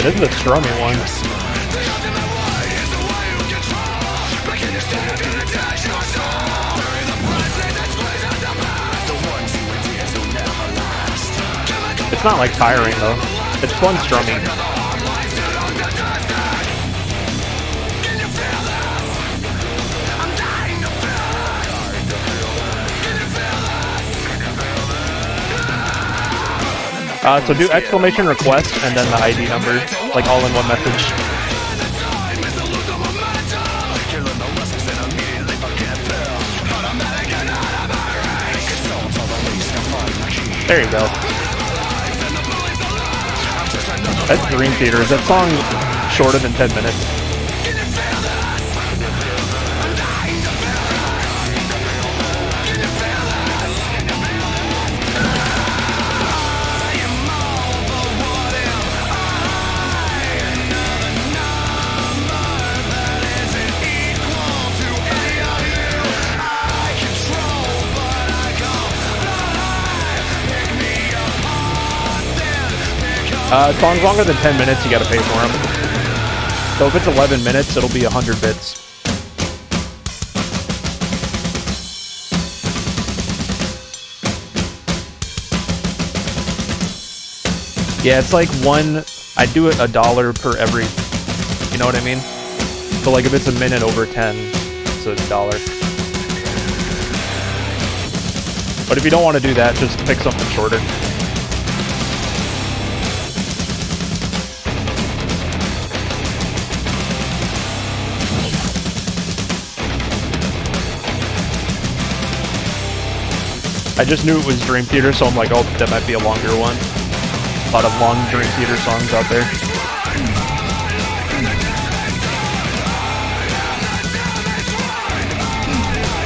Yeah, this is a strumming one. It's not like tiring though. It's fun strumming. Uh, so do exclamation request and then the ID number, like all in one message. There you go. That's Dream Theater. Is that song shorter than 10 minutes? Uh, songs longer than 10 minutes, you gotta pay for them. So if it's 11 minutes, it'll be 100 bits. Yeah, it's like one. I do it a dollar per every. You know what I mean? So like if it's a minute over 10, so it's a dollar. But if you don't want to do that, just pick something shorter. I just knew it was Dream Theater, so I'm like, oh, that might be a longer one. A lot of long Dream Theater songs out there.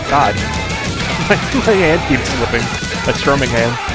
God. My, hand keeps slipping. My strumming hand.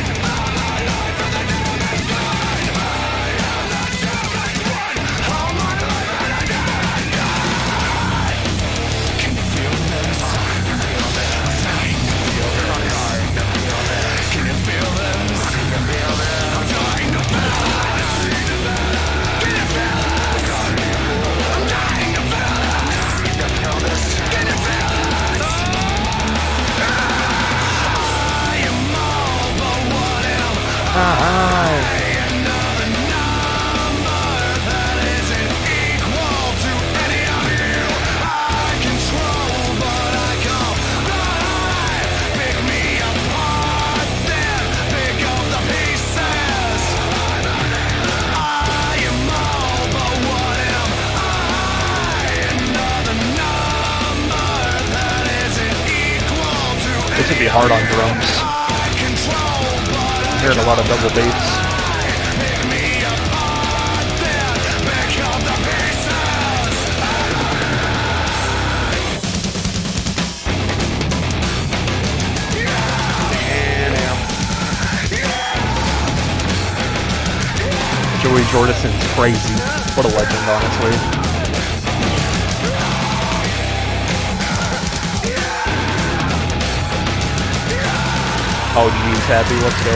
Happy. Let's go.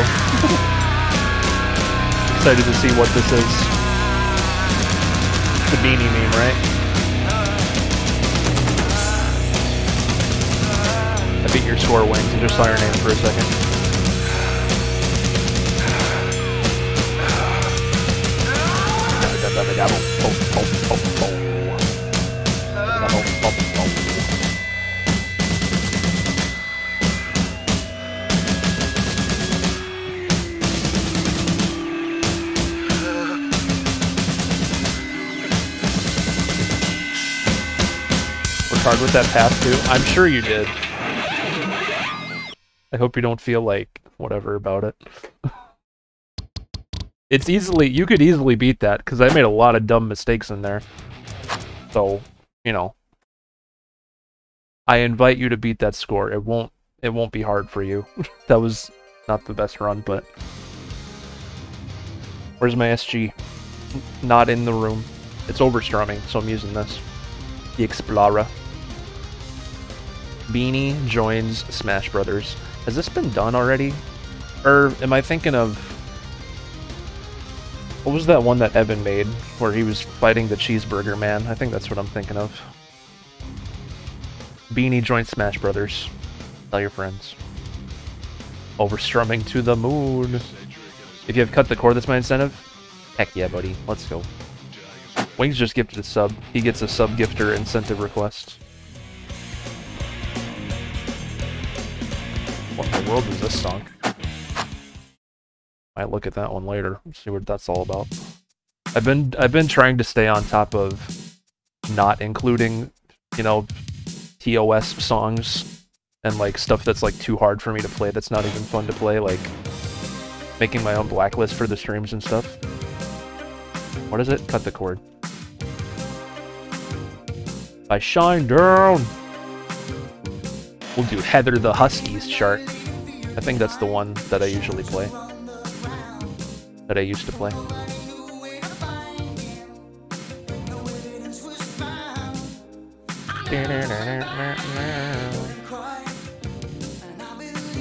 Excited to see what this is. The beanie meme, right? I beat your score, Wings, and just saw your name for a second. With that path too. I'm sure you did. I hope you don't feel like whatever about it. It's easily you could easily beat that because I made a lot of dumb mistakes in there. So, you know. I invite you to beat that score. It won't it won't be hard for you. that was not the best run, but Where's my SG? Not in the room. It's overstrumming, so I'm using this. The Explorer. Beanie joins Smash Brothers. Has this been done already? Or am I thinking of what was that one that Evan made where he was fighting the cheeseburger man? I think that's what I'm thinking of. Beanie joins Smash Brothers. Tell your friends. Overstrumming to the moon. If you have cut the cord, that's my incentive. Heck yeah, buddy. Let's go. Wings just gifted a sub. He gets a sub gifter incentive request. What in the world is this song? Might look at that one later. See what that's all about. I've been I've been trying to stay on top of not including, you know, TOS songs and like stuff that's like too hard for me to play that's not even fun to play, like making my own blacklist for the streams and stuff. What is it? Cut the cord. I shine down. We'll do Heather the Huskies chart. I think that's the one that I usually play. That I used to play.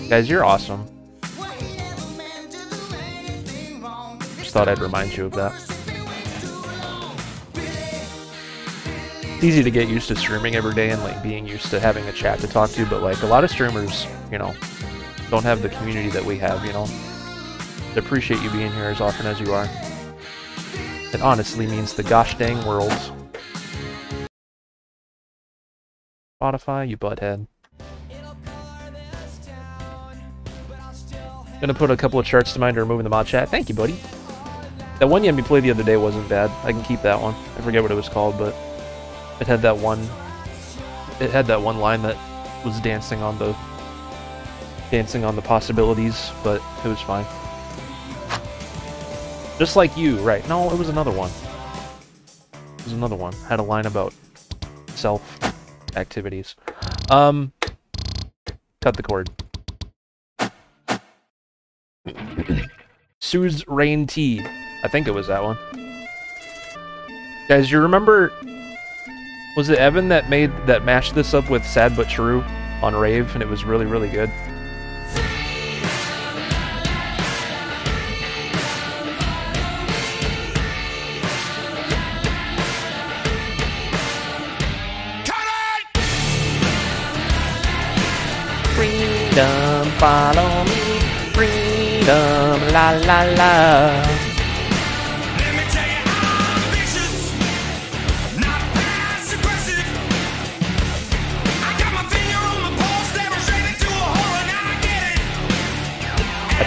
Guys, you're awesome. Just thought I'd remind you of that. It's easy to get used to streaming every day and like being used to having a chat to talk to, but like a lot of streamers, you know, don't have the community that we have, you know. I appreciate you being here as often as you are. It honestly means the gosh dang world. Spotify, you butthead. Gonna put a couple of charts to mind to remove the mod chat. Thank you, buddy. That one Yemi played the other day wasn't bad. I can keep that one. I forget what it was called, but it had that one. It had that one line that was dancing on the dancing on the possibilities, but it was fine. Just like you, right? No, it was another one. It was another one. Had a line about self activities. Um, cut the cord. Sue's Rain Tea. I think it was that one. Guys, you remember was it Evan that made that mashed this up with Sad But True on Rave and it was really really good? Freedom, follow me. Freedom, la la la.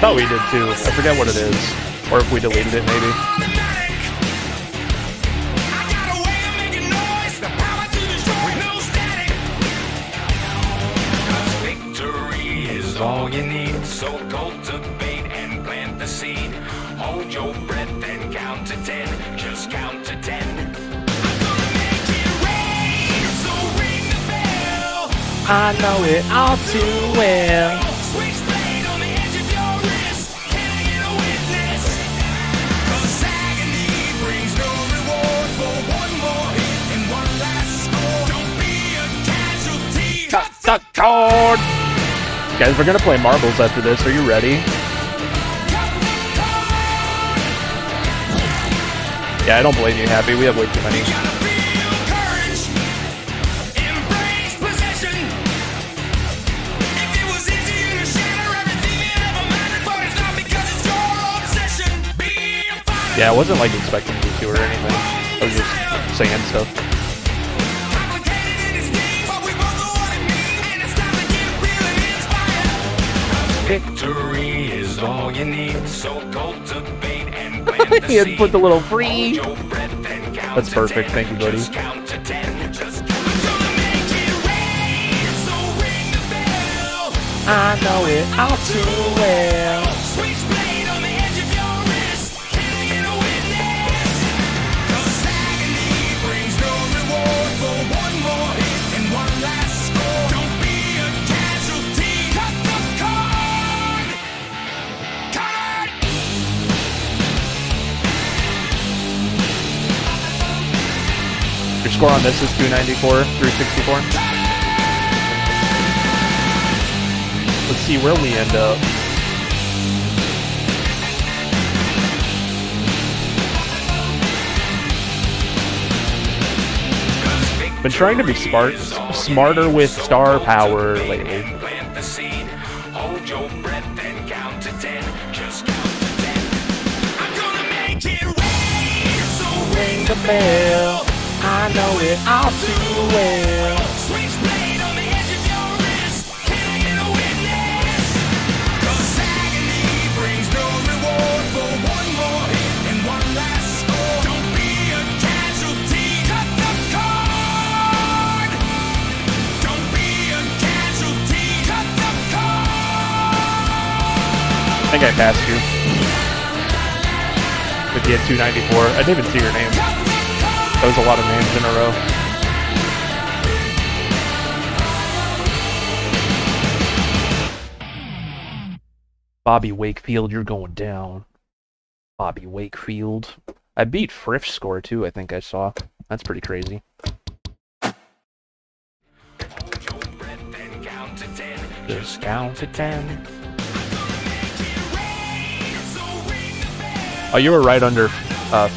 Thought we did too. I forget what it is. Or if we deleted it maybe. All you need, so cultivate and plant the seed. Hold your breath and count to ten, just count to ten. Rain, so. I know it all too well. The! Guys, we're gonna play marbles after this. Are you ready? Yeah, I don't blame you, Happy. We have way too many. Gotta feel courage, embrace possession. If it was easier to shatter everything you ever mattered, but it's not because it's your obsession. Be a fighter. Yeah, I wasn't like expecting you to or anything. I was just saying stuff. Victory is all you need, so cultivate and plant the he seed. put the little free. Hold your breath and count That's perfect. Thank you, buddy. Just count to 10. Just count. I'm gonna make it rain, so ring the bell. I know it all too well. Score on this is 294, 364. Let's see where we end up. Been trying to be smart, smarter with star power lately. The seed. Hold your breath and count to 10. Just count to 10. I'm gonna make it rain, so ring the bell. I know it all too well. Switchblade on the edge of your wrist, killing a witness. 'Cause agony brings no reward for one more hit and one last score. Don't be a casualty. Cut the cord. Don't be a casualty. Cut the cord. I think I passed you. If you had 294, I didn't even see your name. That was a lot of names in a row. Bobby Wakefield, you're going down. Bobby Wakefield. I beat Friff's score too, I think I saw. That's pretty crazy. Just count to ten. Oh, you were right under uh,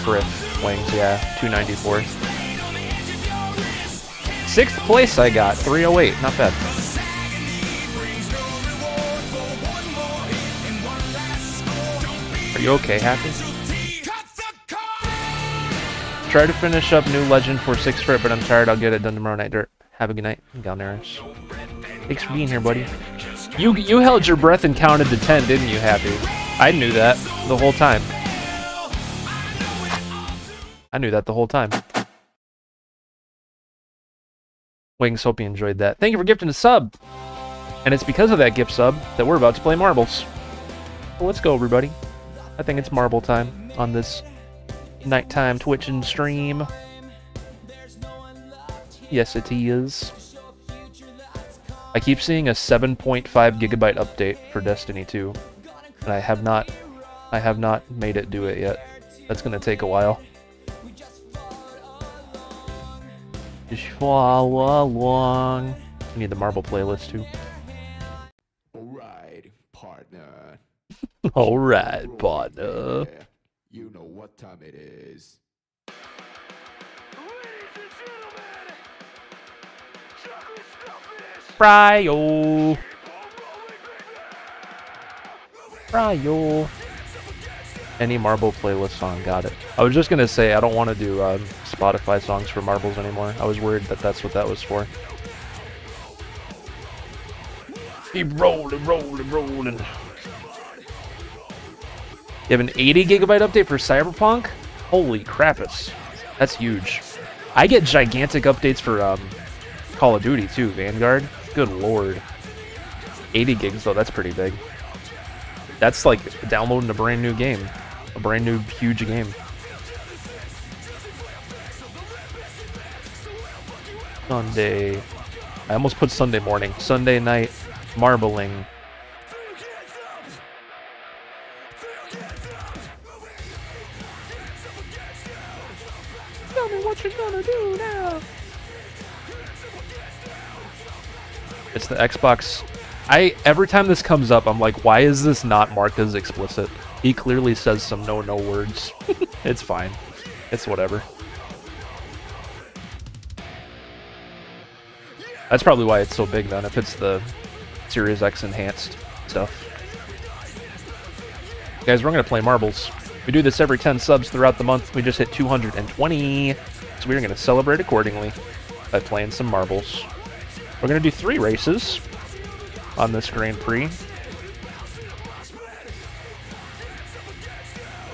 wings, yeah, 294. Sixth place I got, 308, not bad. Are you okay, Happy? Try to finish up New Legend for 6 Frit, but I'm tired. I'll get it done tomorrow night. Dirt. Have a good night, Galneris. Thanks for being here, buddy. You you held your breath and counted to 10, didn't you, Happy? I knew that the whole time. I knew that the whole time. Wings, hope you enjoyed that. Thank you for gifting a sub. And it's because of that gift sub that we're about to play marbles. So let's go, everybody. I think it's marble time on this nighttime Twitch and stream. Yes, it is. I keep seeing a 7.5 gigabyte update for Destiny 2, and I have not, I have not made it do it yet. That's gonna take a while. Just follow along. We need the marble playlist too. Alright, partner. All right, partner. Yeah, you know what time it is. Prio. Prio. Any marble playlist song, got it. I was just gonna say I don't want to do um, Spotify songs for marbles anymore. I was worried that that's what that was for. Keep rolling, rolling, rolling. You have an 80 gigabyte update for Cyberpunk? Holy crappus. That's huge. I get gigantic updates for um, Call of Duty too, Vanguard. Good lord. 80 gigs though, that's pretty big. That's like downloading a brand new game. A brand new huge game. Sunday. I almost put Sunday morning. Sunday night marbling. Tell me what you're gonna do now. It's the Xbox. I every time this comes up, I'm like, why is this not marked as explicit? He clearly says some no no words. it's fine. It's whatever. That's probably why it's so big then, if it's the Series X enhanced stuff. Guys, we're gonna play marbles. We do this every 10 subs throughout the month. We just hit 220, so we're gonna celebrate accordingly by playing some marbles. We're gonna do three races on this Grand Prix.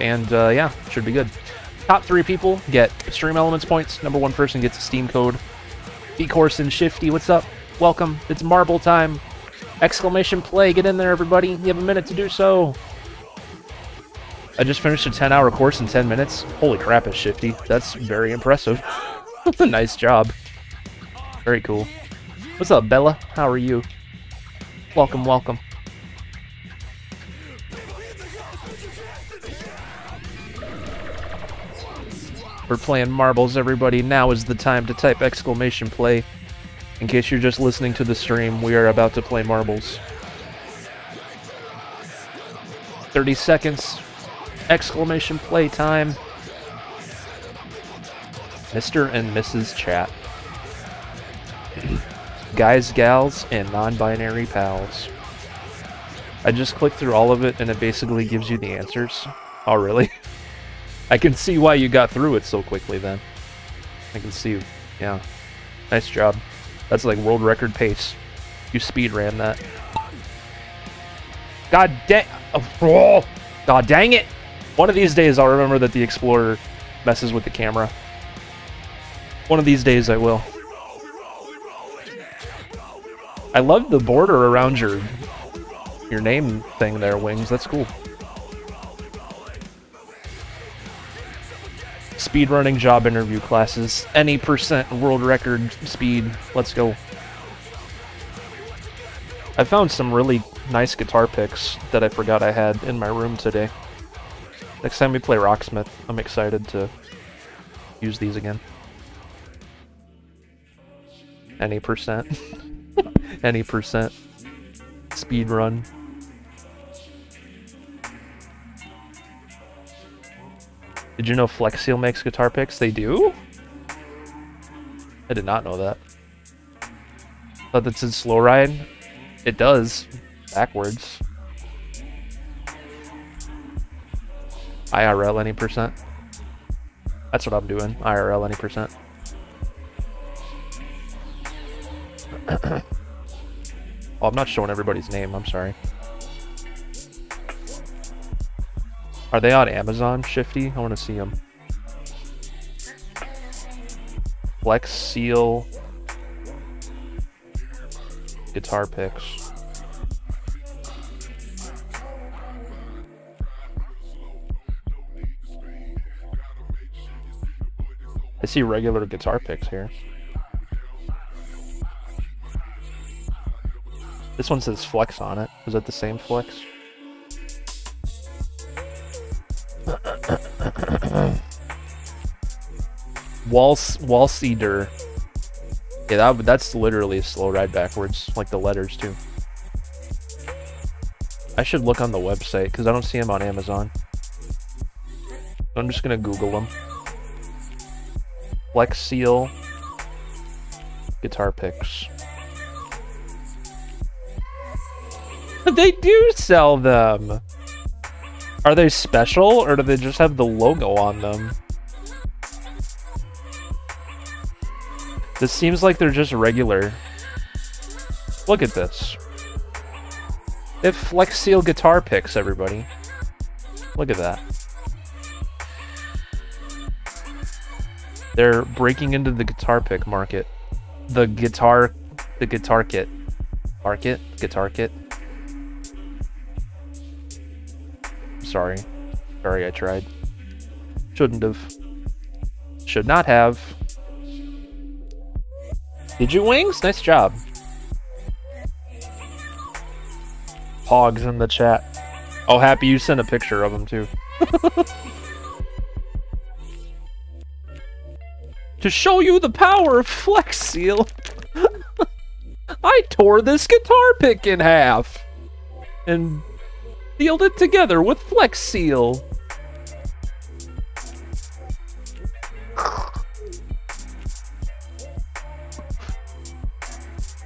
And uh, yeah, should be good. Top three people get Stream Elements points. Number one person gets a Steam code. B Corson, Shifty, what's up? Welcome. It's marble time. Exclamation play. Get in there, everybody. You have a minute to do so. I just finished a 10 hour course in 10 minutes. Holy crap, it's Shifty. That's very impressive. nice job. Very cool. What's up, Bella? How are you? Welcome, welcome. We're playing marbles, everybody. Now is the time to type exclamation play. In case you're just listening to the stream, we are about to play marbles. 30 seconds. Exclamation play time. Mr. and Mrs. Chat. Guys, gals, and non-binary pals. I just clicked through all of it and it basically gives you the answers. Oh, really? I can see why you got through it so quickly then. I can see, yeah. Nice job. That's like world record pace. You speed ran that. God dang! Oh, oh, God dang it! One of these days I'll remember that the Explorer messes with the camera. One of these days I will. I love the border around your your name thing there, Wings. That's cool. Speedrunning job interview classes. Any percent world record speed. Let's go. I found some really nice guitar picks that I forgot I had in my room today. Next time we play Rocksmith, I'm excited to use these again. Any percent. Any percent. Speed run. Did you know Flex Seal makes guitar picks? They do? I did not know that. Thought that said slow ride. It does. Backwards. IRL any percent. That's what I'm doing. IRL any percent. oh, I'm not showing everybody's name. I'm sorry. Are they on Amazon, Shifty? I want to see them. Flex Seal guitar picks. I see regular guitar picks here. This one says Flex on it. Is that the same Flex? Wall Wall Cedar. Yeah, that, that's literally a slow ride backwards, like the letters too. I should look on the website because I don't see them on Amazon. I'm just gonna Google them. Flex Seal guitar picks. they do sell them. Are they special or do they just have the logo on them? This seems like they're just regular. Look at this. They have Flex Seal guitar picks, everybody. Look at that. They're breaking into the guitar pick market. The guitar, the guitar kit. Market? Guitar kit? Sorry. Sorry I tried. Shouldn't have. Should not have. Did you wings? Nice job. Hogs in the chat. Oh, happy you sent a picture of them too. to show you the power of Flex Seal. I tore this guitar pick in half and sealed it together with Flex Seal.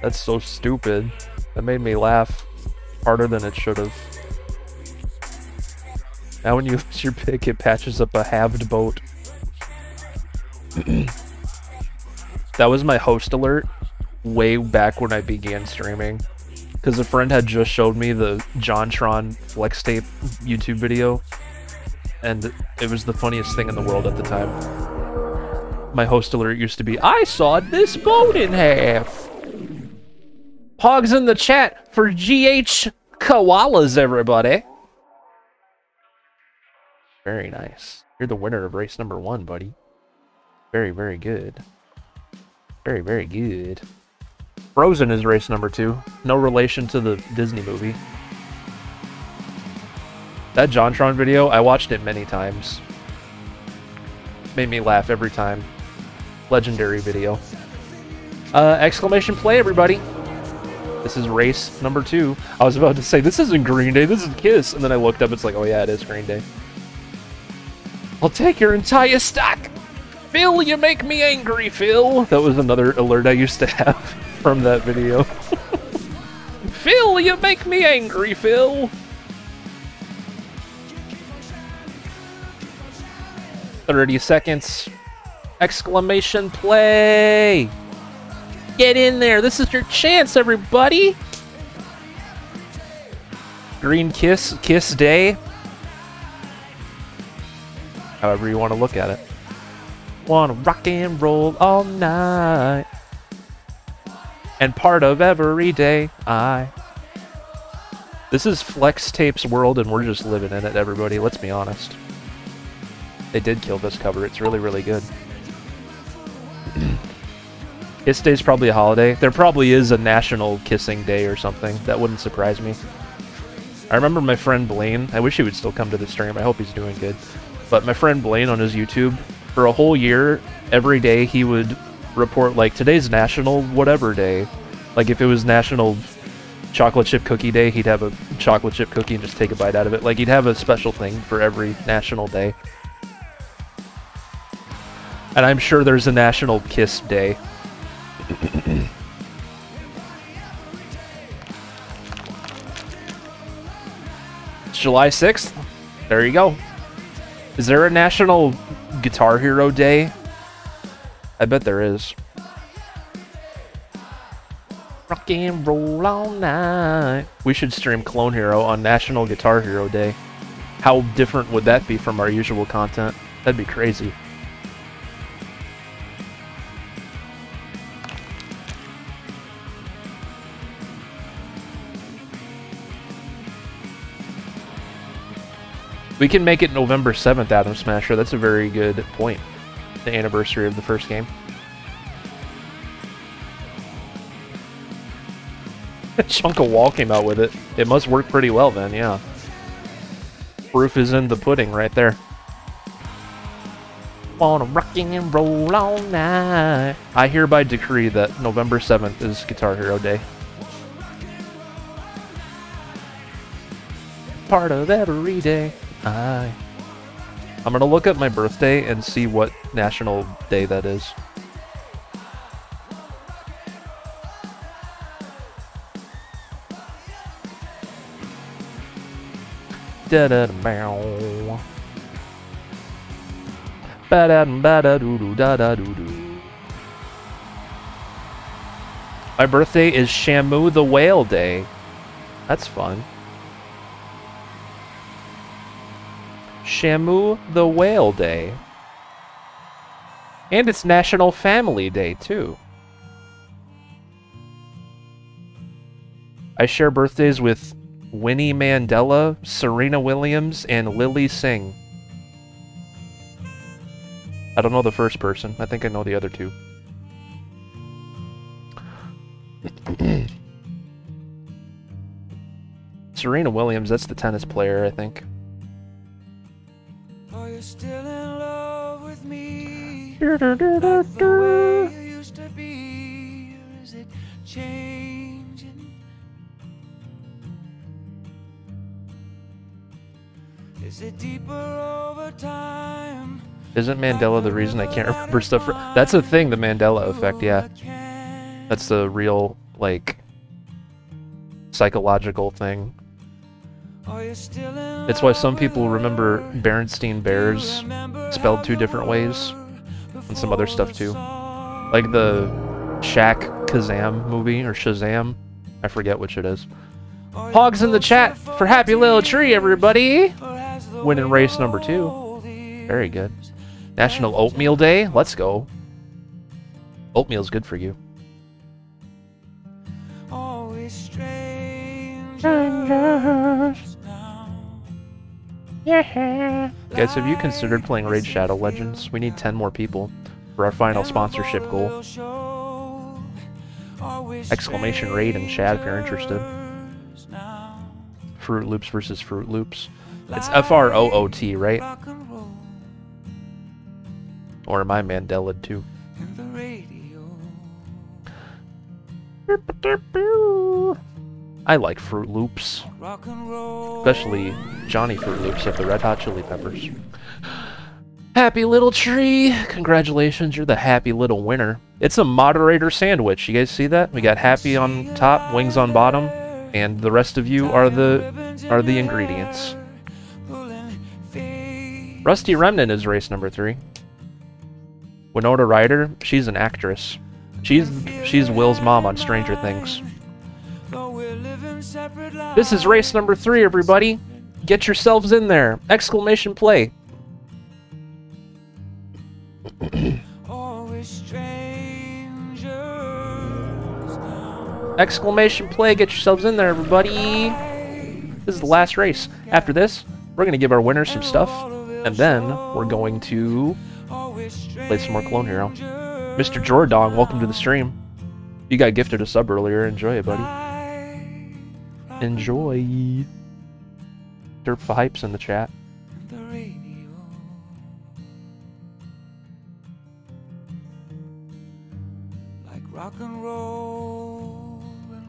That's so stupid. That made me laugh harder than it should have. Now when you lose your pick, it patches up a halved boat. that was my host alert way back when I began streaming. Because a friend had just showed me the JonTron flex tape YouTube video. And it was the funniest thing in the world at the time. My host alert used to be, I sawed this boat in half. Hogs in the chat for GH Koalas, everybody. Very nice. You're the winner of race number one, buddy. Very, very good. Very, very good. Frozen is race number two. No relation to the Disney movie. That JonTron video, I watched it many times. Made me laugh every time. Legendary video. Uh, exclamation play, everybody. This is race number two. I was about to say, this isn't Green Day, this is Kiss. And then I looked up, it's like, oh yeah, it is Green Day. I'll take your entire stock. Phil, you make me angry, Phil. That was another alert I used to have from that video. Phil, you make me angry, Phil. Thirty seconds. Exclamation play. Get in there. This is your chance, everybody. Green Kiss, Kiss Day. However you want to look at it. Wanna rock and roll all night. And part of every day, I. This is Flex Tape's world, and we're just living in it, everybody. Let's be honest. They did kill this cover. It's really, really good. Kiss Day's probably a holiday. There probably is a national kissing day or something. That wouldn't surprise me. I remember my friend Blaine. I wish he would still come to the stream. I hope he's doing good. But my friend Blaine on his YouTube, for a whole year, every day he would report like today's National whatever day. Like if it was National Chocolate Chip Cookie Day, he'd have a chocolate chip cookie and just take a bite out of it. Like he'd have a special thing for every national day. And I'm sure there's a National Kiss Day. it's July 6th. There you go. Is there a National Guitar Hero Day? I bet there is. Rock and roll all night. We should stream Clone Hero on National Guitar Hero Day. How different would that be from our usual content? That'd be crazy. We can make it November 7th, Adam Smasher. That's a very good point. The anniversary of the first game. A chunk of wall came out with it. It must work pretty well then, yeah. Proof is in the pudding right there. Wanna rock and roll all night. I hereby decree that November 7th is Guitar Hero Day. Part of every day. I. I'm gonna look up my birthday and see what national day that is. Da da da bow. Ba da ba da doo doo da da doo doo. My birthday is Shamu the Whale Day. That's fun. Shamu the Whale Day. And it's National Family Day, too. I share birthdays with Winnie Mandela, Serena Williams, and Lilly Singh. I don't know the first person. I think I know the other two. Serena Williams, that's the tennis player, I think. Are still in love with me? Like the way you used to be? Or is is it changing? Is it deeper over time? Isn't Mandela the reason I can't remember stuff? For, that's a thing, the Mandela effect. Yeah, that's the real like psychological thing. It's why some people remember Berenstein Bears spelled two different ways, and some other stuff too, like the Shaq Kazam movie or Shazam. I forget which it is. Hogs in the chat for Happy Little Tree, everybody. Winning race number two. Very good. National Oatmeal Day. Let's go. Oatmeal's good for you. always strangers? Guys, have you considered playing Raid Shadow Legends? We need 10 more people for our final sponsorship goal. Exclamation raid and chat if you're interested. Fruit Loops versus Fruit Loops. It's F R O O T, right? Or am I Mandela too? I like Fruit Loops. Especially Johnny Fruit Loops of the Red Hot Chili Peppers. Happy little tree! Congratulations, you're the happy little winner. It's a moderator sandwich. You guys see that? We got happy on top, wings on bottom, and the rest of you are the are the ingredients. Rusty Remnant is race number three. Winona Ryder, she's an actress. She's she's Will's mom on Stranger Things. This is race number three, everybody. Get yourselves in there! Exclamation play! Exclamation play! Get yourselves in there, everybody! This is the last race. After this, we're gonna give our winners some stuff, and then we're going to play some more Clone Hero. Mr. Jordong, welcome to the stream. You got gifted a sub earlier. Enjoy it, buddy. Enjoy. Derp hypes in the chat.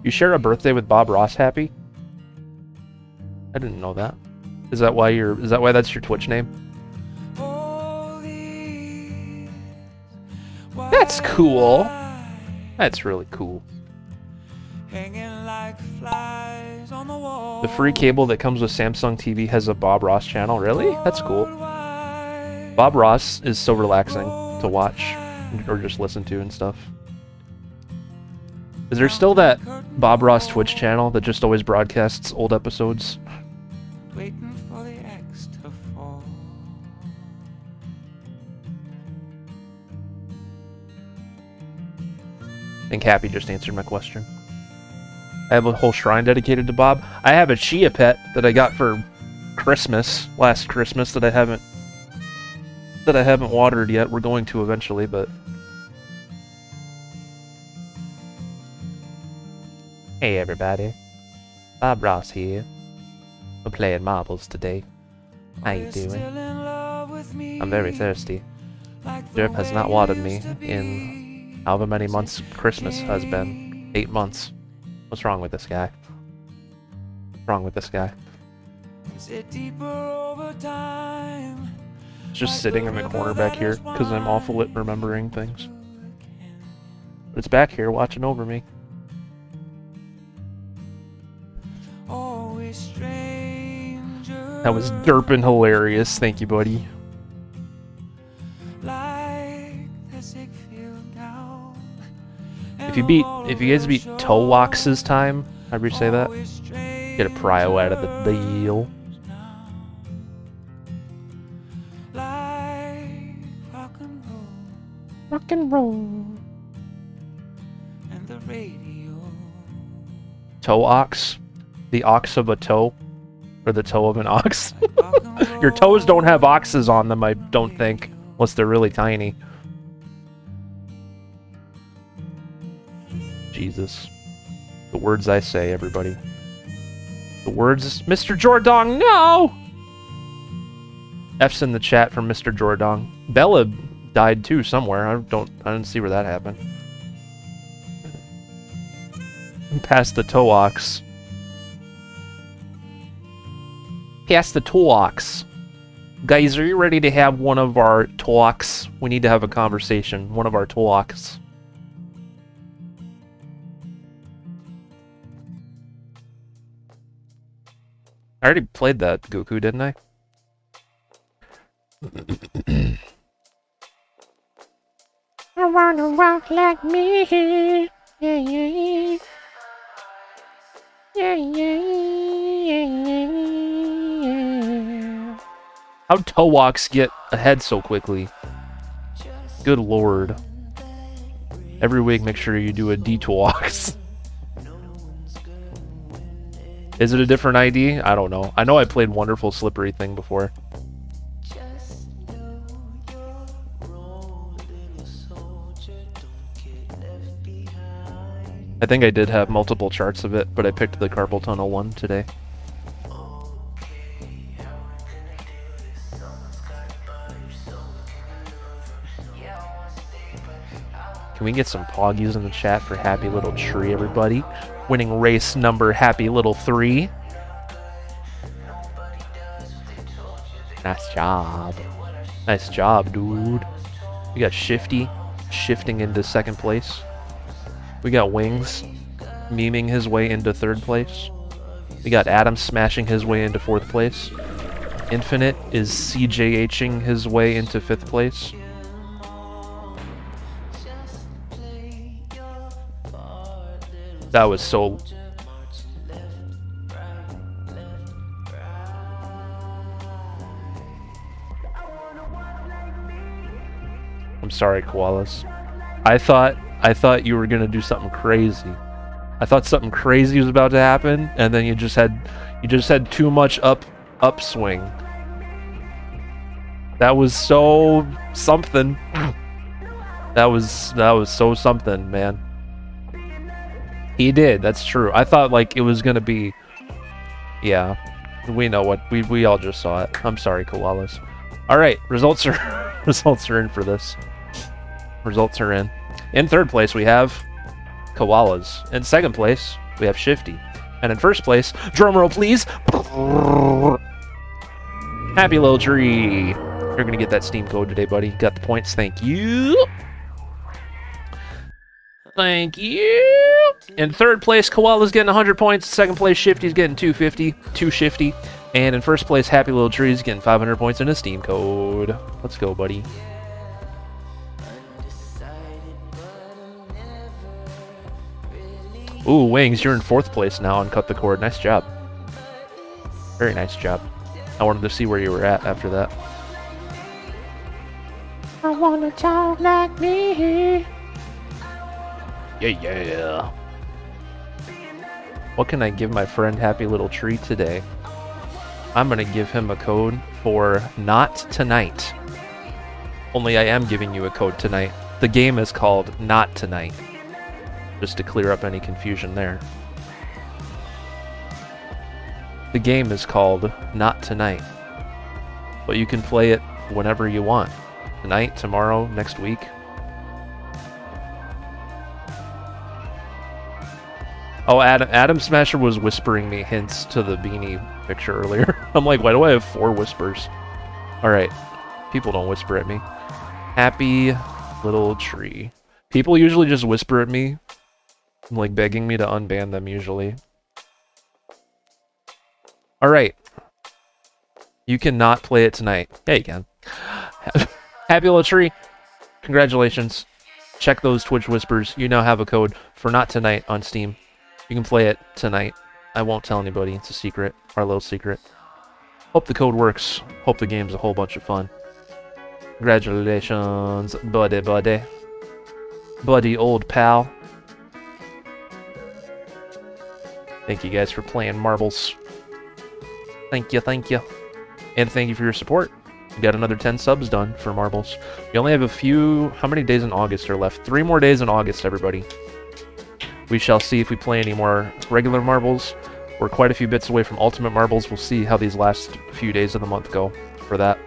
You share a birthday with Bob Ross Happy? I didn't know that. Is that why you're is that why that's your Twitch name? That's cool. That's really cool. Hanging like flies the free cable that comes with Samsung TV has a Bob Ross channel. Really? That's cool. Bob Ross is so relaxing to watch or just listen to and stuff. Is there still that Bob Ross Twitch channel that just always broadcasts old episodes? Waiting for the axe to fall. I think Happy just answered my question. I have a whole shrine dedicated to Bob. I have a Chia pet that I got for Christmas, last Christmas, that I haven't that I haven't watered yet. We're going to eventually, but Hey everybody. Bob Ross here. We're playing marbles today. How you doing? I'm very thirsty. Derp has not watered me in however many months Christmas has been. Eight months. What's wrong with this guy? What's wrong with this guy? Is it deeper over time? Just sitting in the corner back here because I'm awful at remembering things. But it's back here watching over me. Always. That was derpin' hilarious. Thank you, buddy. If you beat, if you guys beat Towax's time, however you say that, get a prio out of the deal. Rock and roll Rock and roll. and the radio. Toe ox, the ox of a toe, or the toe of an ox. Your toes don't have oxes on them, I don't think, unless they're really tiny. Jesus. The words I say, everybody. The words, Mr. Jordong, no! F's in the chat from Mr. Jordong. Bella died too somewhere. I don't, I didn't see where that happened. Past the Toax. Past the Toax. Guys, are you ready to have one of our talks? We need to have a conversation. One of our talks. I already played that Goku, didn't I? I wanna walk like me. Yeah, yeah, yeah. Yeah, yeah, yeah, yeah. How'd Towax get ahead so quickly? Good lord. Every week, make sure you do a detox. Is it a different ID? I don't know. I know I played Wonderful Slippery Thing before. I think I did have multiple charts of it, but I picked the Carpal Tunnel one today. Can we get some poggies in the chat for Happy Little Tree, everybody? Winning race number Happy Little 3. Nice job. Nice job, dude. We got Shifty shifting into second place. We got Wings memeing his way into third place. We got Adam smashing his way into fourth place. Infinite is CJHing his way into fifth place. That was so. I'm sorry, koalas. I thought I thought you were gonna do something crazy. I thought something crazy was about to happen, and then you just had you just had too much up upswing. That was so something. That was that was so something, man. He did. That's true. I thought like it was gonna be. Yeah, we know what we we all just saw it. I'm sorry, koalas. All right, results are results are in for this. Results are in. In third place we have koalas. In second place we have Shifty, and in first place, drumroll please. Happy little tree. You're gonna get that Steam code today, buddy. Got the points. Thank you. Thank you. In third place, Koala's getting 100 points. Second place, Shifty's getting 250, 2 Shifty. And in first place, Happy Little Tree's getting 500 points and a Steam code. Let's go, buddy. Ooh, Wings, you're in fourth place now on Cut the Cord. Nice job. Very nice job. I wanted to see where you were at after that. I wanna talk like me. Yeah, yeah. What can I give my friend Happy Little Tree today? I'm gonna give him a code for not tonight. Only I am giving you a code tonight. The game is called Not Tonight. Just to clear up any confusion there. The game is called Not Tonight. But you can play it whenever you want. Tonight, tomorrow, next week. Oh, Adam, Adam Smasher was whispering me hints to the beanie picture earlier. I'm like, why do I have four whispers? Alright. People don't whisper at me. Happy little tree. People usually just whisper at me. I'm like begging me to unban them usually. Alright. You cannot play it tonight. Yeah, you can. Happy little tree. Congratulations. Check those Twitch whispers. You now have a code for not tonight on Steam. You can play it tonight. I won't tell anybody. It's a secret. Our little secret. Hope the code works. Hope the game's a whole bunch of fun. Congratulations, buddy, buddy. Buddy, old pal. Thank you guys for playing marbles. Thank you, thank you. And thank you for your support. We got another 10 subs done for marbles. We only have a few... How many days in August are left? Three more days in August, everybody. We shall see if we play any more regular marbles. We're quite a few bits away from ultimate marbles. We'll see how these last few days of the month go for that.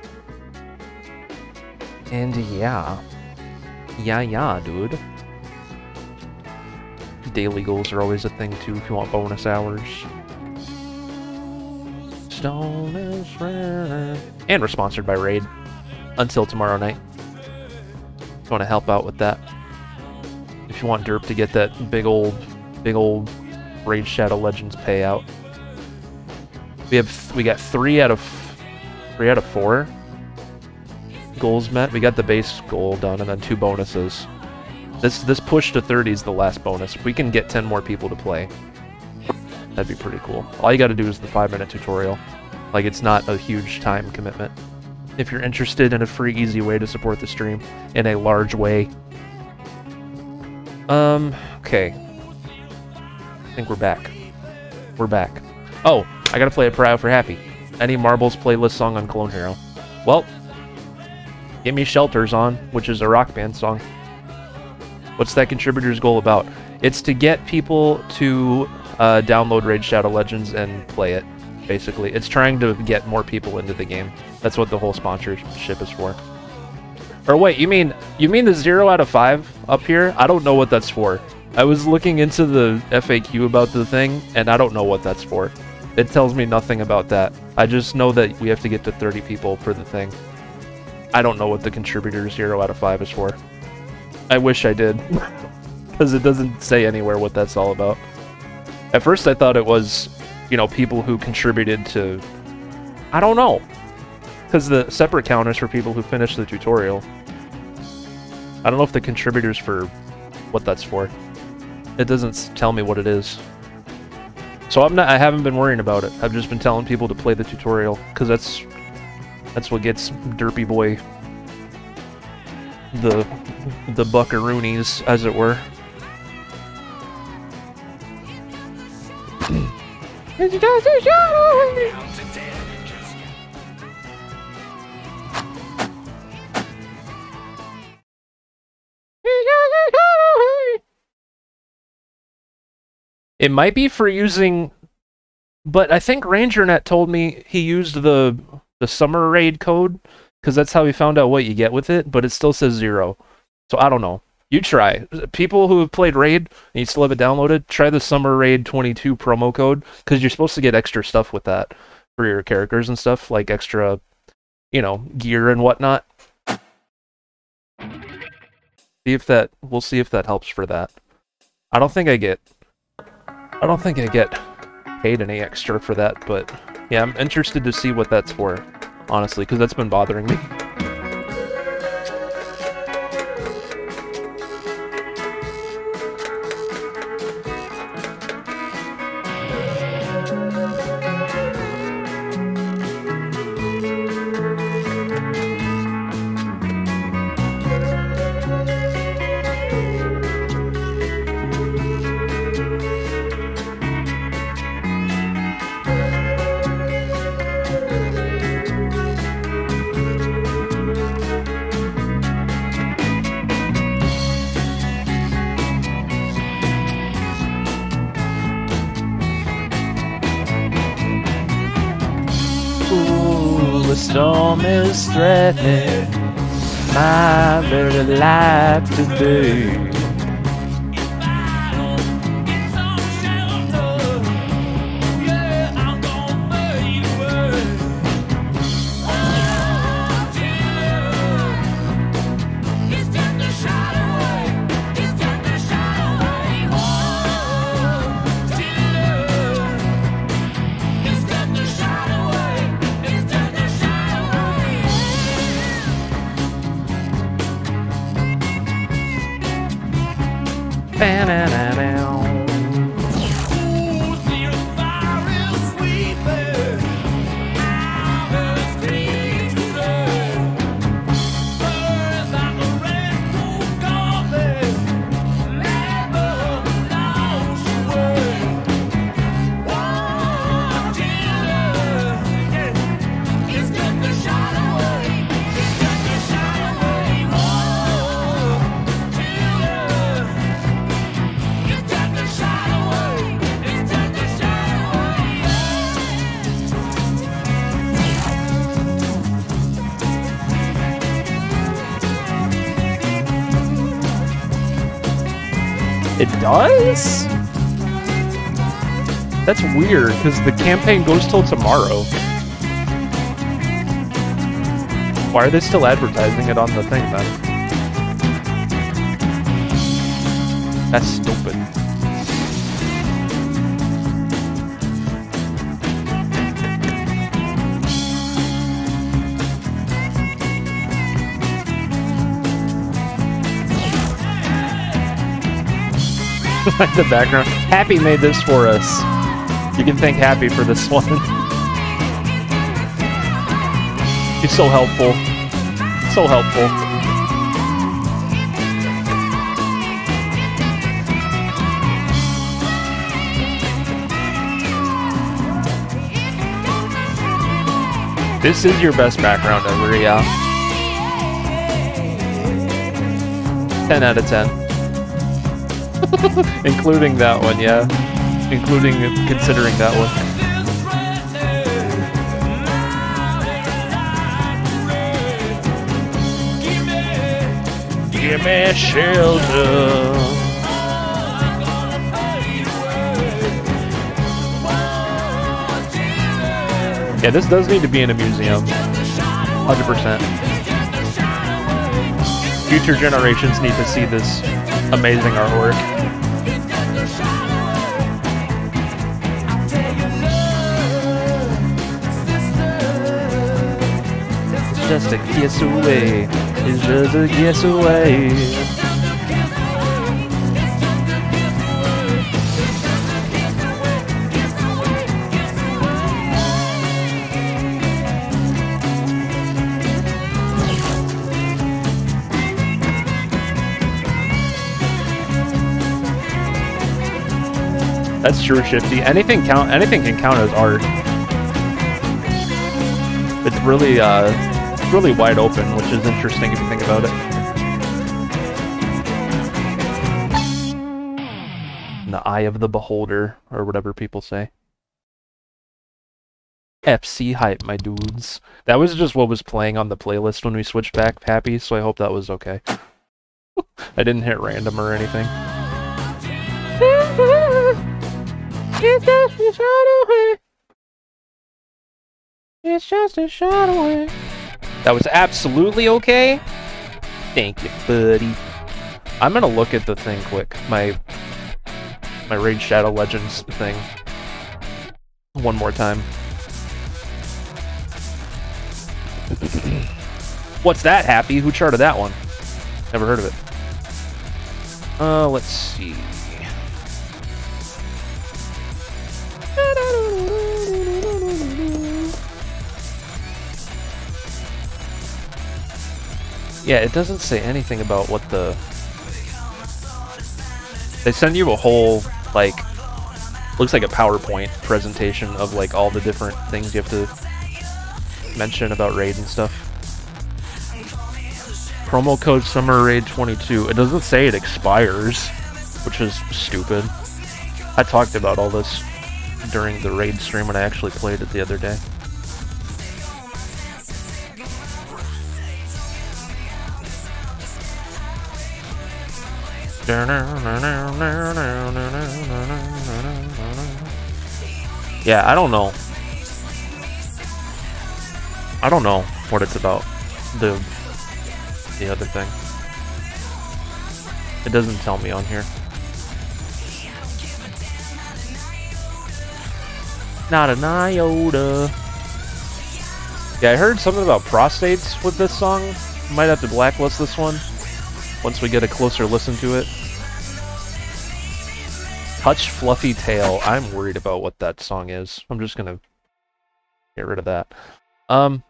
And yeah. Yeah, yeah, dude. daily goals are always a thing too if you want bonus hours. Stone is rare. And we're sponsored by Raid until tomorrow night. Want to help out with that. You want Derp to get that big old, big old Raid Shadow Legends payout. We have we got three out of three out of four goals met. We got the base goal done and then two bonuses. This this push to 30 is the last bonus. We can get 10 more people to play, that'd be pretty cool. All you got to do is the five minute tutorial. Like it's not a huge time commitment. If you're interested in a free, easy way to support the stream in a large way. Um, okay. I think we're back. We're back. Oh, I gotta play a Proud for Happy. Any Marbles playlist song on Clone Hero. Well, Give Me Shelters on, which is a rock band song. What's that contributor's goal about? It's to get people to uh, download Raid Shadow Legends and play it, basically. It's trying to get more people into the game. That's what the whole sponsorship is for. Or wait, you mean you mean the zero out of five up here? I don't know what that's for. I was looking into the FAQ about the thing, and I don't know what that's for. It tells me nothing about that. I just know that we have to get to 30 people for the thing. I don't know what the contributor zero out of five is for. I wish I did, because it doesn't say anywhere what that's all about. At first, I thought it was, you know, people who contributed to. I don't know, because the separate count is for people who finish the tutorial. I don't know if the contributors for what that's for. It doesn't tell me what it is. So I'm not. I haven't been worrying about it. I've just been telling people to play the tutorial because that's that's what gets Derpy Boy the the buckaroonies, as it were. It might be for using, but I think RangerNet told me he used the the summer raid code because that's how he found out what you get with it. But it still says zero, so I don't know. You try. People who have played Raid and you still have it downloaded, try the Summer Raid 22 promo code because you're supposed to get extra stuff with that for your characters and stuff, like extra, you know, gear and whatnot. See if that. We'll see if that helps for that. I don't think I get. I don't think I get paid any extra for that, but yeah, I'm interested to see what that's for, honestly, because that's been bothering me. Life today. Because the campaign goes till tomorrow. Why are they still advertising it on the thing then? That's stupid. Like the background. Happy made this for us. You can thank Happy for this one. He's so helpful. So helpful. This is your best background ever, yeah. 10 out of 10. Including that one, yeah. Including considering that one. Give me shelter. Yeah, this does need to be in a museum. 100%. Future generations need to see this amazing artwork. Just a kiss away. It's just a kiss away. That's true, Shifty. Anything count. Anything can count as art. It's really, uh, really wide open, which is interesting if you think about it. In the eye of the beholder, or whatever people say. FC hype, my dudes. That was just what was playing on the playlist when we switched back, Pappy, So I hope that was okay. I didn't hit random or anything. It's just a shot away. It's just a shot away. That was absolutely okay. Thank you, buddy. I'm gonna look at the thing quick. My my Raid Shadow Legends thing. One more time. What's that, Happy? Who charted that one? Never heard of it. Uh, let's see. Yeah, it doesn't say anything about what the... They send you a whole, like, looks like a PowerPoint presentation of, like, all the different things you have to mention about Raid and stuff. Promo code Summer Raid 22. It doesn't say it expires, which is stupid. I talked about all this during the Raid stream when I actually played it the other day. Yeah, I don't know. I don't know what it's about. The the other thing. It doesn't tell me on here. Not an iota. Yeah, I heard something about prostates with this song. Might have to blacklist this one once we get a closer listen to it. Touch Fluffy Tail. I'm worried about what that song is. I'm just gonna get rid of that. Um,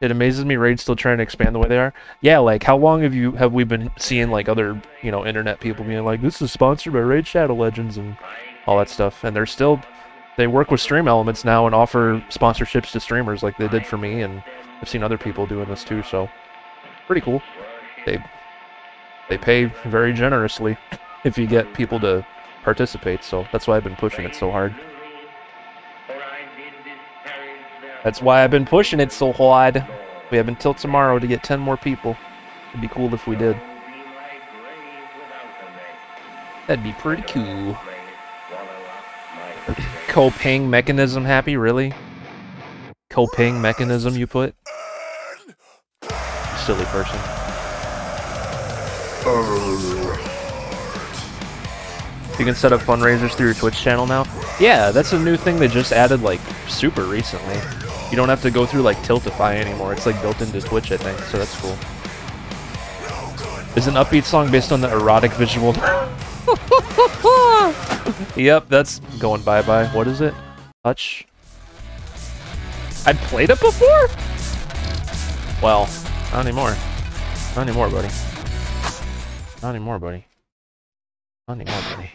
it amazes me Raid's still trying to expand the way they are. Yeah, like how long have you have we been seeing like other you know internet people being like this is sponsored by Raid Shadow Legends and all that stuff, and they're still they work with StreamElements now and offer sponsorships to streamers like they did for me, and I've seen other people doing this too. So pretty cool. They they pay very generously if you get people to participate, so that's why I've been pushing it so hard. That's why I've been pushing it so hard. We have until tomorrow to get 10 more people. It'd be cool if we did. That'd be pretty cool. Coping mechanism happy, really? Coping mechanism you put? Silly person. You can set up fundraisers through your Twitch channel now? Yeah, that's a new thing they just added like super recently. You don't have to go through like Tiltify anymore. It's like built into Twitch, I think, so that's cool. Is an upbeat song based on the erotic visual? yep, that's going bye-bye. What is it? Touch? I'd played it before? Well, not anymore. Not anymore, buddy. Not anymore, buddy. Not anymore, buddy.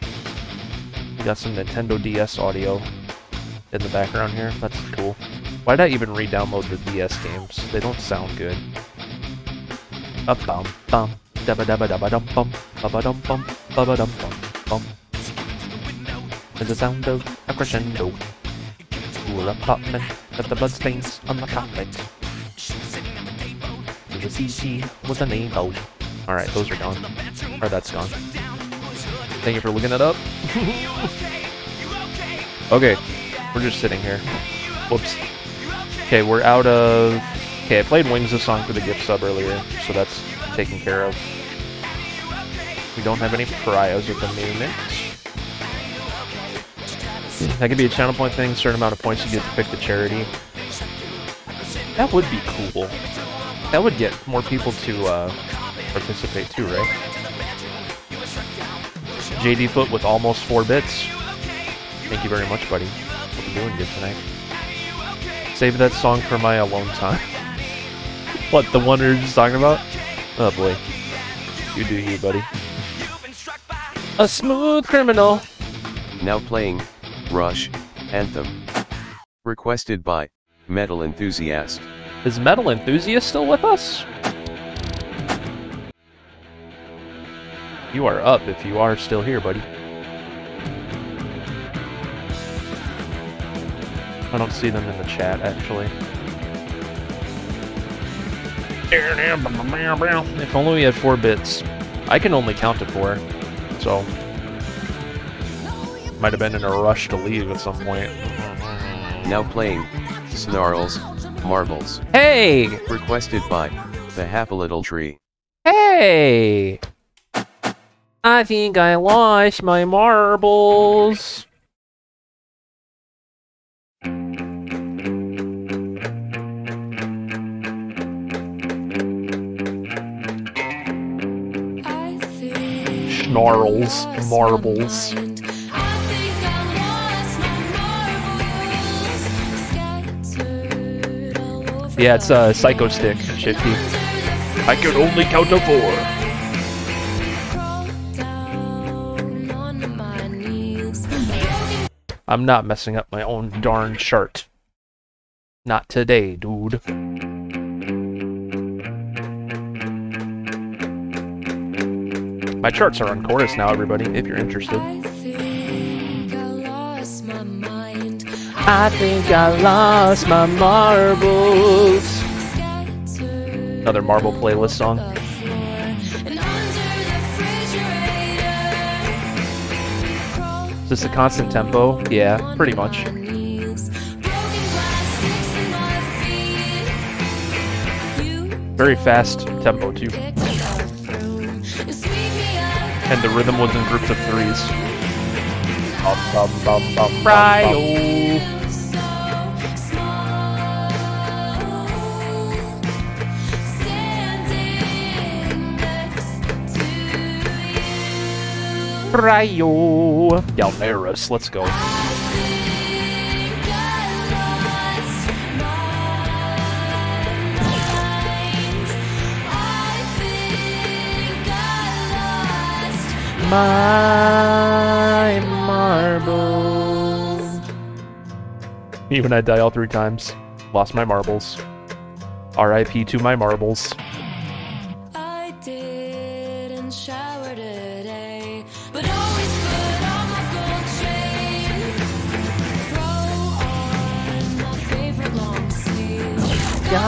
We got some Nintendo DS audio in the background here. That's cool. Why did I even re-download the DS games? They don't sound good. Up bum bum bum bum bum the sound of a crescendo. Cool apartment of the bloodstains on the carpet. The CC was an able. Alright, those are gone. Or that's gone. Thank you for looking it up. okay, we're just sitting here. Whoops. Okay, we're out of... Okay, I played Wings of Song for the gift sub earlier, so that's taken care of. We don't have any pariahs at the moment. That could be a channel point thing, certain amount of points you get to pick the charity. That would be cool. That would get more people to uh, participate too, right? JD Foot with almost four bits. Thank you very much, buddy. Hope you're doing good tonight. Save that song for my alone time. what, the one we were just talking about? Oh boy. You do you, buddy. A smooth criminal. Now playing, Rush, Anthem. Requested by, Metal Enthusiast. Is Metal Enthusiast still with us? You are up if you are still here, buddy. I don't see them in the chat, actually. If only we had four bits. I can only count to four, so... Might have been in a rush to leave at some point. Now playing, Snarls, Marbles. Hey! Requested by, the Happy Little Tree. Hey! I think I lost my marbles. Snarls, marbles. Yeah, it's a uh, Psychostick, Shifty. I can only count to four. I'm not messing up my own darn chart. Not today, dude. My charts are on chorus now, everybody, if you're interested. I think I lost my marbles. Another marble playlist song. Is this a constant tempo? Yeah, pretty much. Very fast tempo too. And the rhythm was in groups of threes. Bum, bum, bum, bum, bum, bum. Rayo. Galneryus, let's go. My marbles. Even I die all three times. Lost my marbles. R.I.P. to my marbles.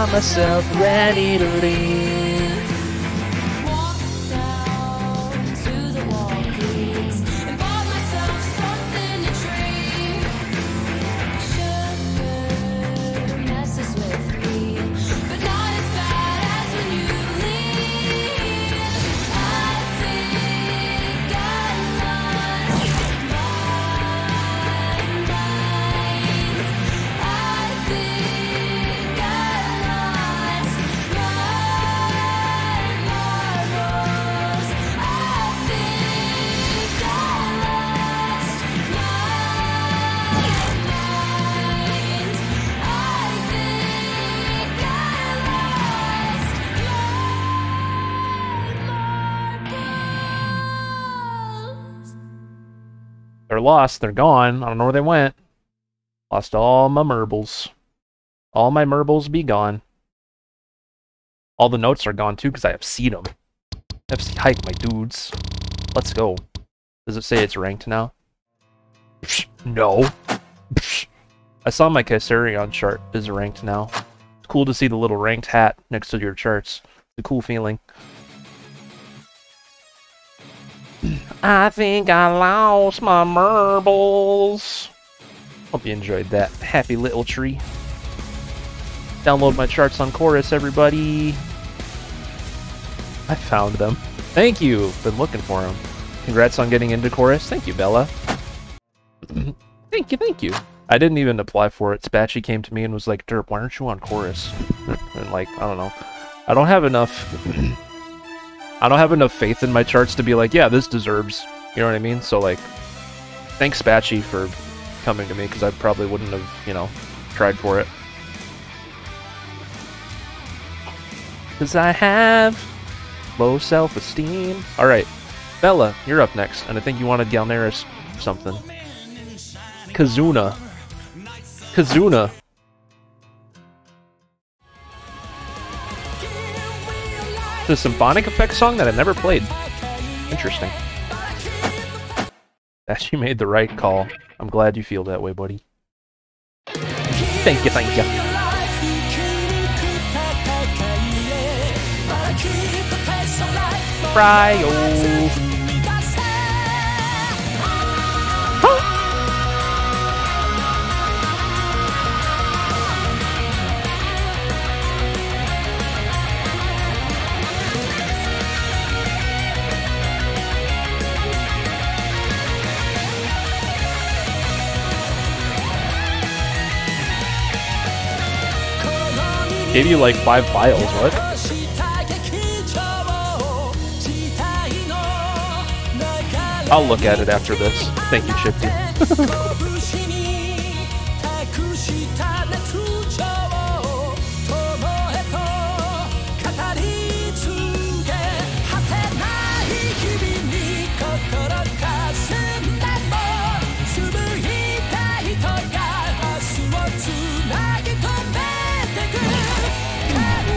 Myself ready to leave. Lost. They're gone. I don't know where they went. Lost all my marbles. All my marbles be gone. All the notes are gone too because I have seen them. FC hike, my dudes. Let's go. Does it say it's ranked now? Psh, No. Psh. I saw my Kaiserion chart is ranked now. It's cool to see the little ranked hat next to your charts. It's a cool feeling. I think I lost my marbles. Hope you enjoyed that happy little tree. Download my charts on Chorus, everybody. I found them. Thank you. Been looking for them. Congrats on getting into Chorus. Thank you, Bella. thank you, thank you. I didn't even apply for it. Spatchy came to me and was like, Derp, why aren't you on Chorus? and like, I don't know. I don't have enough I don't have enough faith in my charts to be like, yeah, this deserves. You know what I mean? So like, thanks Spatchy for coming to me because I probably wouldn't have, you know, tried for it. Because I have low self-esteem. All right, Bella, you're up next, and I think you wanted Galneryus something. Kazuna. Kazuna. A symphonic effect song that I never played. Interesting. That you made the right call. I'm glad you feel that way, buddy. Thank you, thank you. Fryo. Gave you like five files, what? I'll look at it after this. Thank you, Chipty.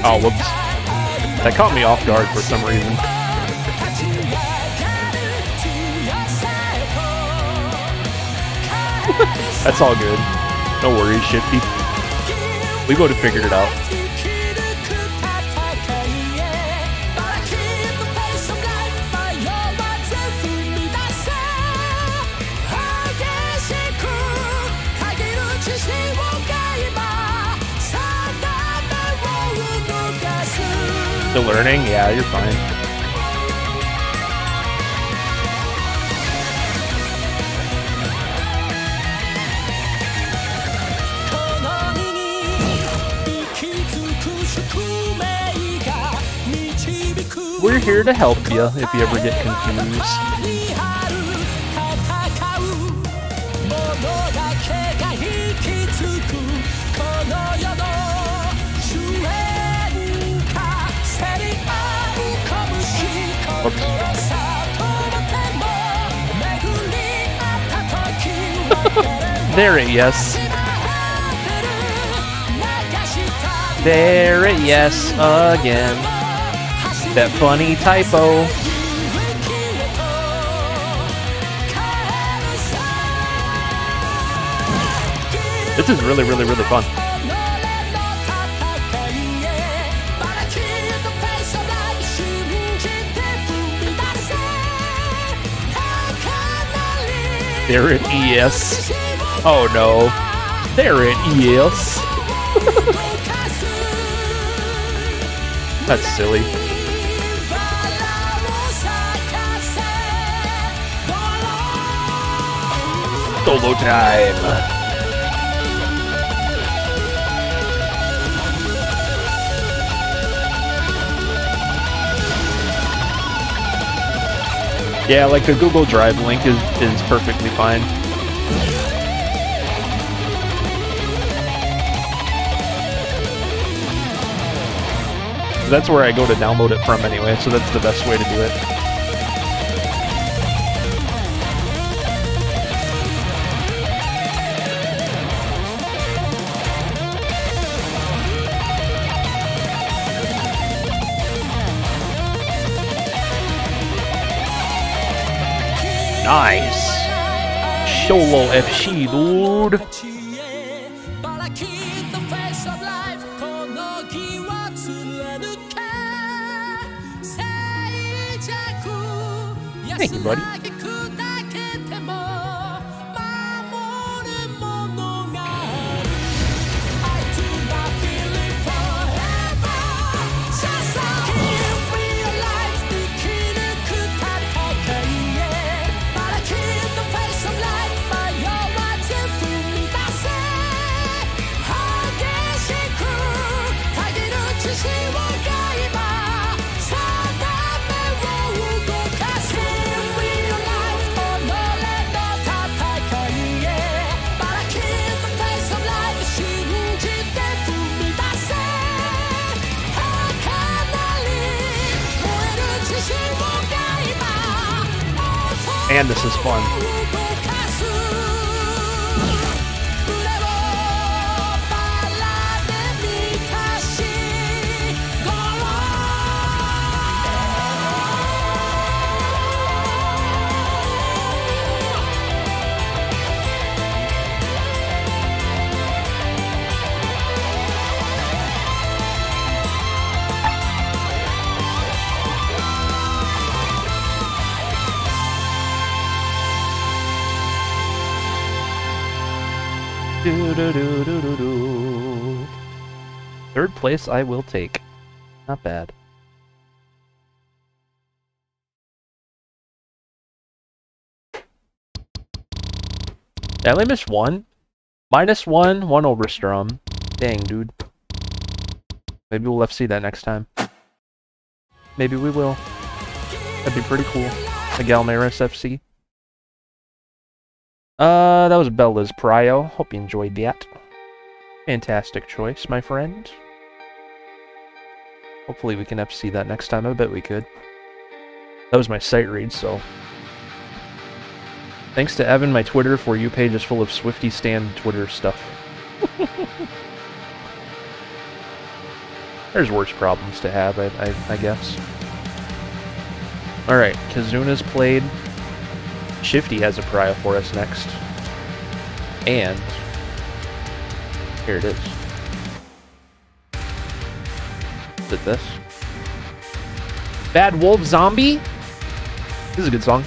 Oh, whoops. That caught me off guard for some reason. That's all good. No worries, Shifty. We would have figured it out. Still learning? Yeah, you're fine. We're here to help you if you ever get confused. There it yes. There it yes again. That funny typo. This is really, really, really fun. There it is. Oh no. There it is. That's silly. Solo time. Yeah, like the Google Drive link is, is perfectly fine. That's where I go to download it from anyway, so that's the best way to do it. Nice. Solo FC, dude. Buddy. Place I will take. Not bad. I only missed one. Minus one, one over Strum. Dang, dude. Maybe we'll FC that next time. Maybe we will. That'd be pretty cool. The Galneryus FC. Uh, that was Bella's Prio. Hope you enjoyed that. Fantastic choice, my friend. Hopefully we can FC that next time. I bet we could. That was my sight read, so... Thanks to Evan, my Twitter for you page is full of Swifty Stand Twitter stuff. There's worse problems to have, I, I, I guess. Alright, Kazuna's played. Shifty has a prio for us next. And here it is. It this? Bad Wolves Zombie? This is a good song.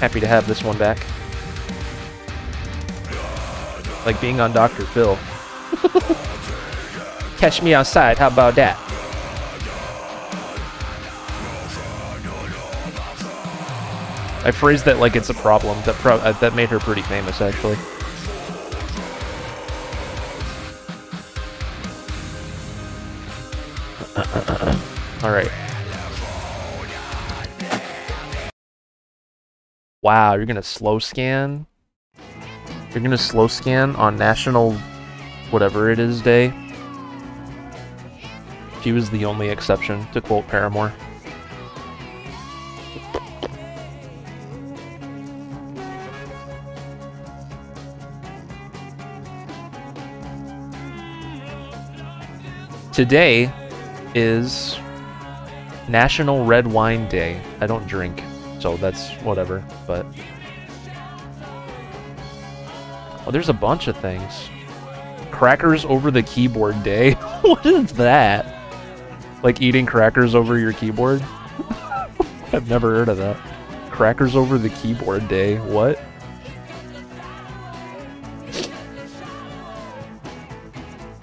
Happy to have this one back. Like being on Dr. Phil. Catch me outside, how about that? I phrased that like it's a problem. That pro- uh, that made her pretty famous, actually. All right. Wow, you're gonna slow scan. You're gonna slow scan on National, whatever it is, day. She was the only exception, to quote Paramore. Today is National Red Wine Day. I don't drink, so that's whatever, but... Oh, there's a bunch of things. Crackers over the keyboard day. what is that? Like eating crackers over your keyboard? I've never heard of that. Crackers over the keyboard day. What?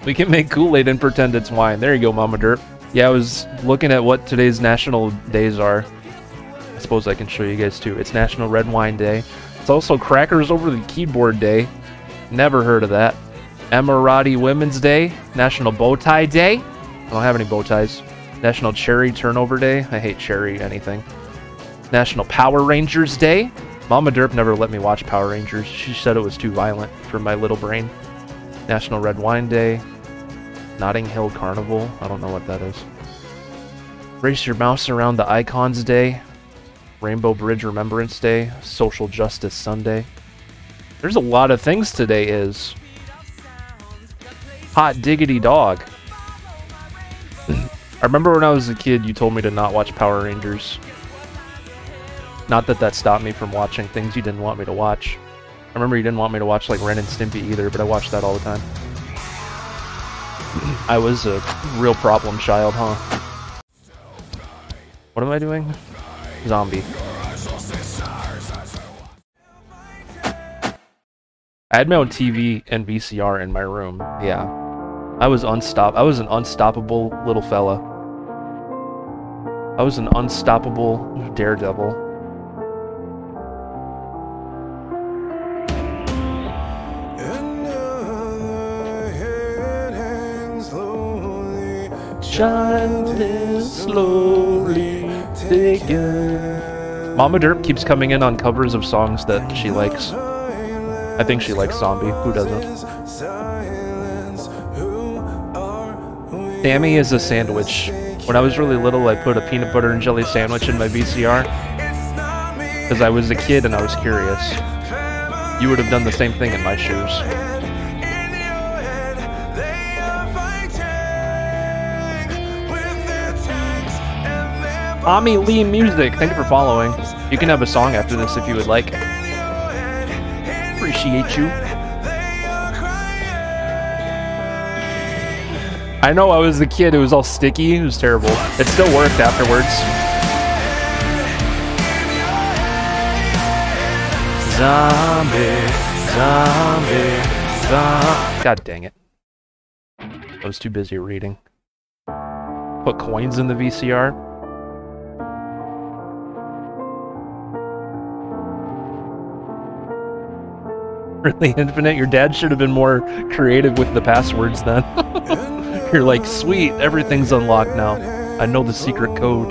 We can make Kool-Aid and pretend it's wine. There you go, Mama Derp. Yeah, I was looking at what today's national days are. I suppose I can show you guys too. It's National Red Wine Day. It's also Crackers Over the Keyboard Day. Never heard of that. Emirati Women's Day. National Bow Tie Day. I don't have any bow ties. National Cherry Turnover Day. I hate cherry anything. National Power Rangers Day. Mama Derp never let me watch Power Rangers. She said it was too violent for my little brain. National Red Wine Day. Notting Hill Carnival. I don't know what that is. Race your mouse around the icons day. Rainbow Bridge Remembrance Day. Social Justice Sunday. There's a lot of things today is. Hot diggity dog. I remember when I was a kid you told me to not watch Power Rangers. Not that that stopped me from watching things you didn't want me to watch. I remember you didn't want me to watch like Ren and Stimpy either, but I watched that all the time. I was a real problem child, huh? What am I doing? Zombie. I had my own TV and VCR in my room. Yeah. I was unstop I was an unstoppable little fella. I was an unstoppable daredevil. Slowly. Mama Derp keeps coming in on covers of songs that she likes. I think she likes Zombie. Who doesn't? Sammy is a sandwich. When I was really little, I put a peanut butter and jelly sandwich in my VCR. Because I was a kid and I was curious. You would have done the same thing in my shoes. Ami Lee Music, thank you for following. You can have a song after this if you would like. Appreciate you. I know I was a kid, it was all sticky, it was terrible. It still worked afterwards. Zombie, zombie, zombie. God dang it. I was too busy reading. Put coins in the VCR. Really infinite? Your dad should have been more creative with the passwords then. You're like, sweet, everything's unlocked now. I know the secret code.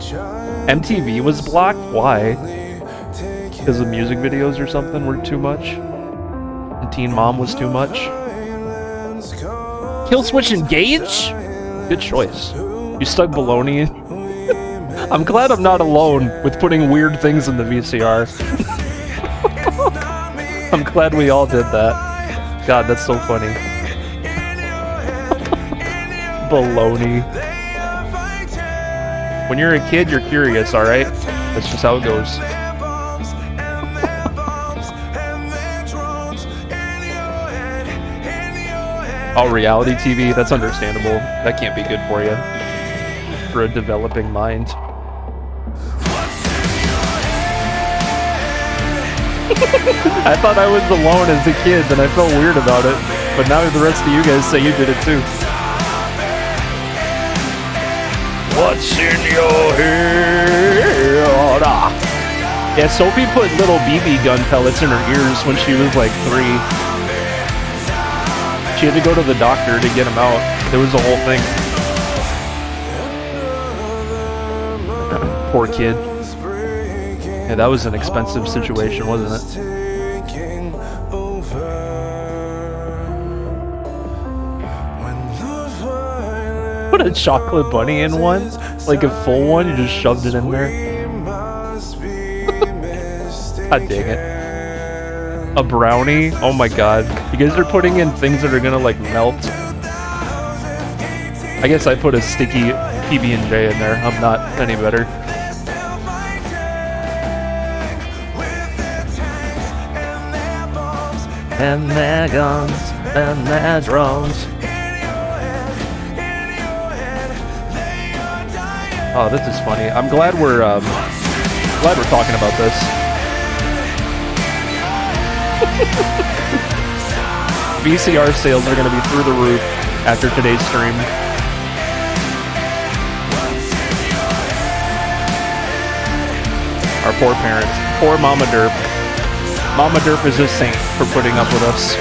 MTV was blocked? Why? Because the music videos or something were too much? And Teen Mom was too much? Killswitch Engage? Good choice. You stuck baloney? I'm glad I'm not alone with putting weird things in the VCR. I'm glad we all did that. God, that's so funny. Baloney. When you're a kid, you're curious, alright? That's just how it goes. Oh, reality TV? That's understandable. That can't be good for you. For a developing mind. I thought I was alone as a kid, and I felt weird about it. But now the rest of you guys say you did it too. What's in your head? Ah. Yeah, Sophie put little BB gun pellets in her ears when she was like three. She had to go to the doctor to get them out. There was a whole thing. Poor kid. Yeah, that was an expensive situation, wasn't it? Put a chocolate bunny in one? Like a full one? You just shoved it in there? God dang it. A brownie? Oh my god. You guys are putting in things that are gonna like melt. I guess I put a sticky PB&J in there. I'm not any better. And their guns and their drones. Oh, this is funny. I'm glad we're um, glad we're talking about this. VCR sales are going to be through the roof after today's stream. Our poor parents. Poor Mama Derp. Mama Derp is a saint for putting up with us.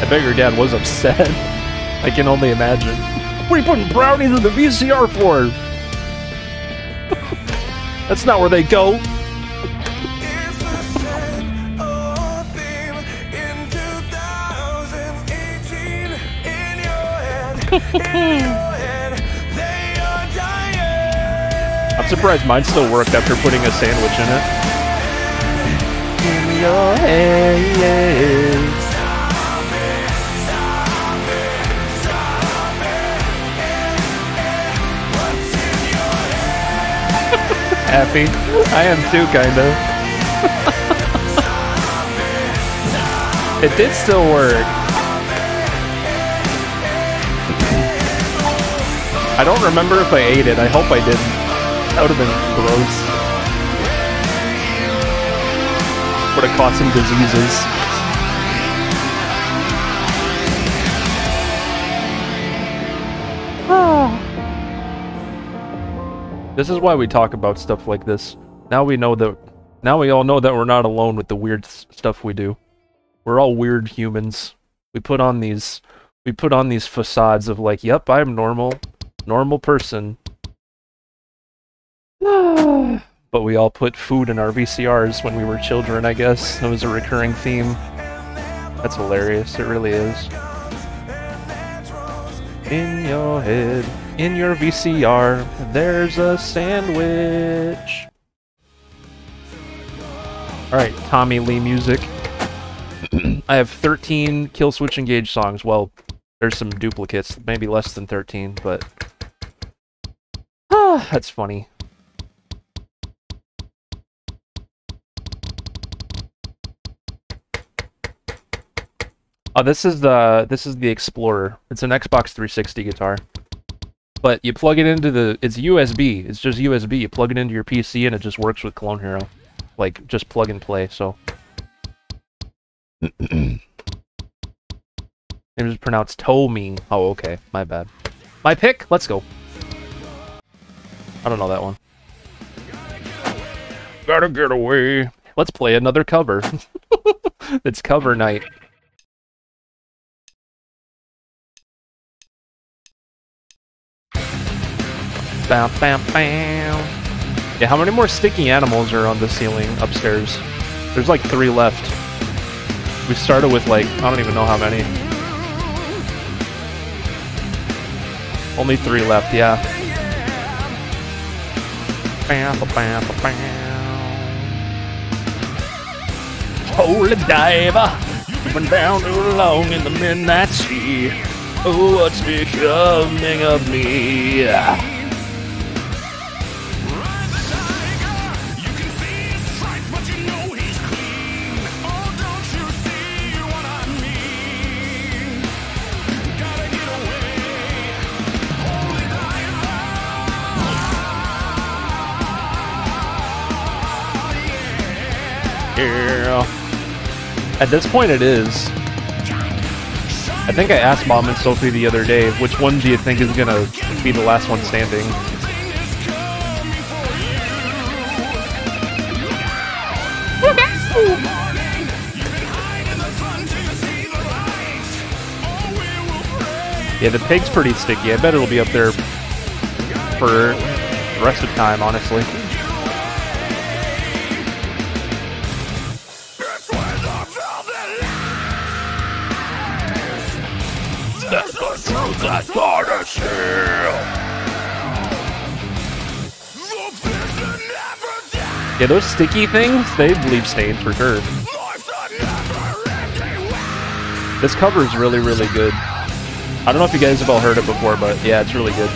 I bet your dad was upset. I can only imagine. What are you putting brownies in the VCR for? That's not where they go. I'm surprised mine still worked after putting a sandwich in it. In Happy? I am too, kinda. it did still work. I don't remember if I ate it. I hope I didn't. That would have been gross. Would have caused some diseases. This is why we talk about stuff like this. Now we know that. Now we all know that we're not alone with the weird stuff we do. We're all weird humans. We put on these. We put on these facades of like, yep, I'm normal, normal person. but we all put food in our VCRs when we were children. I guess that was a recurring theme. That's hilarious. It really is. In your head, in your VCR, there's a sandwich. Alright, Tommy Lee music. I have 13 Killswitch Engage songs. Well, there's some duplicates, maybe less than 13, but. Ah, that's funny. Oh, this is the this is the Explorer. It's an Xbox 360 guitar. But you plug it into the it's USB. It's just USB. You plug it into your PC and it just works with Clone Hero. Like just plug and play, so it was pronounced Tomi. Oh, okay. My bad. My pick. Let's go. I don't know that one. Gotta get away. Let's play another cover. it's cover night. Bam, bam, bam. Yeah, how many more sticky animals are on the ceiling upstairs? There's like three left. We started with like, I don't even know how many. Only three left, yeah. Bam, ba, bam, ba, bam. Holy diver, went down too long in the midnight sea. Oh, what's becoming of me? Yeah. At this point, it is. I think I asked Mom and Sophie the other day, which one do you think is gonna be the last one standing? Yeah, the pig's pretty sticky. I bet it'll be up there for the rest of time, honestly. Yeah, those sticky things, they leave stains for sure. This cover is really, really good. I don't know if you guys have all heard it before, but yeah, it's really good.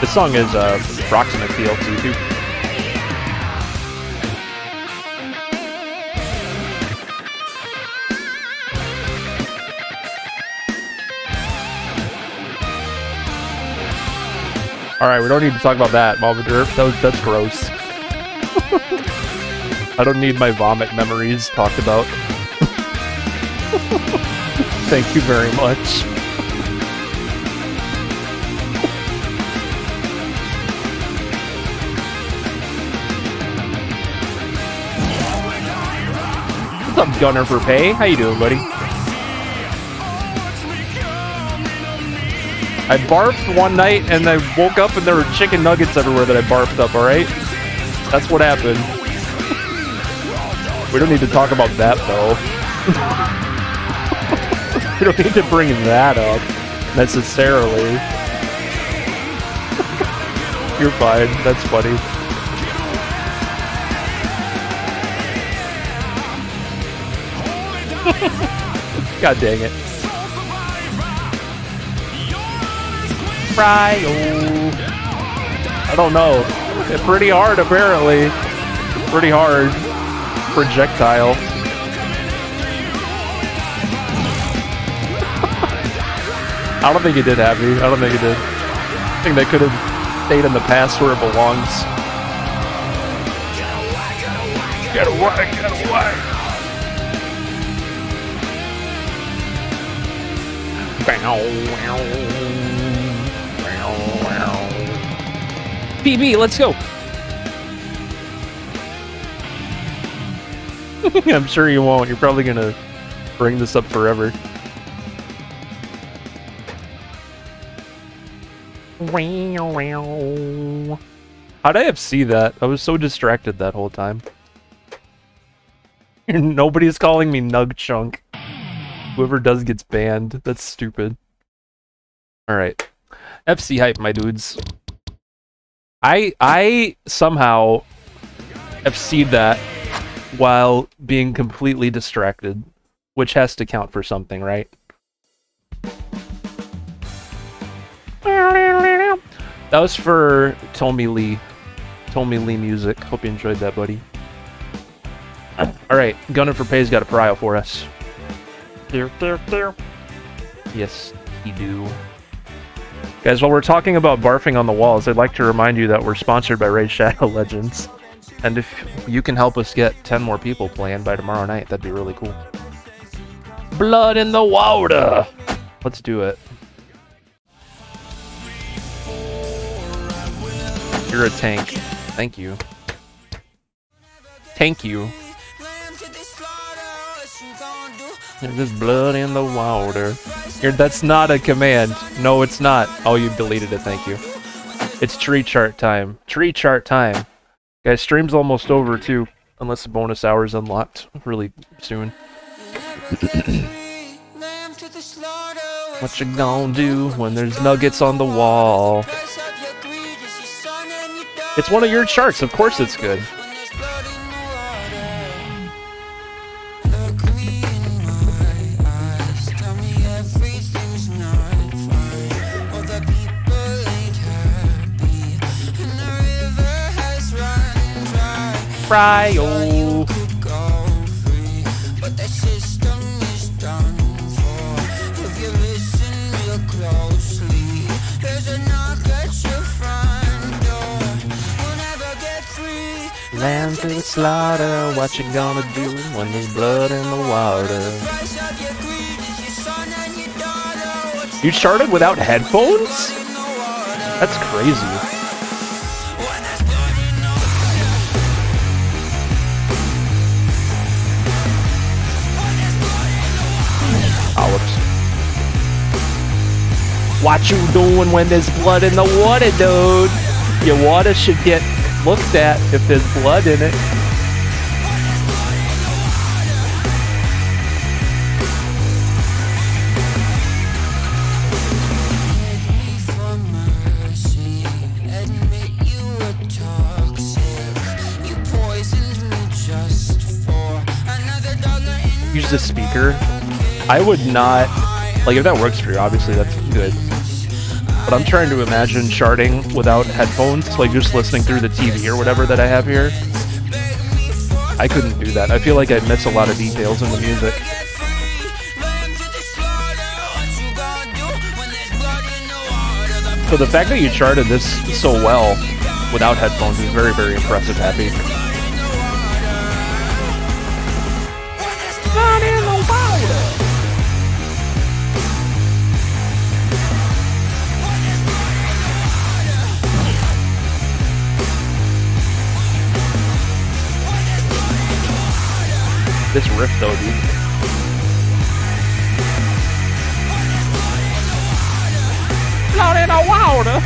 This song is uh, Proximate DLC too. All right, we don't need to talk about that, Mama. That was, that's gross. I don't need my vomit memories talked about. Thank you very much. What's up, Gunner for Pay? How you doing, buddy? I barfed one night and I woke up and there were chicken nuggets everywhere that I barfed up, alright? That's what happened. We don't need to talk about that though. we don't need to bring that up necessarily. You're fine. That's funny. God dang it. Cryo. I don't know. Pretty hard, apparently. Pretty hard. Projectile. I don't think it did have me. I don't think it did. I think they could have stayed in the past where it belongs. Get away, get away. BB, let's go. I'm sure you won't. You're probably gonna bring this up forever. How'd I have see that? I was so distracted that whole time. Nobody's calling me Nug Chunk. Whoever does gets banned. That's stupid. Alright. FC hype, my dudes. I I somehow FC'd that while being completely distracted, which has to count for something, right? That was for Tommy Lee. Tommy Lee music. Hope you enjoyed that, buddy. Alright, Gunner for Pay's got a prio for us. There, there, there. Yes, he do. Guys, while we're talking about barfing on the walls, I'd like to remind you that we're sponsored by Raid Shadow Legends. And if you can help us get 10 more people playing by tomorrow night, that'd be really cool. Blood in the water! Let's do it. You're a tank. Thank you. Thank you. There's blood in the water. Here, that's not a command. No, it's not. Oh, you deleted it. Thank you. It's tree chart time. Tree chart time. Guys, stream's almost over too, unless the bonus hour is unlocked really soon. what you gonna do when there's nuggets on the wall? It's one of your charts. Of course, it's good. You'll oh. never. Land to the slaughter, what you gonna do when there's blood in the water? You started without headphones? That's crazy. What you doing when there's blood in the water, dude? Your water should get looked at if there's blood in it. Use the speaker. I would not like if that works for you. Obviously, that's good. But I'm trying to imagine charting without headphones, like just listening through the TV or whatever that I have here. I couldn't do that. I feel like I'd miss a lot of details in the music. So the fact that you charted this so well without headphones is very, very impressive, Happy. this riff though, dude. Not in the water.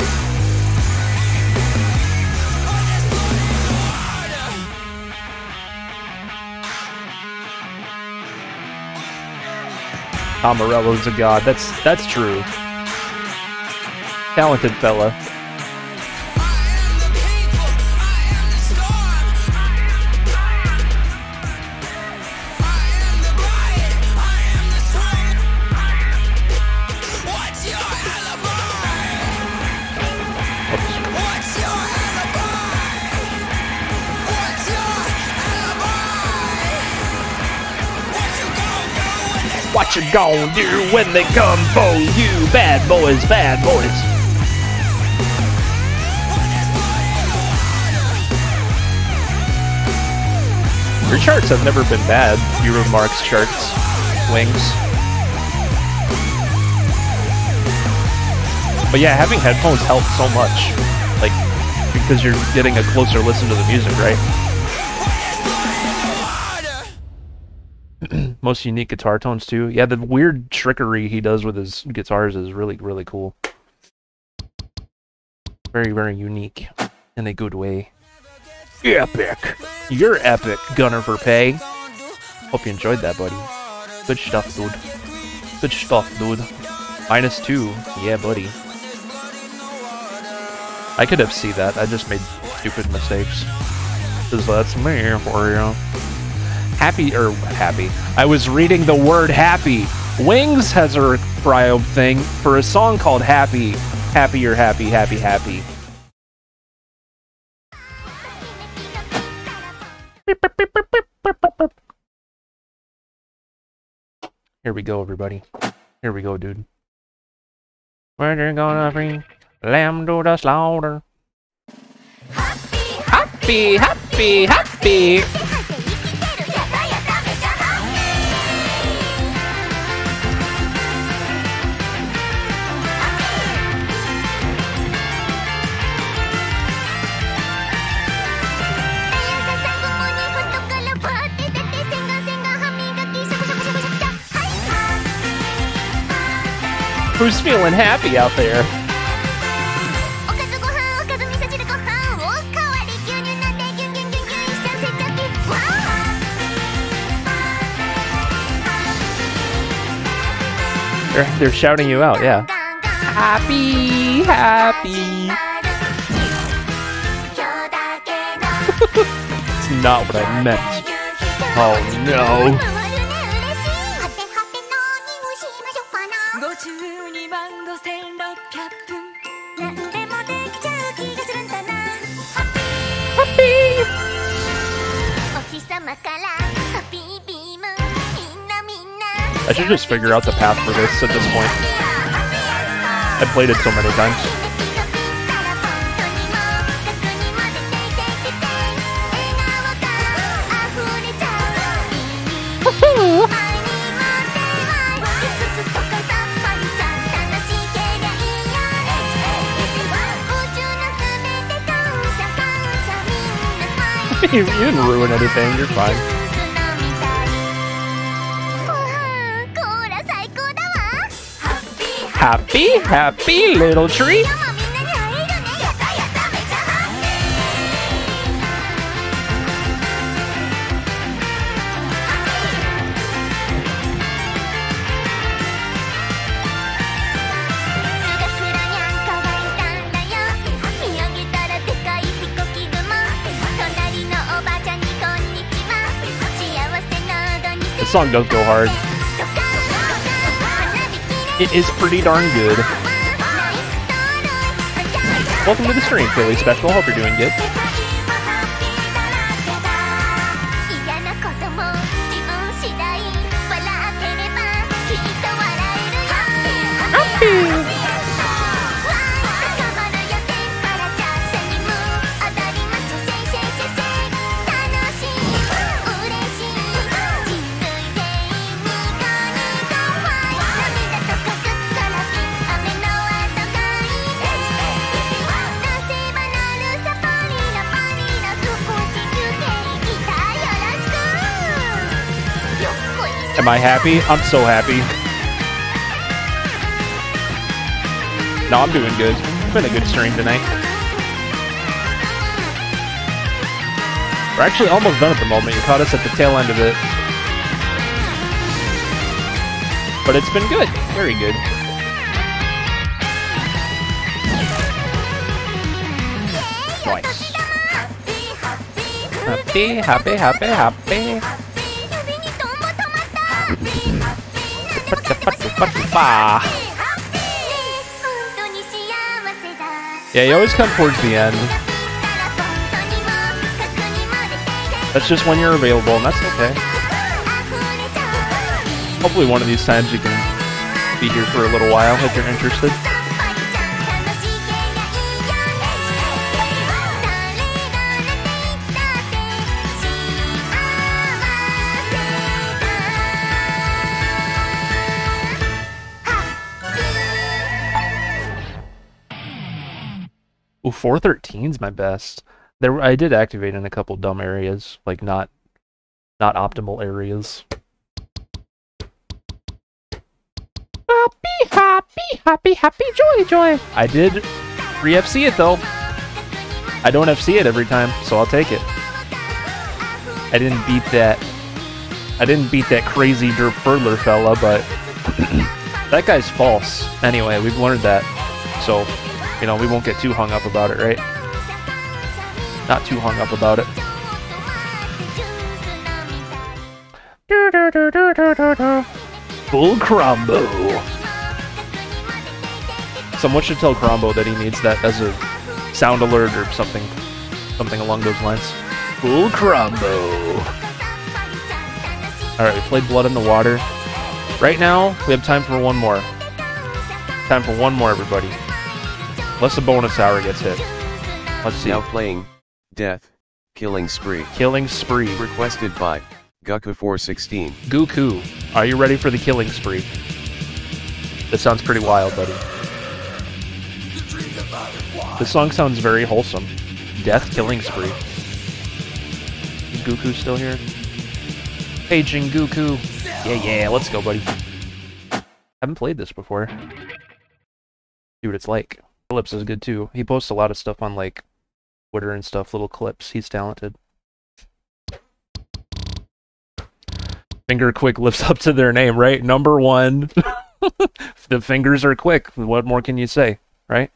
Tom Morello's a god. That's that's true. Talented fella. What you gonna do when they come for you? Bad boys, bad boys. Your charts have never been bad. You remarks charts. Wings. But yeah, having headphones helps so much. Like, because you're getting a closer listen to the music, right? Most unique guitar tones too. Yeah, the weird trickery he does with his guitars is really, really cool. Very, very unique in a good way. Epic. You're epic, Gunner for Pay. Hope you enjoyed that, buddy. Good stuff, dude. Good stuff, dude. Minus two. Yeah, buddy. I could have seen that. I just made stupid mistakes. Cause that's me for you. Happy or happy. I was reading the word happy. Wings has a cryo thing for a song called Happy. Happy or happy, happy, happy. Here we go, everybody. Here we go, dude. We're gonna bring lamb to the slaughter. Happy, Happy, happy, happy. Who's feeling happy out there? They're, they're shouting you out, yeah. Happy, happy. It's not what I meant. Oh no. I should just figure out the path for this at this point. I played it so many times. you didn't ruin anything, you're fine. Happy, happy little tree. This song does go hard. It is pretty darn good. Welcome to the stream, Philly Special. Hope you're doing good. Am I happy? I'm so happy. No, I'm doing good. It's been a good stream tonight. We're actually almost done at the moment. You caught us at the tail end of it. but it's been good. Very good. Nice. Happy, happy, happy, happy. Ba. Yeah, you always come towards the end. That's just when you're available, and that's okay. Hopefully one of these times you can be here for a little while if you're interested. 413's my best. There, I did activate in a couple dumb areas, like not, not optimal areas. Happy, happy, happy, happy, joy, joy. I did re-FC it though. I don't FC it every time, so I'll take it. I didn't beat that. I didn't beat that crazy Derpferdler fella, but that guy's false. Anyway, we've learned that, so you know we won't get too hung up about it, right? Not too hung up about it. Full Crombo. Someone should tell Crombo that he needs that as a sound alert or something. Something along those lines. Full Crombo. Alright, we played Blood in the Water. Right now, we have time for one more. Time for one more, everybody. Unless the bonus hour gets hit. Let's see. Now playing Death Killing Spree. Killing Spree. Requested by Goku416. Goku, are you ready for the killing spree? This sounds pretty wild, buddy. This song sounds very wholesome. Death killing spree. Is Goku still here? Paging Goku. Yeah, yeah, let's go, buddy. Haven't played this before. See what it's like. Phillips is good too. He posts a lot of stuff on like Twitter and stuff, little clips. He's talented. Finger quick lives up to their name, right? Number one. the fingers are quick. What more can you say, right?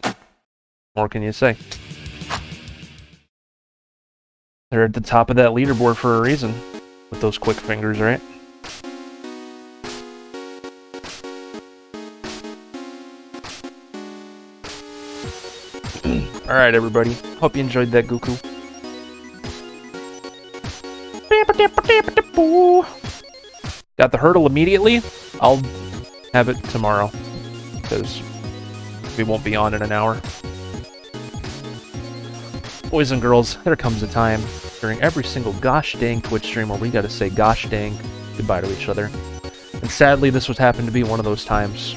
More can you say? They're at the top of that leaderboard for a reason. With those quick fingers, right? Alright, everybody. Hope you enjoyed that, Goku. Got the hurdle immediately. I'll have it tomorrow. Because we won't be on in an hour. Boys and girls, there comes a time during every single gosh dang Twitch stream where we gotta say gosh dang goodbye to each other. And sadly, this would happen to be one of those times.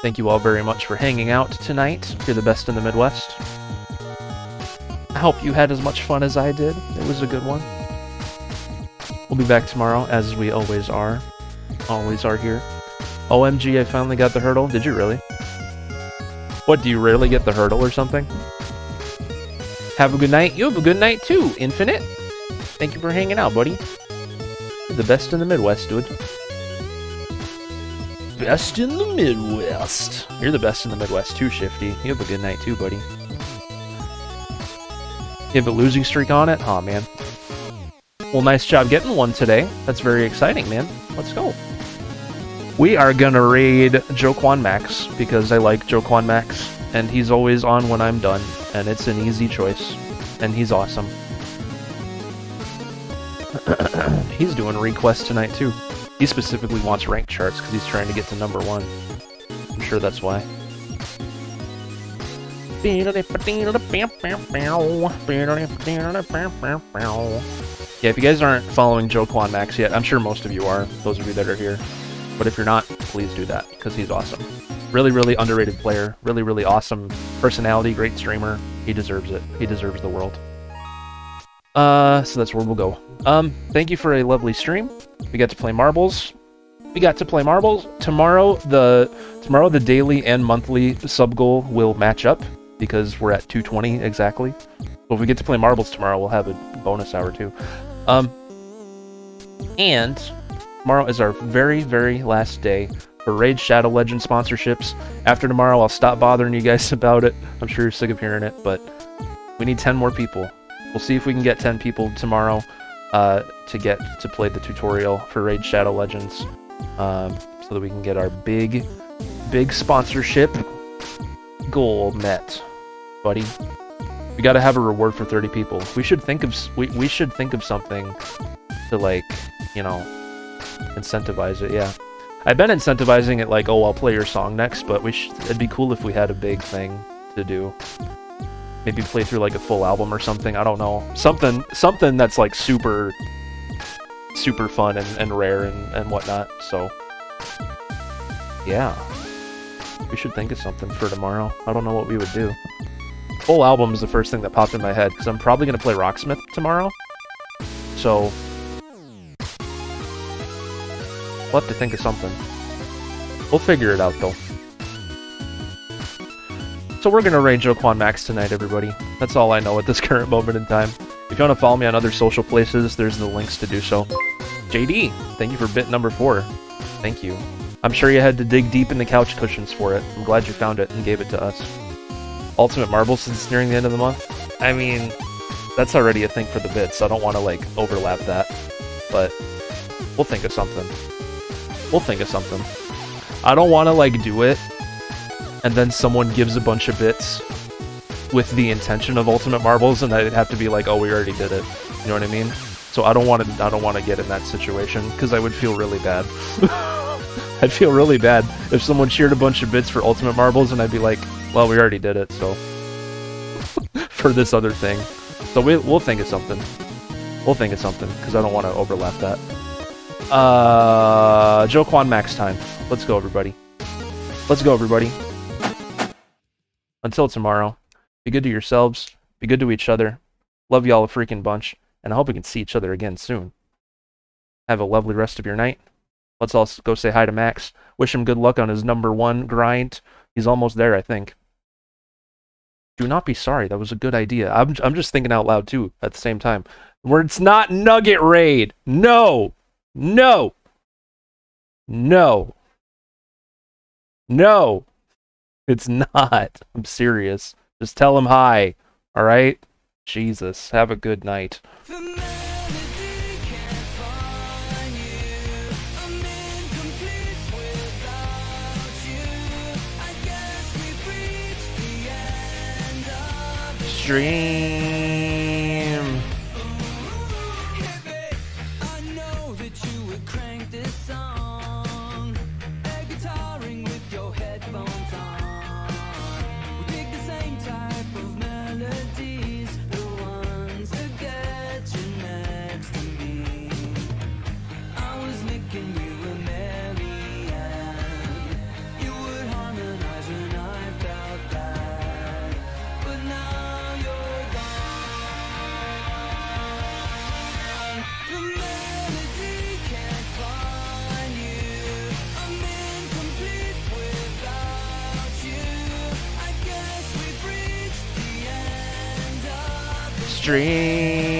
Thank you all very much for hanging out tonight. You're the best in the Midwest. I hope you had as much fun as I did. It was a good one. We'll be back tomorrow, as we always are. Always are here. OMG, I finally got the hurdle. Did you really? What, do you rarely get the hurdle or something? Have a good night. You have a good night too, Infinite. Thank you for hanging out, buddy. You're the best in the Midwest, dude. Best in the Midwest. You're the best in the Midwest too, Shifty. You have a good night too, buddy. You have a losing streak on it? Aw, man. Well, nice job getting one today. That's very exciting, man. Let's go. We are gonna raid Joquan Max because I like Joquan Max, and he's always on when I'm done, and it's an easy choice, and he's awesome. he's doing requests tonight too. He specifically wants rank charts because he's trying to get to number one. I'm sure that's why. Yeah, if you guys aren't following Joe Quan Max yet, I'm sure most of you are, those of you that are here. But if you're not, please do that, because he's awesome. Really, really underrated player. Really, really awesome personality, great streamer. He deserves it. He deserves the world. Uh, so that's where we'll go. Um, thank you for a lovely stream. We got to play marbles. We got to play marbles. Tomorrow, the tomorrow the daily and monthly sub goal will match up because we're at 220 exactly. So if we get to play marbles tomorrow, we'll have a bonus hour too. Um, and tomorrow is our very, very last day for Raid Shadow Legend sponsorships. After tomorrow, I'll stop bothering you guys about it. I'm sure you're sick of hearing it, but we need 10 more people. We'll see if we can get 10 people tomorrow uh, to get to play the tutorial for Raid Shadow Legends um, so that we can get our big, big sponsorship goal met, buddy. We gotta have a reward for 30 people. We should think of we, we should think of something to like, you know, incentivize it. Yeah, I've been incentivizing it like, oh, I'll play your song next, but we. It'd be cool if we had a big thing to do. Maybe play through like a full album or something. I don't know. Something something that's like super super fun and, and rare and, and whatnot. So yeah. We should think of something for tomorrow. I don't know what we would do. Full album is the first thing that popped in my head because I'm probably gonna play Rocksmith tomorrow. So we'll have to think of something. We'll figure it out though. So we're gonna raid Joquan Max tonight, everybody. That's all I know at this current moment in time. If you want to follow me on other social places, there's the links to do so. JD, thank you for bit number four. Thank you. I'm sure you had to dig deep in the couch cushions for it. I'm glad you found it and gave it to us. Ultimate Marbles since nearing the end of the month? I mean, that's already a thing for the bits, so I don't want to, like, overlap that. But we'll think of something. We'll think of something. I don't want to, like, do it, and then someone gives a bunch of bits with the intention of Ultimate Marbles, and I'd have to be like, oh, we already did it. You know what I mean? So I don't want to. I don't want to get in that situation because I would feel really bad. I'd feel really bad if someone cheered a bunch of bits for Ultimate Marbles, and I'd be like, well, we already did it, so for this other thing. So we, we'll think of something. We'll think of something because I don't want to overlap that. Uh, Joe Quan Max time. Let's go, everybody. Let's go, everybody. Until tomorrow, be good to yourselves. Be good to each other. Love y'all a freaking bunch, and I hope we can see each other again soon. Have a lovely rest of your night. Let's all go say hi to Max. Wish him good luck on his number one grind. He's almost there, I think. Do not be sorry. That was a good idea. I'm, I'm just thinking out loud too at the same time. Where it's not Nugget Raid. No. No. No. No. It's not. I'm serious. Just tell him hi. All right? Jesus. Have a good night. Stream. Stream.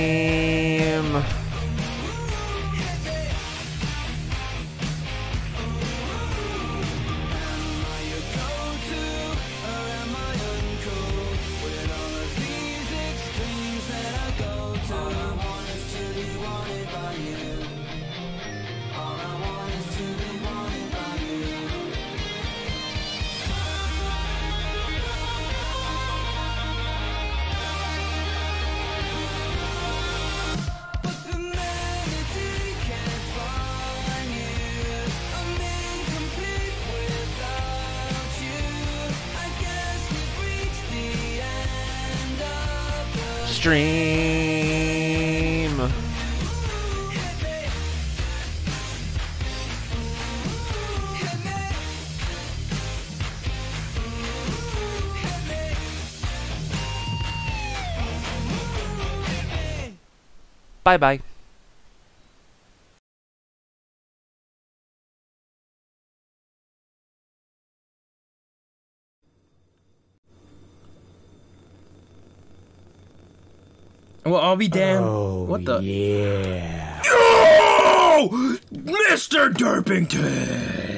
Bye bye. Well, I'll be damned. Oh, what the? Yeah. Oh! Mr. Derpington!